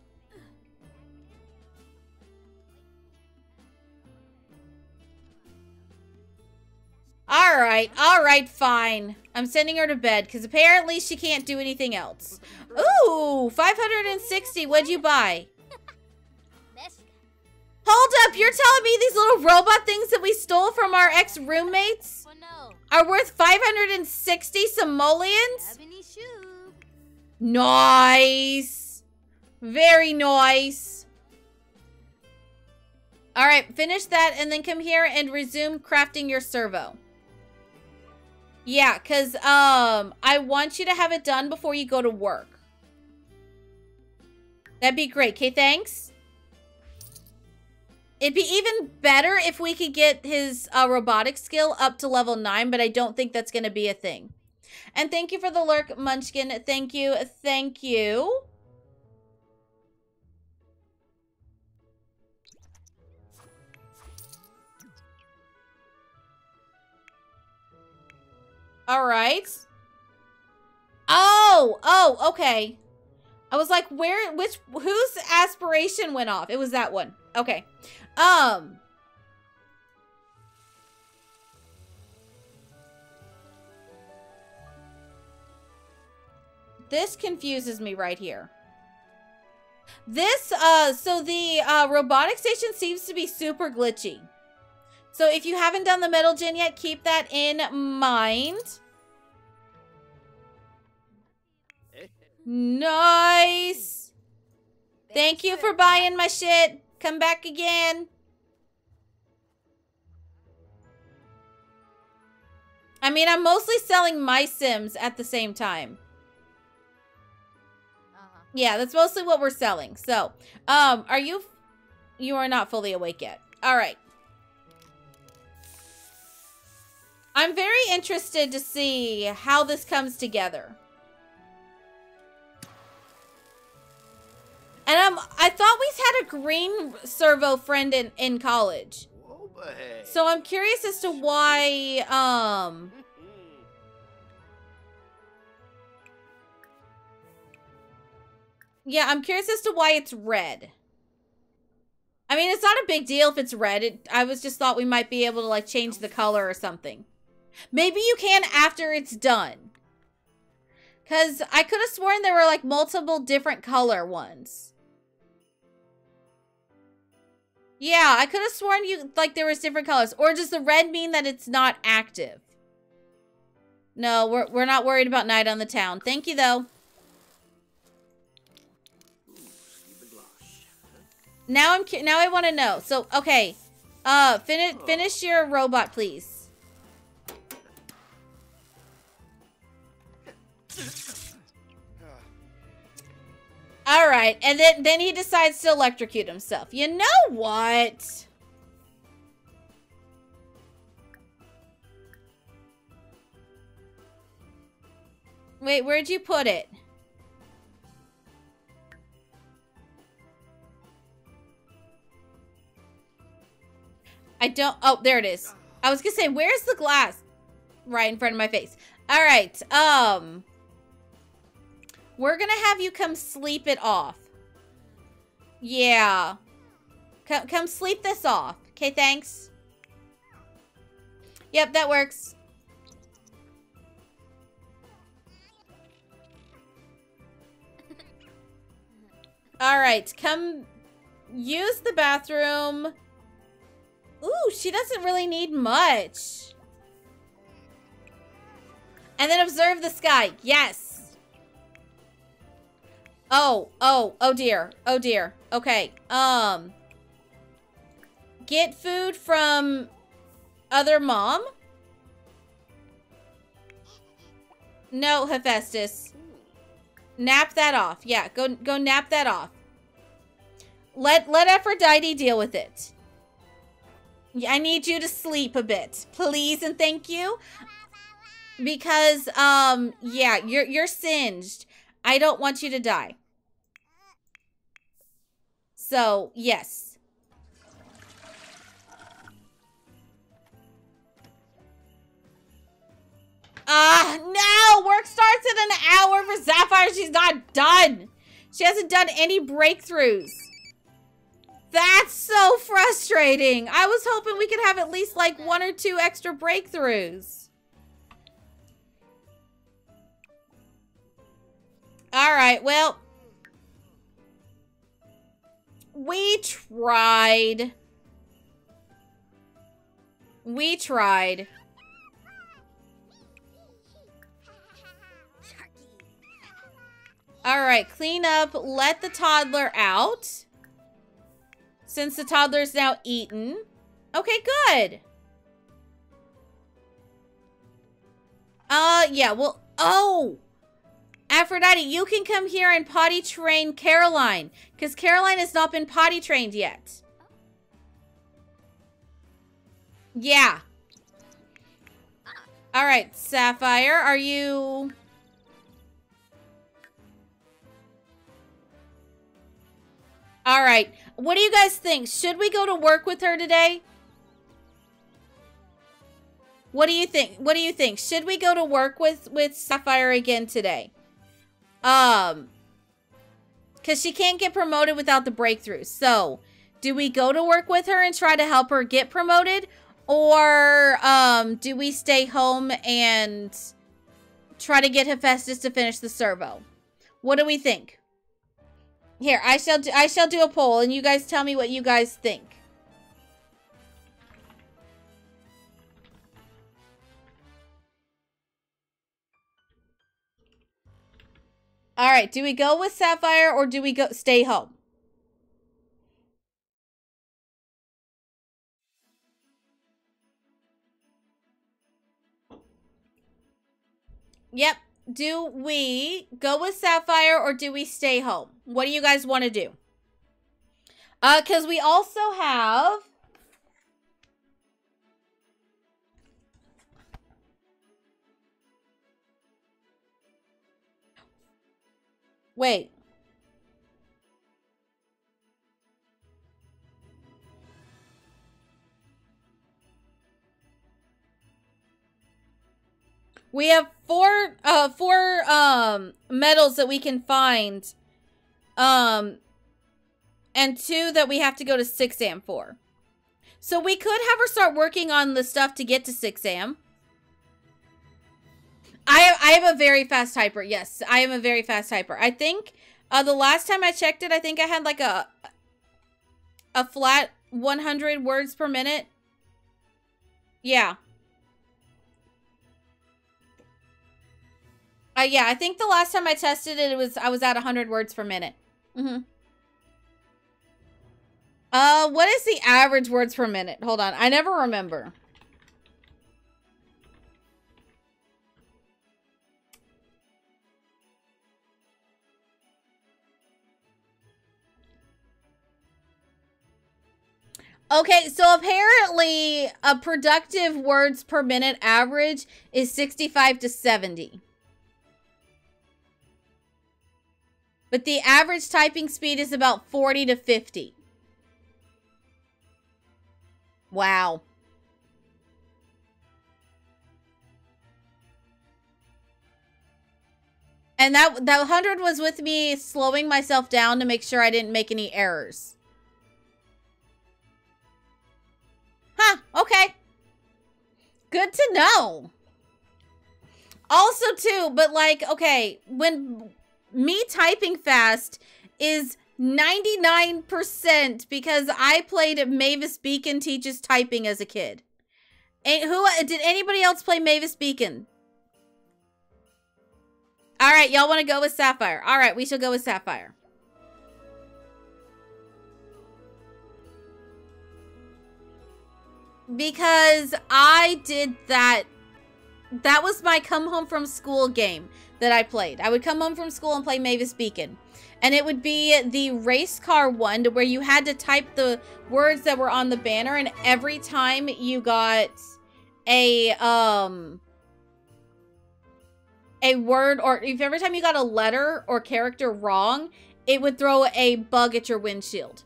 All right, all right, fine. I'm sending her to bed because apparently she can't do anything else. Ooh, 560. What'd you buy? Hold up, you're telling me these little robot things that we stole from our ex-roommates are worth 560 simoleons? Nice. Very nice. All right, finish that and then come here and resume crafting your servo. Yeah, because um, I want you to have it done before you go to work. That'd be great. Okay, thanks. It'd be even better if we could get his uh, robotic skill up to level 9, but I don't think that's going to be a thing. And thank you for the lurk, Munchkin. Thank you. Thank you. All right. Oh, oh, okay. I was like, where, which, whose aspiration went off? It was that one. Okay. Um. This confuses me right here. This, uh, so the uh, robotic station seems to be super glitchy. So if you haven't done the metal gen yet, keep that in mind. Nice. Thank you for buying my shit. Come back again. I mean, I'm mostly selling my Sims at the same time. Yeah, that's mostly what we're selling. So, um, are you... You are not fully awake yet. All right. I'm very interested to see how this comes together. And um, I thought we had a green servo friend in, in college. So I'm curious as to why, um... Yeah, I'm curious as to why it's red. I mean, it's not a big deal if it's red. It, I was just thought we might be able to, like, change the color or something. Maybe you can after it's done. Because I could have sworn there were, like, multiple different color ones. Yeah, I could have sworn you, like, there was different colors. Or does the red mean that it's not active? No, we're, we're not worried about night on the town. Thank you, though. Now I'm now I want to know. So okay, uh, finish finish your robot, please. All right, and then then he decides to electrocute himself. You know what? Wait, where'd you put it? I don't. Oh, there it is. I was gonna say, where's the glass? Right in front of my face. All right. Um, we're gonna have you come sleep it off. Yeah. Come, come sleep this off. Okay, thanks. Yep, that works. All right, come use the bathroom. Ooh, she doesn't really need much. And then observe the sky. Yes. Oh, oh, oh dear. Oh dear. Okay. Um. Get food from other mom? No, Hephaestus. Nap that off. Yeah, go go nap that off. Let let Aphrodite deal with it. I need you to sleep a bit, please and thank you. Because um yeah, you're you're singed. I don't want you to die. So, yes. Ah, no! Work starts in an hour for Sapphire. She's not done. She hasn't done any breakthroughs. That's so frustrating. I was hoping we could have at least like one or two extra breakthroughs. All right, well. We tried. We tried. All right, clean up. Let the toddler out. Since the toddler's now eaten. Okay, good. Uh, yeah, well, oh. Aphrodite, you can come here and potty train Caroline. Because Caroline has not been potty trained yet. Yeah. All right, Sapphire, are you... All right. What do you guys think? Should we go to work with her today? What do you think? What do you think? Should we go to work with with Sapphire again today? Um cuz she can't get promoted without the breakthrough. So, do we go to work with her and try to help her get promoted or um do we stay home and try to get Hephaestus to finish the servo? What do we think? Here, I shall do, I shall do a poll and you guys tell me what you guys think. All right, do we go with Sapphire or do we go stay home? Yep. Do we go with Sapphire or do we stay home? What do you guys want to do? Uh, because we also have. Wait. We have four uh four um medals that we can find. Um and two that we have to go to Sixam for. So we could have her start working on the stuff to get to Sixam. I I am a very fast typer. Yes, I am a very fast typer. I think uh the last time I checked it, I think I had like a a flat 100 words per minute. Yeah. Uh, yeah, I think the last time I tested it, it was I was at 100 words per minute. Mm-hmm. Uh, what is the average words per minute? Hold on, I never remember. Okay, so apparently a productive words per minute average is 65 to 70. But the average typing speed is about 40 to 50. Wow. And that that 100 was with me slowing myself down to make sure I didn't make any errors. Huh, okay. Good to know. Also too, but like okay, when me typing fast is 99% because I played Mavis Beacon teaches typing as a kid. And who did anybody else play Mavis Beacon? All right, y'all want to go with Sapphire. All right, we shall go with Sapphire. Because I did that that was my come home from school game that I played. I would come home from school and play Mavis Beacon. And it would be the race car one where you had to type the words that were on the banner and every time you got a um a word or if every time you got a letter or character wrong, it would throw a bug at your windshield.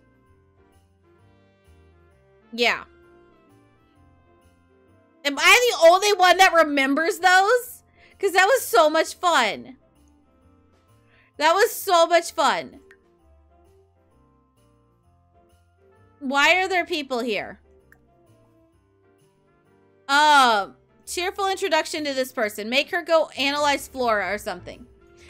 Yeah. Am I the only one that remembers those? Because that was so much fun. That was so much fun. Why are there people here? Um, cheerful introduction to this person. Make her go analyze flora or something.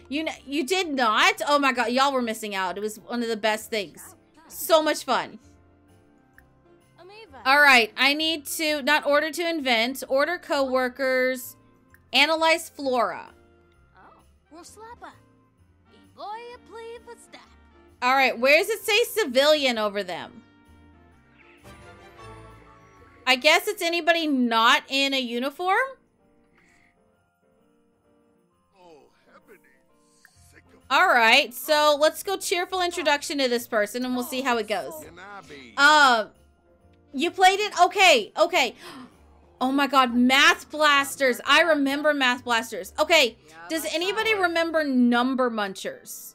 You you did not? Oh my god, y'all were missing out. It was one of the best things. So much fun. All right, I need to not order to invent, order coworkers, analyze flora. Roslapa. Boy, play for step. All right, where does it say civilian over them? I guess it's anybody not in a uniform? All right, so let's go cheerful introduction to this person and we'll see how it goes. Um, you played it? Okay, okay. Oh my god, Math Blasters. I remember Math Blasters. Okay, does anybody remember Number Munchers?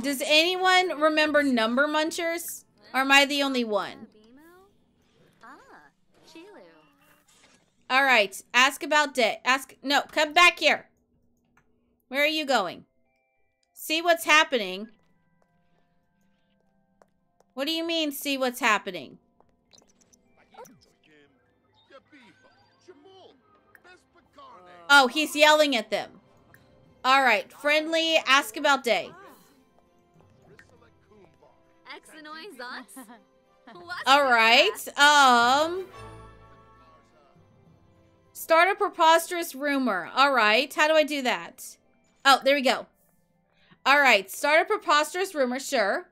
Does anyone remember Number Munchers? Or am I the only one? Ah. All right, ask about day. Ask, no, come back here. Where are you going? See what's happening. What do you mean, see what's happening? Oh, he's yelling at them. All right, friendly, ask about day. All right, um... Start a preposterous rumor. All right, how do I do that? Oh, there we go. All right, start a preposterous rumor, sure.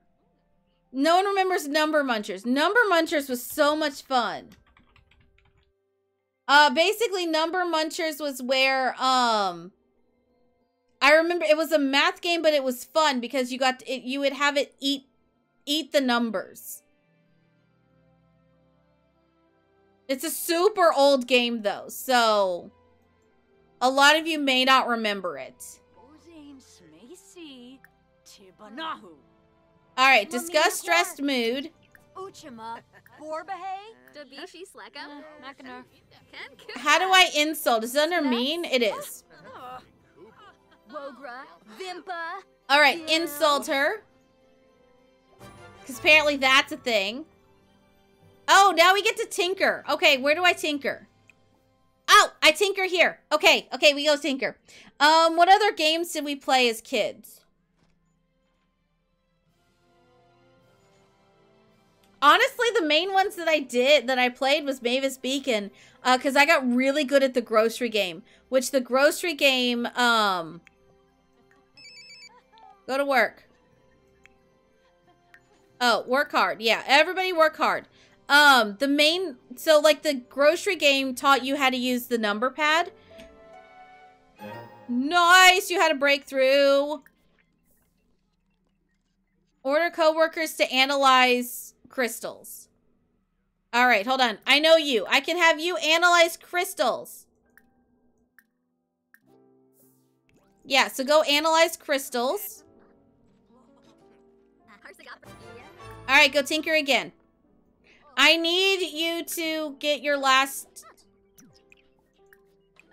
No one remembers Number Munchers. Number Munchers was so much fun. Uh, basically, Number Munchers was where, um, I remember it was a math game, but it was fun because you got, it, you would have it eat, eat the numbers. It's a super old game though, so a lot of you may not remember it. Ozane Smacy. Tibanahu. All right, discuss stressed mood. Uchima. Borbahe. Dabishi Sleka. Makana. How do I insult? Is it under mean? It is. All right, insult her. Because apparently that's a thing. Oh, now we get to tinker. Okay, where do I tinker? Oh, I tinker here. Okay, okay, we go tinker. Um, what other games did we play as kids? Honestly, the main ones that I did, that I played was Mavis Beacon. Uh, because I got really good at the grocery game. Which the grocery game, um... Go to work. Oh, work hard. Yeah, everybody work hard. Um, the main, so like the grocery game taught you how to use the number pad. Nice, you had a breakthrough. Order coworkers to analyze crystals. All right, hold on. I know you. I can have you analyze crystals. Yeah, so go analyze crystals. All right, go tinker again. I need you to get your last...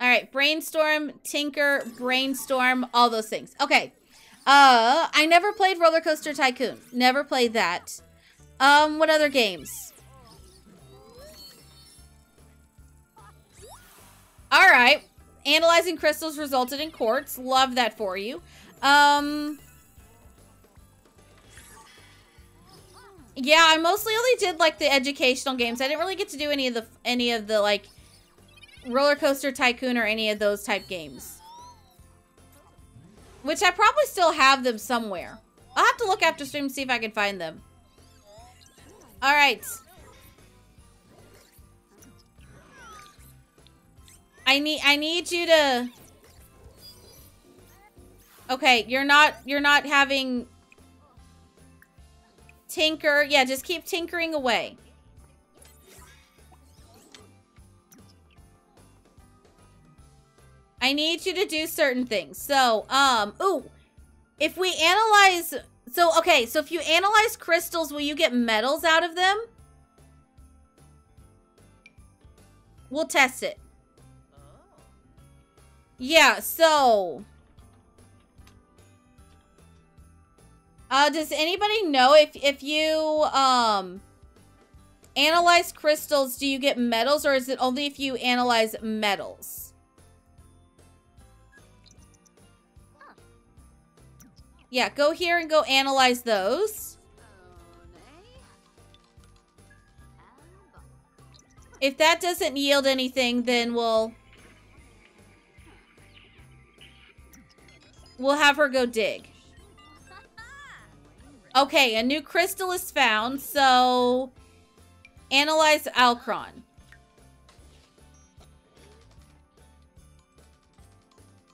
All right, brainstorm, tinker, brainstorm, all those things. Okay. Uh, I never played Roller Coaster Tycoon. Never played that. Um, what other games? All right. Analyzing crystals resulted in quartz. Love that for you. Um... Yeah, I mostly only did like the educational games. I didn't really get to do any of the any of the like roller coaster tycoon or any of those type games. Which I probably still have them somewhere. I'll have to look after stream and see if I can find them. All right. I need I need you to Okay, you're not you're not having tinker. Yeah, just keep tinkering away. I need you to do certain things. So, um, ooh, if we analyze, so, okay, so if you analyze crystals, will you get metals out of them? We'll test it. Yeah, so... Uh, does anybody know if, if you, um, analyze crystals, do you get metals or is it only if you analyze metals? Yeah, go here and go analyze those. If that doesn't yield anything, then we'll... We'll have her go dig. Okay, a new crystal is found, so... Analyze Alcron.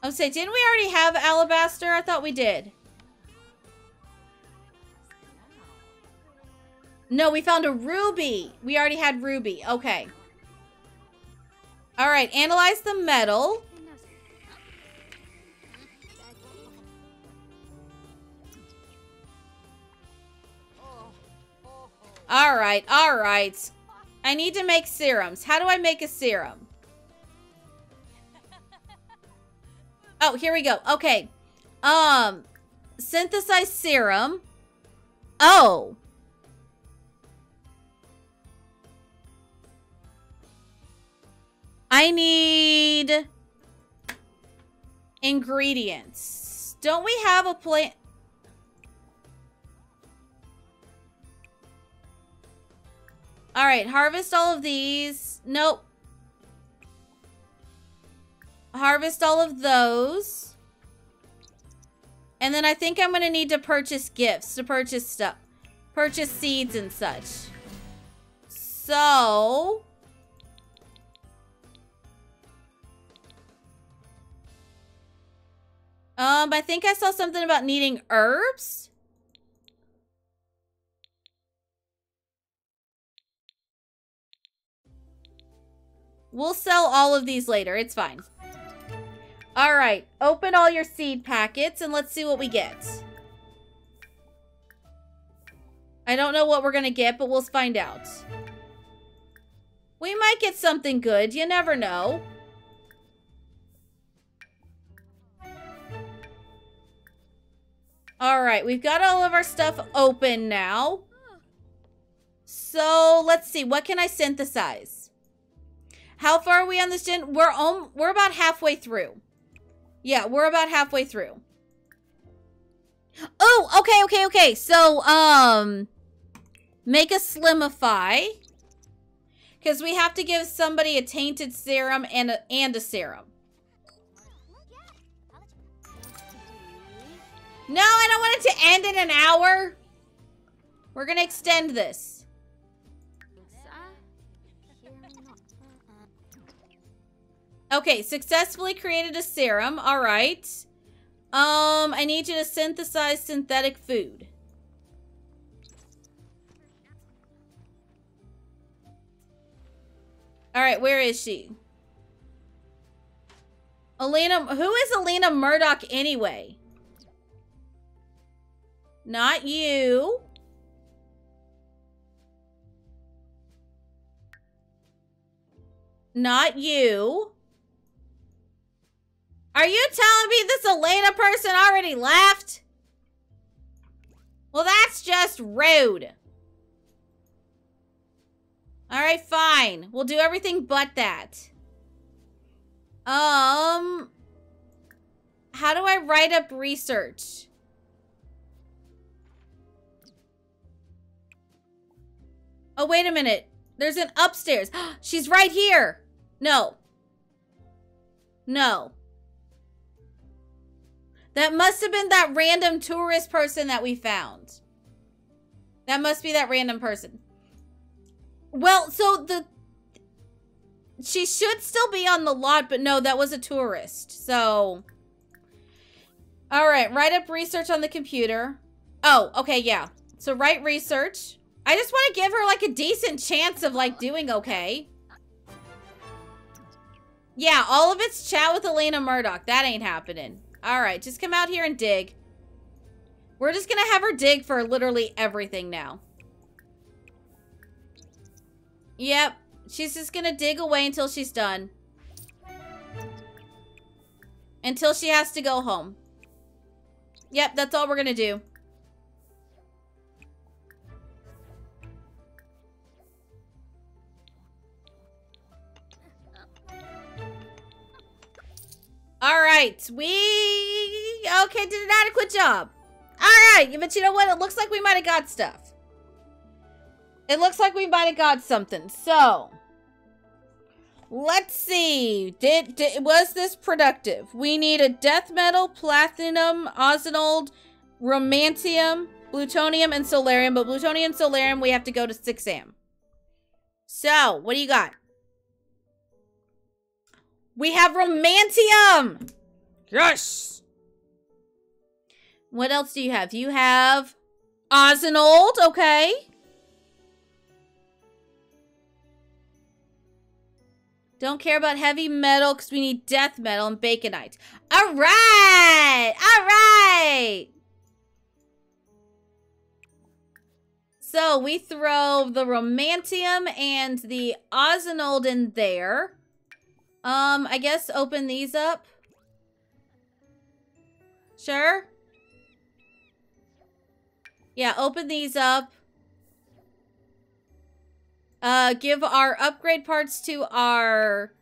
I would say, didn't we already have Alabaster? I thought we did. No, we found a ruby. We already had ruby. Okay. All right, analyze the metal. All right, all right. I need to make serums. How do I make a serum? Oh, here we go. Okay. Um, synthesize serum. Oh. I need ingredients. Don't we have a plant? All right, harvest all of these. Nope. Harvest all of those. And then I think I'm going to need to purchase gifts to purchase stuff. Purchase seeds and such. So... Um, I think I saw something about needing herbs. We'll sell all of these later. It's fine. All right. Open all your seed packets and let's see what we get. I don't know what we're going to get, but we'll find out. We might get something good. You never know. All right. We've got all of our stuff open now. So let's see. What can I synthesize? How far are we on this gen? We're om we're about halfway through. Yeah, we're about halfway through. Oh, okay, okay, okay. So, um, make a slimify. Because we have to give somebody a tainted serum and a, and a serum. No, I don't want it to end in an hour. We're going to extend this. Okay, successfully created a serum. All right. Um, I need you to synthesize synthetic food. All right, where is she? Elena, who is Alina Murdoch anyway? Not you. Not you. Are you telling me this Elena person already left? Well, that's just rude. All right, fine. We'll do everything but that. Um, how do I write up research? Oh, wait a minute. There's an upstairs. She's right here. No. No. That must have been that random tourist person that we found. That must be that random person. Well, so the... She should still be on the lot, but no, that was a tourist. So... Alright, write up research on the computer. Oh, okay, yeah. So write research. I just want to give her, like, a decent chance of, like, doing okay. Yeah, all of it's chat with Elena Murdoch. That ain't happening. All right, just come out here and dig. We're just going to have her dig for literally everything now. Yep, she's just going to dig away until she's done. Until she has to go home. Yep, that's all we're going to do. Right. We okay, did an adequate job. All right, but you know what? It looks like we might have got stuff. It looks like we might have got something. So, let's see. Did, did was this productive? We need a death metal, platinum, ozinold, romantium, plutonium, and solarium. But plutonium and solarium, we have to go to Sixam. So, what do you got? We have romantium. Yes. What else do you have? You have ozinold, okay. Don't care about heavy metal because we need death metal and baconite. All right. All right. So we throw the romantium and the ozinold in there. Um, I guess open these up. Sure. Yeah, open these up. Uh, give our upgrade parts to our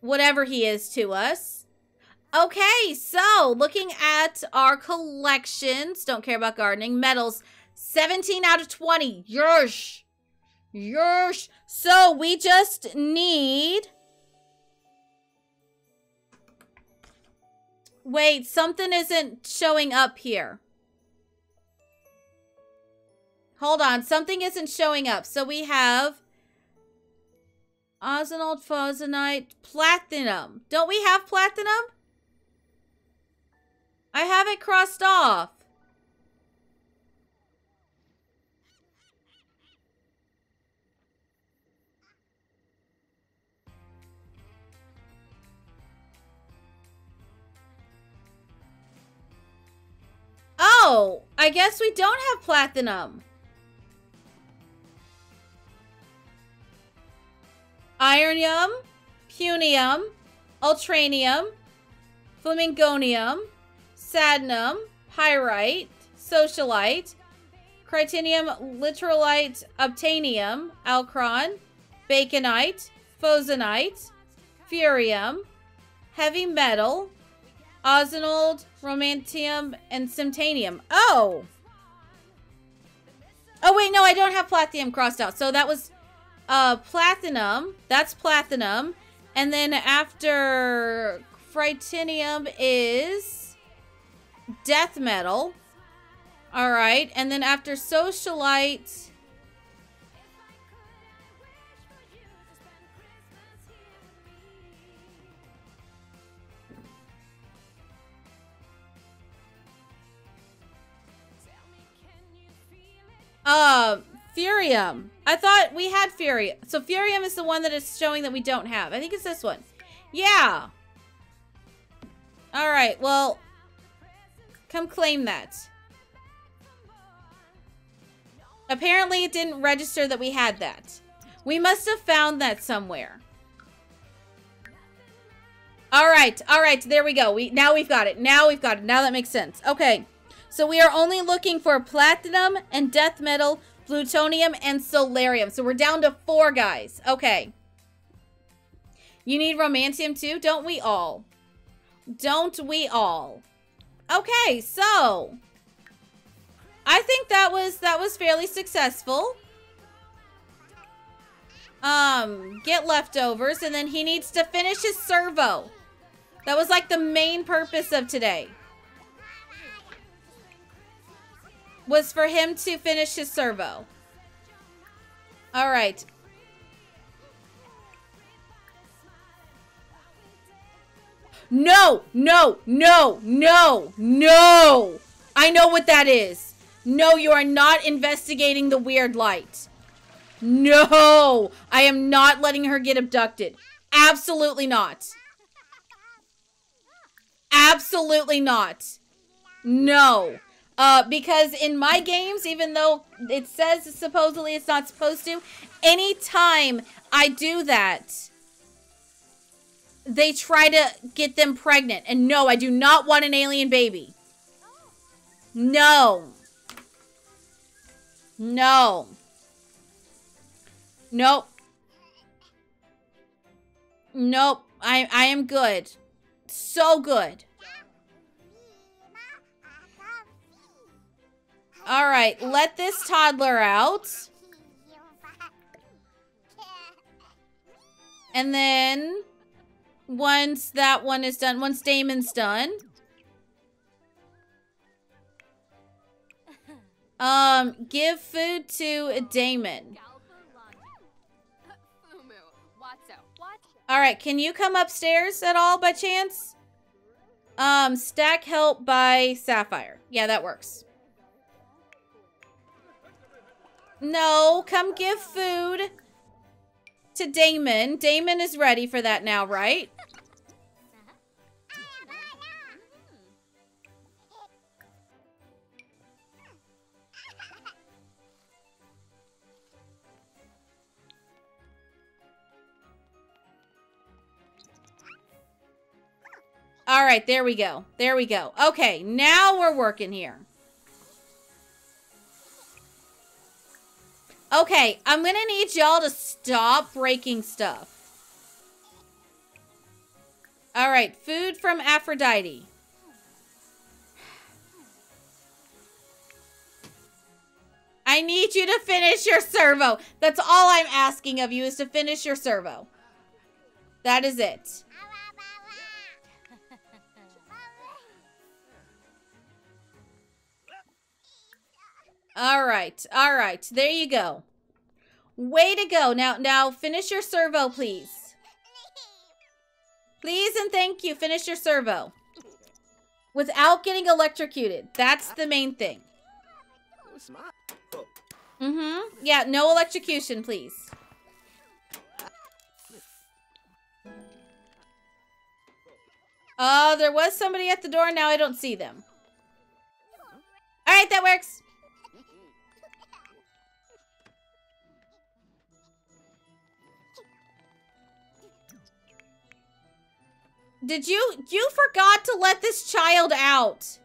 whatever he is to us. Okay, so looking at our collections, don't care about gardening, metals, 17 out of 20. Yersh. Yersh. So we just need. Wait, something isn't showing up here. Hold on, something isn't showing up. So we have Ozinold, Phosonite, Platinum. Don't we have Platinum? I have it crossed off. Oh, I guess we don't have platinum. Ironium, punium, ultranium, flamingonium, sadnum, pyrite, socialite, crytunium, literalite, obtanium, alcron, baconite, phosonite, furium, heavy metal, ozinold, romantium, and simtanium. Oh! Oh, wait, no, I don't have platinum crossed out. So that was uh, platinum. That's platinum. And then after Crytunium is death metal. All right. And then after socialite. Uh, Furium. I thought we had Furium. So Furium is the one that is showing that we don't have. I think it's this one. Yeah. All right. Well, come claim that. Apparently it didn't register that we had that. We must have found that somewhere. All right. All right. There we go. We Now we've got it. Now we've got it. Now that makes sense. Okay. So we are only looking for platinum and death metal, plutonium, and solarium. So we're down to four guys. Okay. You need romantium too? Don't we all? Don't we all? Okay, so I think that was that was fairly successful. Um, get leftovers, and then he needs to finish his servo. That was like the main purpose of today. Was for him to finish his servo. All right. No, no, no, no, no. I know what that is. No, you are not investigating the weird light. No, I am not letting her get abducted. Absolutely not. Absolutely not. No. Uh, because in my games, even though it says supposedly it's not supposed to, anytime I do that, they try to get them pregnant. And no, I do not want an alien baby. No. No. Nope. Nope. I I am good. So good. All right, let this toddler out. And then once that one is done, once Damon's done, um, give food to Damon. All right, can you come upstairs at all by chance? Um, stack help by Sapphire. Yeah, that works. No, come give food to Damon. Damon is ready for that now, right? All right, there we go. There we go. Okay, now we're working here. Okay, I'm gonna need y'all to stop breaking stuff. All right, food from Aphrodite. I need you to finish your servo. That's all I'm asking of you is to finish your servo. That is it. All right. All right. There you go. Way to go. Now, now finish your servo, please. Please and thank you. Finish your servo. Without getting electrocuted. That's the main thing. Mm-hmm. Yeah, no electrocution, please. Oh, there was somebody at the door. Now I don't see them. All right, that works. Did you, you forgot to let this child out.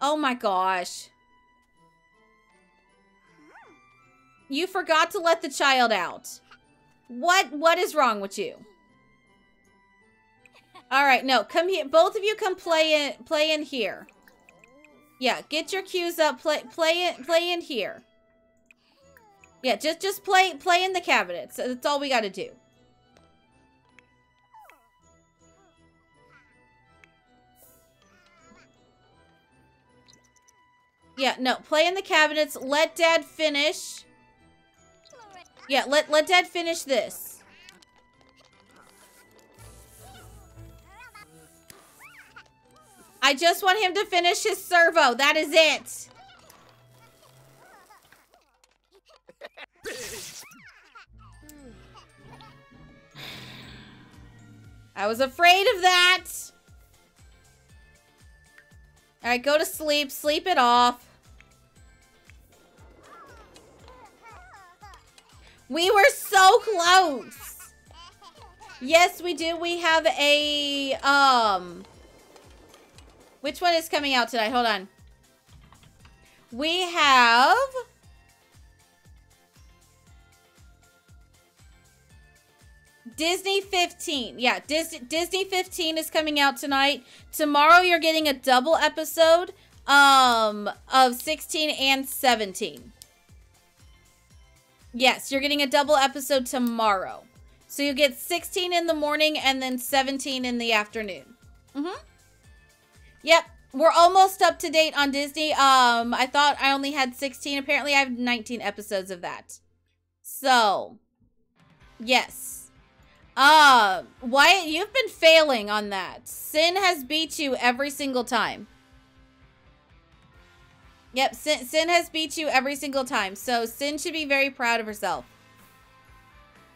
Oh my gosh. You forgot to let the child out. What, what is wrong with you? All right, no, come here. Both of you come play in, play in here. Yeah, get your cues up. Play, play in, play in here. Yeah, just, just play, play in the cabinets. That's all we got to do. Yeah, no, play in the cabinets. Let dad finish. Yeah, let, let dad finish this. I just want him to finish his servo. That is it. I was afraid of that. All right, go to sleep. Sleep it off. We were so close. Yes, we do. We have a, um... Which one is coming out tonight? Hold on. We have... Disney 15. Yeah, Dis Disney 15 is coming out tonight. Tomorrow you're getting a double episode um, of 16 and 17. Yes, you're getting a double episode tomorrow. So you get 16 in the morning and then 17 in the afternoon. Mm-hmm. Yep. We're almost up to date on Disney. Um, I thought I only had 16. Apparently I have 19 episodes of that. So, yes. Uh, Wyatt, you've been failing on that. Sin has beat you every single time. Yep, Sin, Sin has beat you every single time. So Sin should be very proud of herself.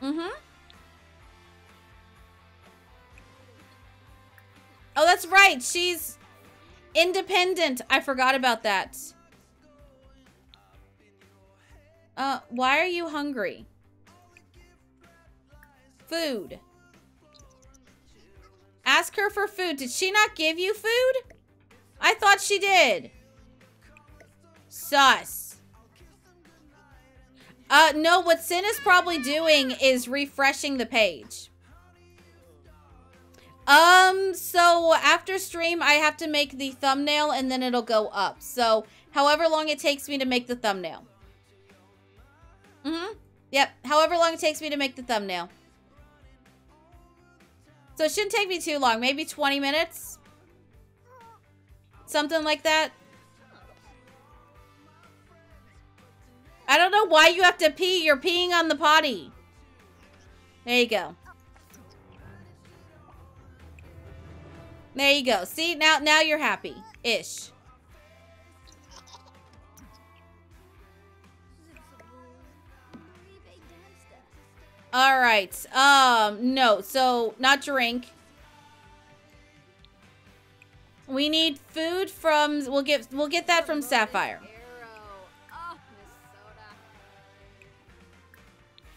Mm-hmm. Oh, that's right. She's independent. I forgot about that. Uh, why are you hungry? Food. Ask her for food. Did she not give you food? I thought she did. Sus. Uh, no, what Sin is probably doing is refreshing the page. Um, so after stream, I have to make the thumbnail and then it'll go up. So however long it takes me to make the thumbnail. Mm-hmm. Yep. However long it takes me to make the thumbnail. So it shouldn't take me too long. Maybe 20 minutes. Something like that. I don't know why you have to pee. You're peeing on the potty. There you go. There you go. See, now now you're happy. Ish. All right. Um no. So, not drink. We need food from we'll get we'll get that from Sapphire.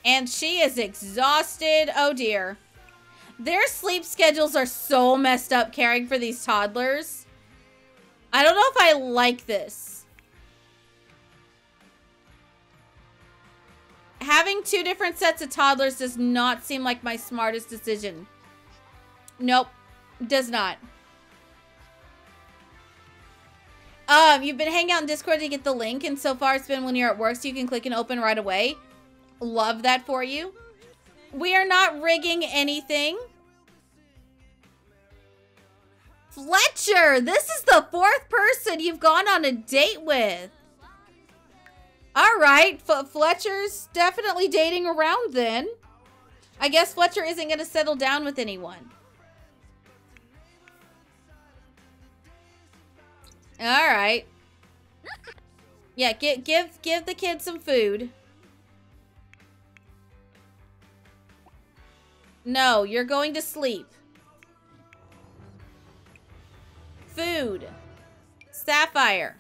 And she is exhausted. Oh dear. Their sleep schedules are so messed up caring for these toddlers. I don't know if I like this. Having two different sets of toddlers does not seem like my smartest decision. Nope. Does not. Um, you've been hanging out in Discord to get the link, and so far it's been when you're at work, so you can click and open right away. Love that for you. We are not rigging anything. Fletcher, this is the fourth person you've gone on a date with. All right, F Fletcher's definitely dating around then. I guess Fletcher isn't going to settle down with anyone. All right. Yeah, give give give the kid some food. No, you're going to sleep. Food. Sapphire.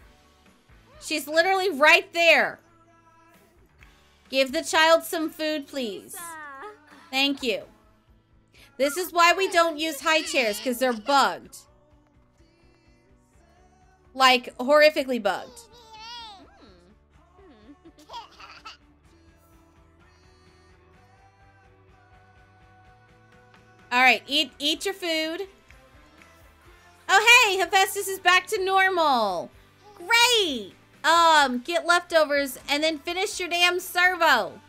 She's literally right there. Give the child some food, please. Thank you. This is why we don't use high chairs, because they're bugged. Like, horrifically bugged. All right, eat eat your food. Oh, hey, Hephaestus is back to normal. Great. Um, get leftovers and then finish your damn servo.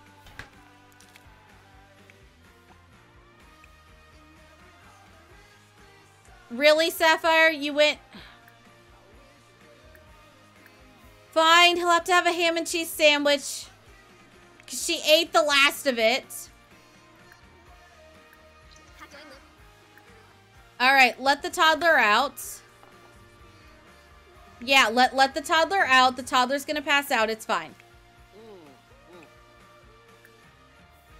Really, Sapphire? You went... Fine, he'll have to have a ham and cheese sandwich. Because she ate the last of it. All right, let the toddler out. Yeah, let let the toddler out. The toddler's gonna pass out. It's fine.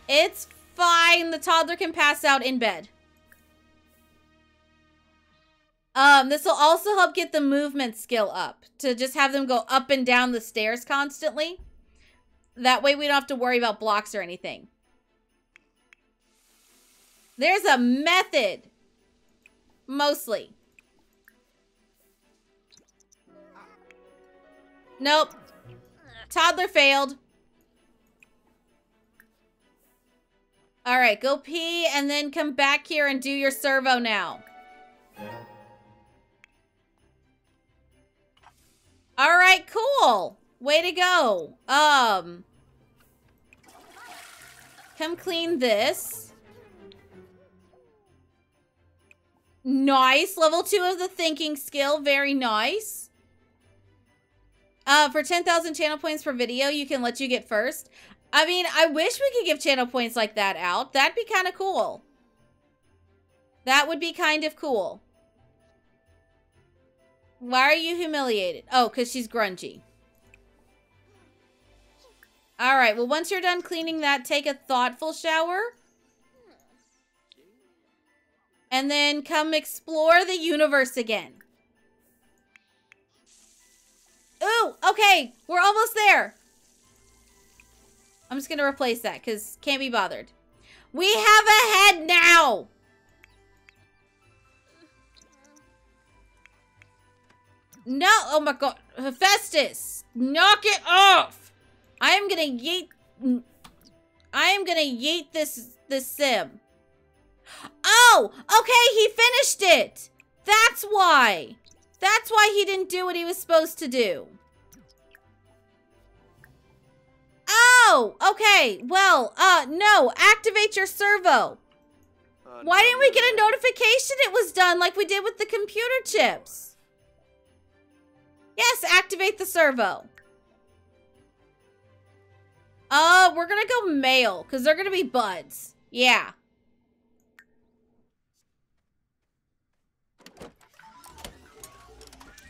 It's fine. The toddler can pass out in bed. Um, this will also help get the movement skill up to just have them go up and down the stairs constantly. That way we don't have to worry about blocks or anything. There's a method. Mostly. Nope. Toddler failed. All right, go pee and then come back here and do your servo now. All right, cool. Way to go. Um, come clean this. Nice. Level two of the thinking skill. Very nice. Uh, for 10,000 channel points per video, you can let you get first. I mean, I wish we could give channel points like that out. That'd be kind of cool. That would be kind of cool. Why are you humiliated? Oh, because she's grungy. All right. Well, once you're done cleaning that, take a thoughtful shower. And then come explore the universe again. Ooh, okay. We're almost there. I'm just to replace that because can't be bothered. We have a head now. No, oh my god. Hephaestus, knock it off. I am gonna yeet. I am gonna yeet this, this sim. Oh, okay, he finished it. That's why. That's why he didn't do what he was supposed to do. Oh, okay. Well, uh, no. Activate your servo. Why didn't we get a notification it was done like we did with the computer chips? Yes, activate the servo. Uh, we're gonna go male, because they're gonna be buds. Yeah.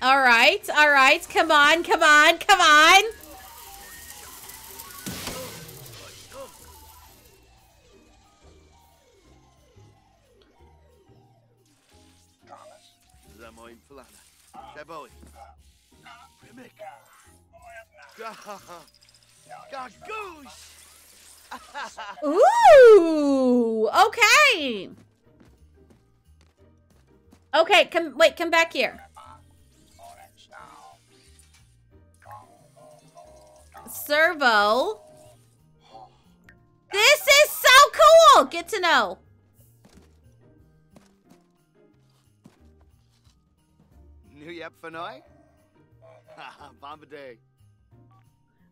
Alright, alright. Come on, come on, come on. Zamoim Fulana. Shaboy. Primek. Gagoosh. Ooh, okay. Okay, come wait, come back here. Servo. This is so cool. Get to know. New Yep Fanoi? Bombadil.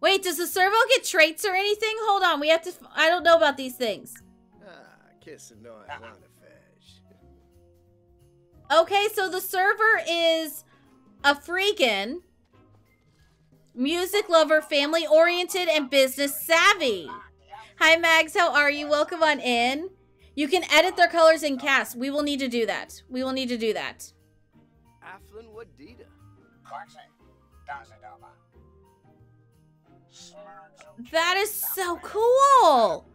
Wait, does the servo get traits or anything? Hold on, we have to. I don't know about these things. Ah, kiss and no, I want a fish. Okay, so the server is a freakin' music lover, family oriented, and business savvy. Hi, Mags. How are you? Welcome on in. You can edit their colors in cast. We will need to do that. We will need to do that. Aflin Wadida. That is so cool.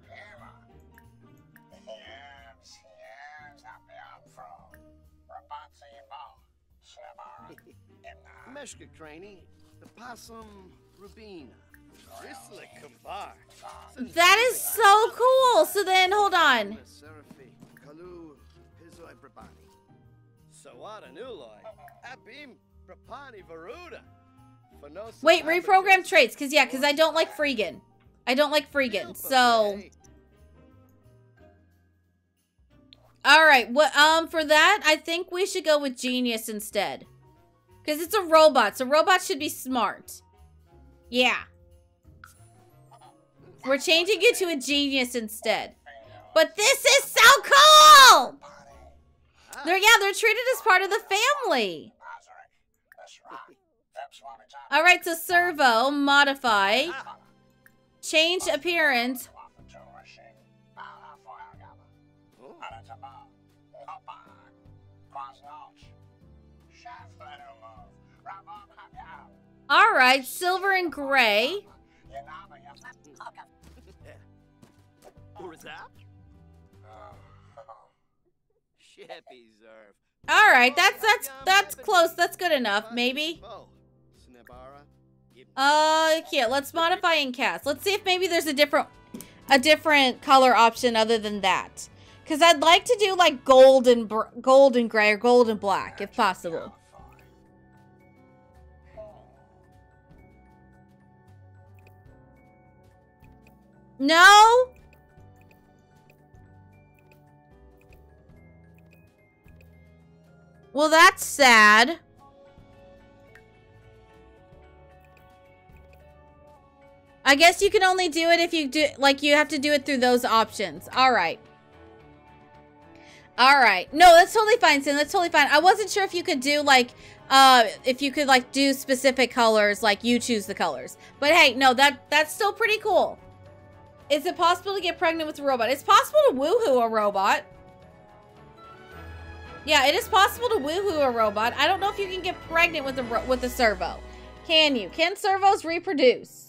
Meshka Craney. The possum Rubina. That is so cool. So then, hold on. Seraphi. Kalu Pizoi Brabani. Sawada Nuloi. Abim Brapani Varuda. Fanosa Wait, reprogram traits. Because, yeah, because I don't like Freegan. I don't like Freegan. So. All right. What? Um, for that, I think we should go with Genius instead. Because it's a robot. So robots should be smart. Yeah. We're changing it to a genius instead. But this is so cool! They're, yeah, they're treated as part of the family. All right, so servo, modify, change appearance. All right, silver and gray. Urzap? Shippy Zerv. All right, that's that's that's close. That's good enough, maybe. Uh, yeah. Let's modify and cast. Let's see if maybe there's a different a different color option other than that. Cause I'd like to do like gold and br- gold and gray or gold and black if possible. No. Well, that's sad. I guess you can only do it if you do, like, you have to do it through those options. All right. All right. No, that's totally fine, Sin. That's totally fine. I wasn't sure if you could do, like, uh, if you could, like, do specific colors, like, you choose the colors. But hey, no, that that's still pretty cool. Is it possible to get pregnant with a robot? It's possible to woohoo a robot. Yeah, it is possible to woohoo a robot. I don't know if you can get pregnant with a with a servo. Can you? Can servos reproduce?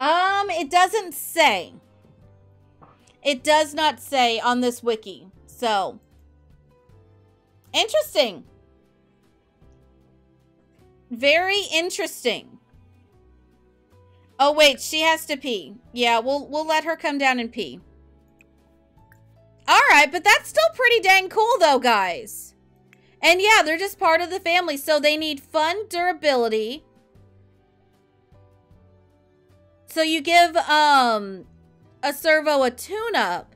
Um, it doesn't say. It does not say on this wiki. So, interesting. Very interesting. Oh wait, she has to pee. Yeah, we'll we'll let her come down and pee. All right, but that's still pretty dang cool though, guys. And yeah, they're just part of the family, so they need fun, durability. So you give um a servo a tune-up.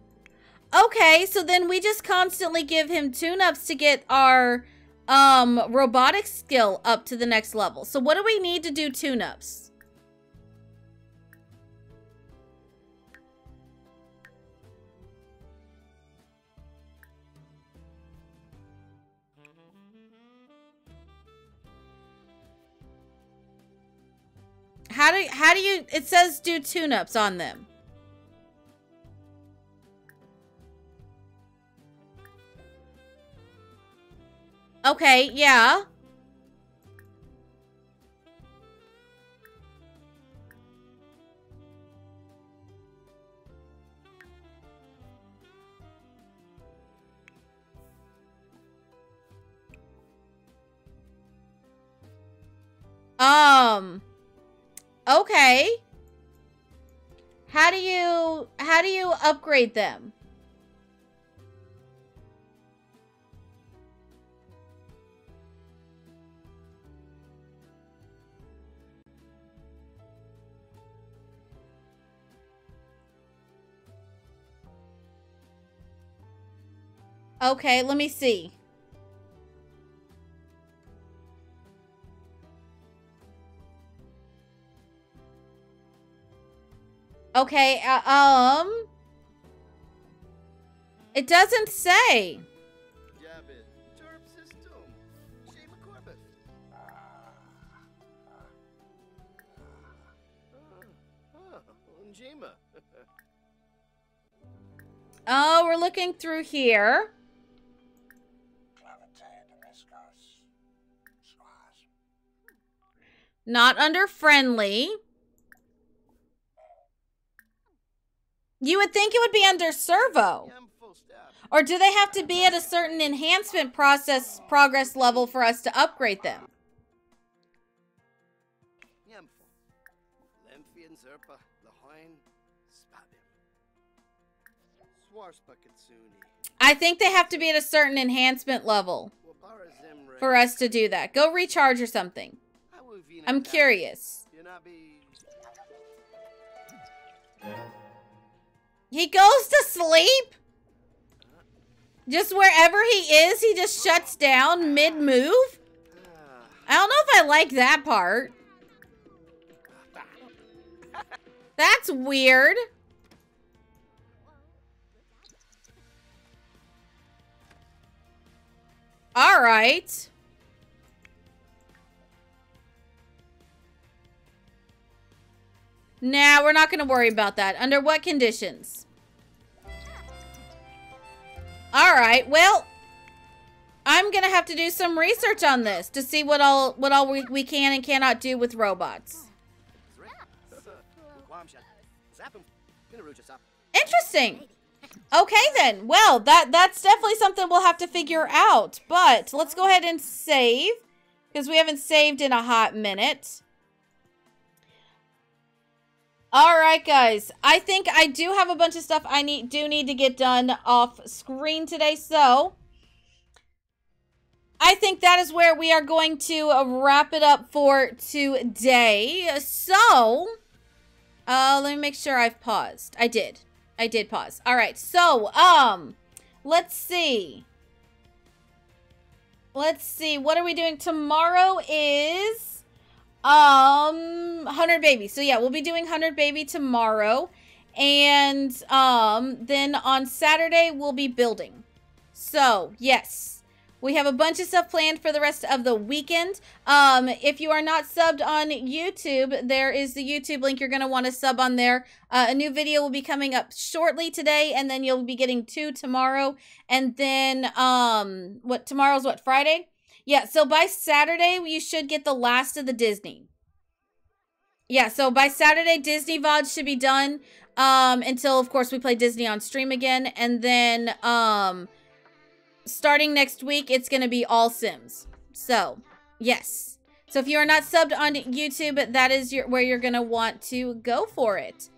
Okay, so then we just constantly give him tune-ups to get our um robotics skill up to the next level. So what do we need to do tune-ups? How do how do you it says do tune-ups on them? Okay, yeah. Um Okay. How do you how do you upgrade them? Okay, let me see. Okay, uh, um It doesn't say. Jabit, Turp System, Shema Corbett. Unjima. Oh, we're looking through here. Not under friendly. You would think it would be under servo. Or do they have to be at a certain enhancement process progress level for us to upgrade them? I think they have to be at a certain enhancement level for us to do that. Go recharge or something. I'm curious. He goes to sleep? Just wherever he is, he just shuts down mid-move? I don't know if I like that part. That's weird. All right. Nah, we're not going to worry about that. Under what conditions? All right. Well, I'm going to have to do some research on this to see what all what all we, we can and cannot do with robots. Interesting. Okay then. Well, that that's definitely something we'll have to figure out. But let's go ahead and save because we haven't saved in a hot minute. All right, guys. I think I do have a bunch of stuff I need do need to get done off screen today, so I think that is where we are going to wrap it up for today. So, uh, let me make sure I've paused. I did. I did pause. All right. So, um, let's see. Let's see. What are we doing? Tomorrow is um 100 baby. So yeah, we'll be doing 100 baby tomorrow. And um then on Saturday we'll be building. So, yes. We have a bunch of stuff planned for the rest of the weekend. Um, if you are not subbed on YouTube, there is the YouTube link. You're going to want to sub on there. Uh, a new video will be coming up shortly today, and then you'll be getting two tomorrow. And then, um, what tomorrow's what, Friday? Yeah, so by Saturday, you should get the last of the Disney. Yeah, so by Saturday, Disney VOD should be done. Um, until of course we play Disney on stream again. And then um starting next week, it's gonna be all Sims. So, yes. So if you are not subbed on YouTube, that is your where you're gonna want to go for it.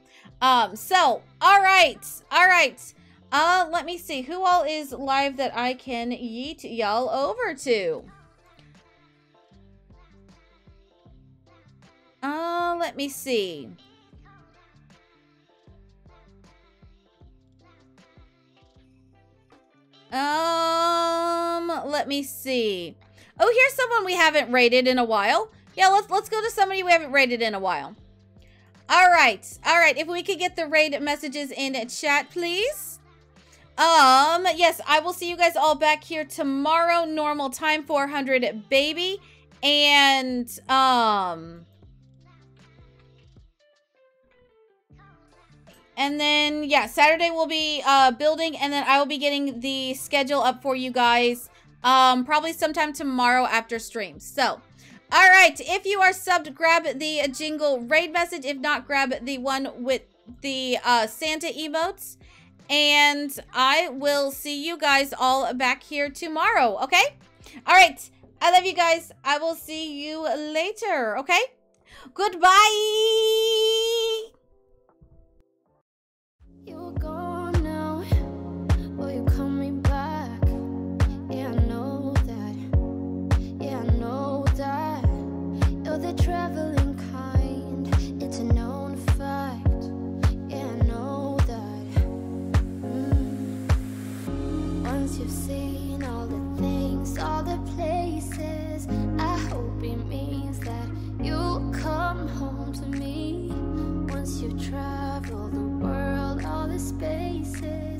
Um, so all right, all right. Uh, let me see who all is live that I can yeet y'all over to. Uh, let me see. Um, let me see. Oh, here's someone we haven't rated in a while. Yeah, let's let's go to somebody we haven't rated in a while. All right, all right. If we could get the raid messages in chat, please. Um, yes, I will see you guys all back here tomorrow, normal time, 400 baby, and um. And then, yeah, Saturday will be uh, building, and then I will be getting the schedule up for you guys um, probably sometime tomorrow after stream. So, all right, if you are subbed, grab the jingle raid message. If not, grab the one with the uh, Santa emotes. And I will see you guys all back here tomorrow, okay? All right, I love you guys. I will see you later, okay? Goodbye! All the places, I hope it means that you'll come home to me. Once you travel the world, all the spaces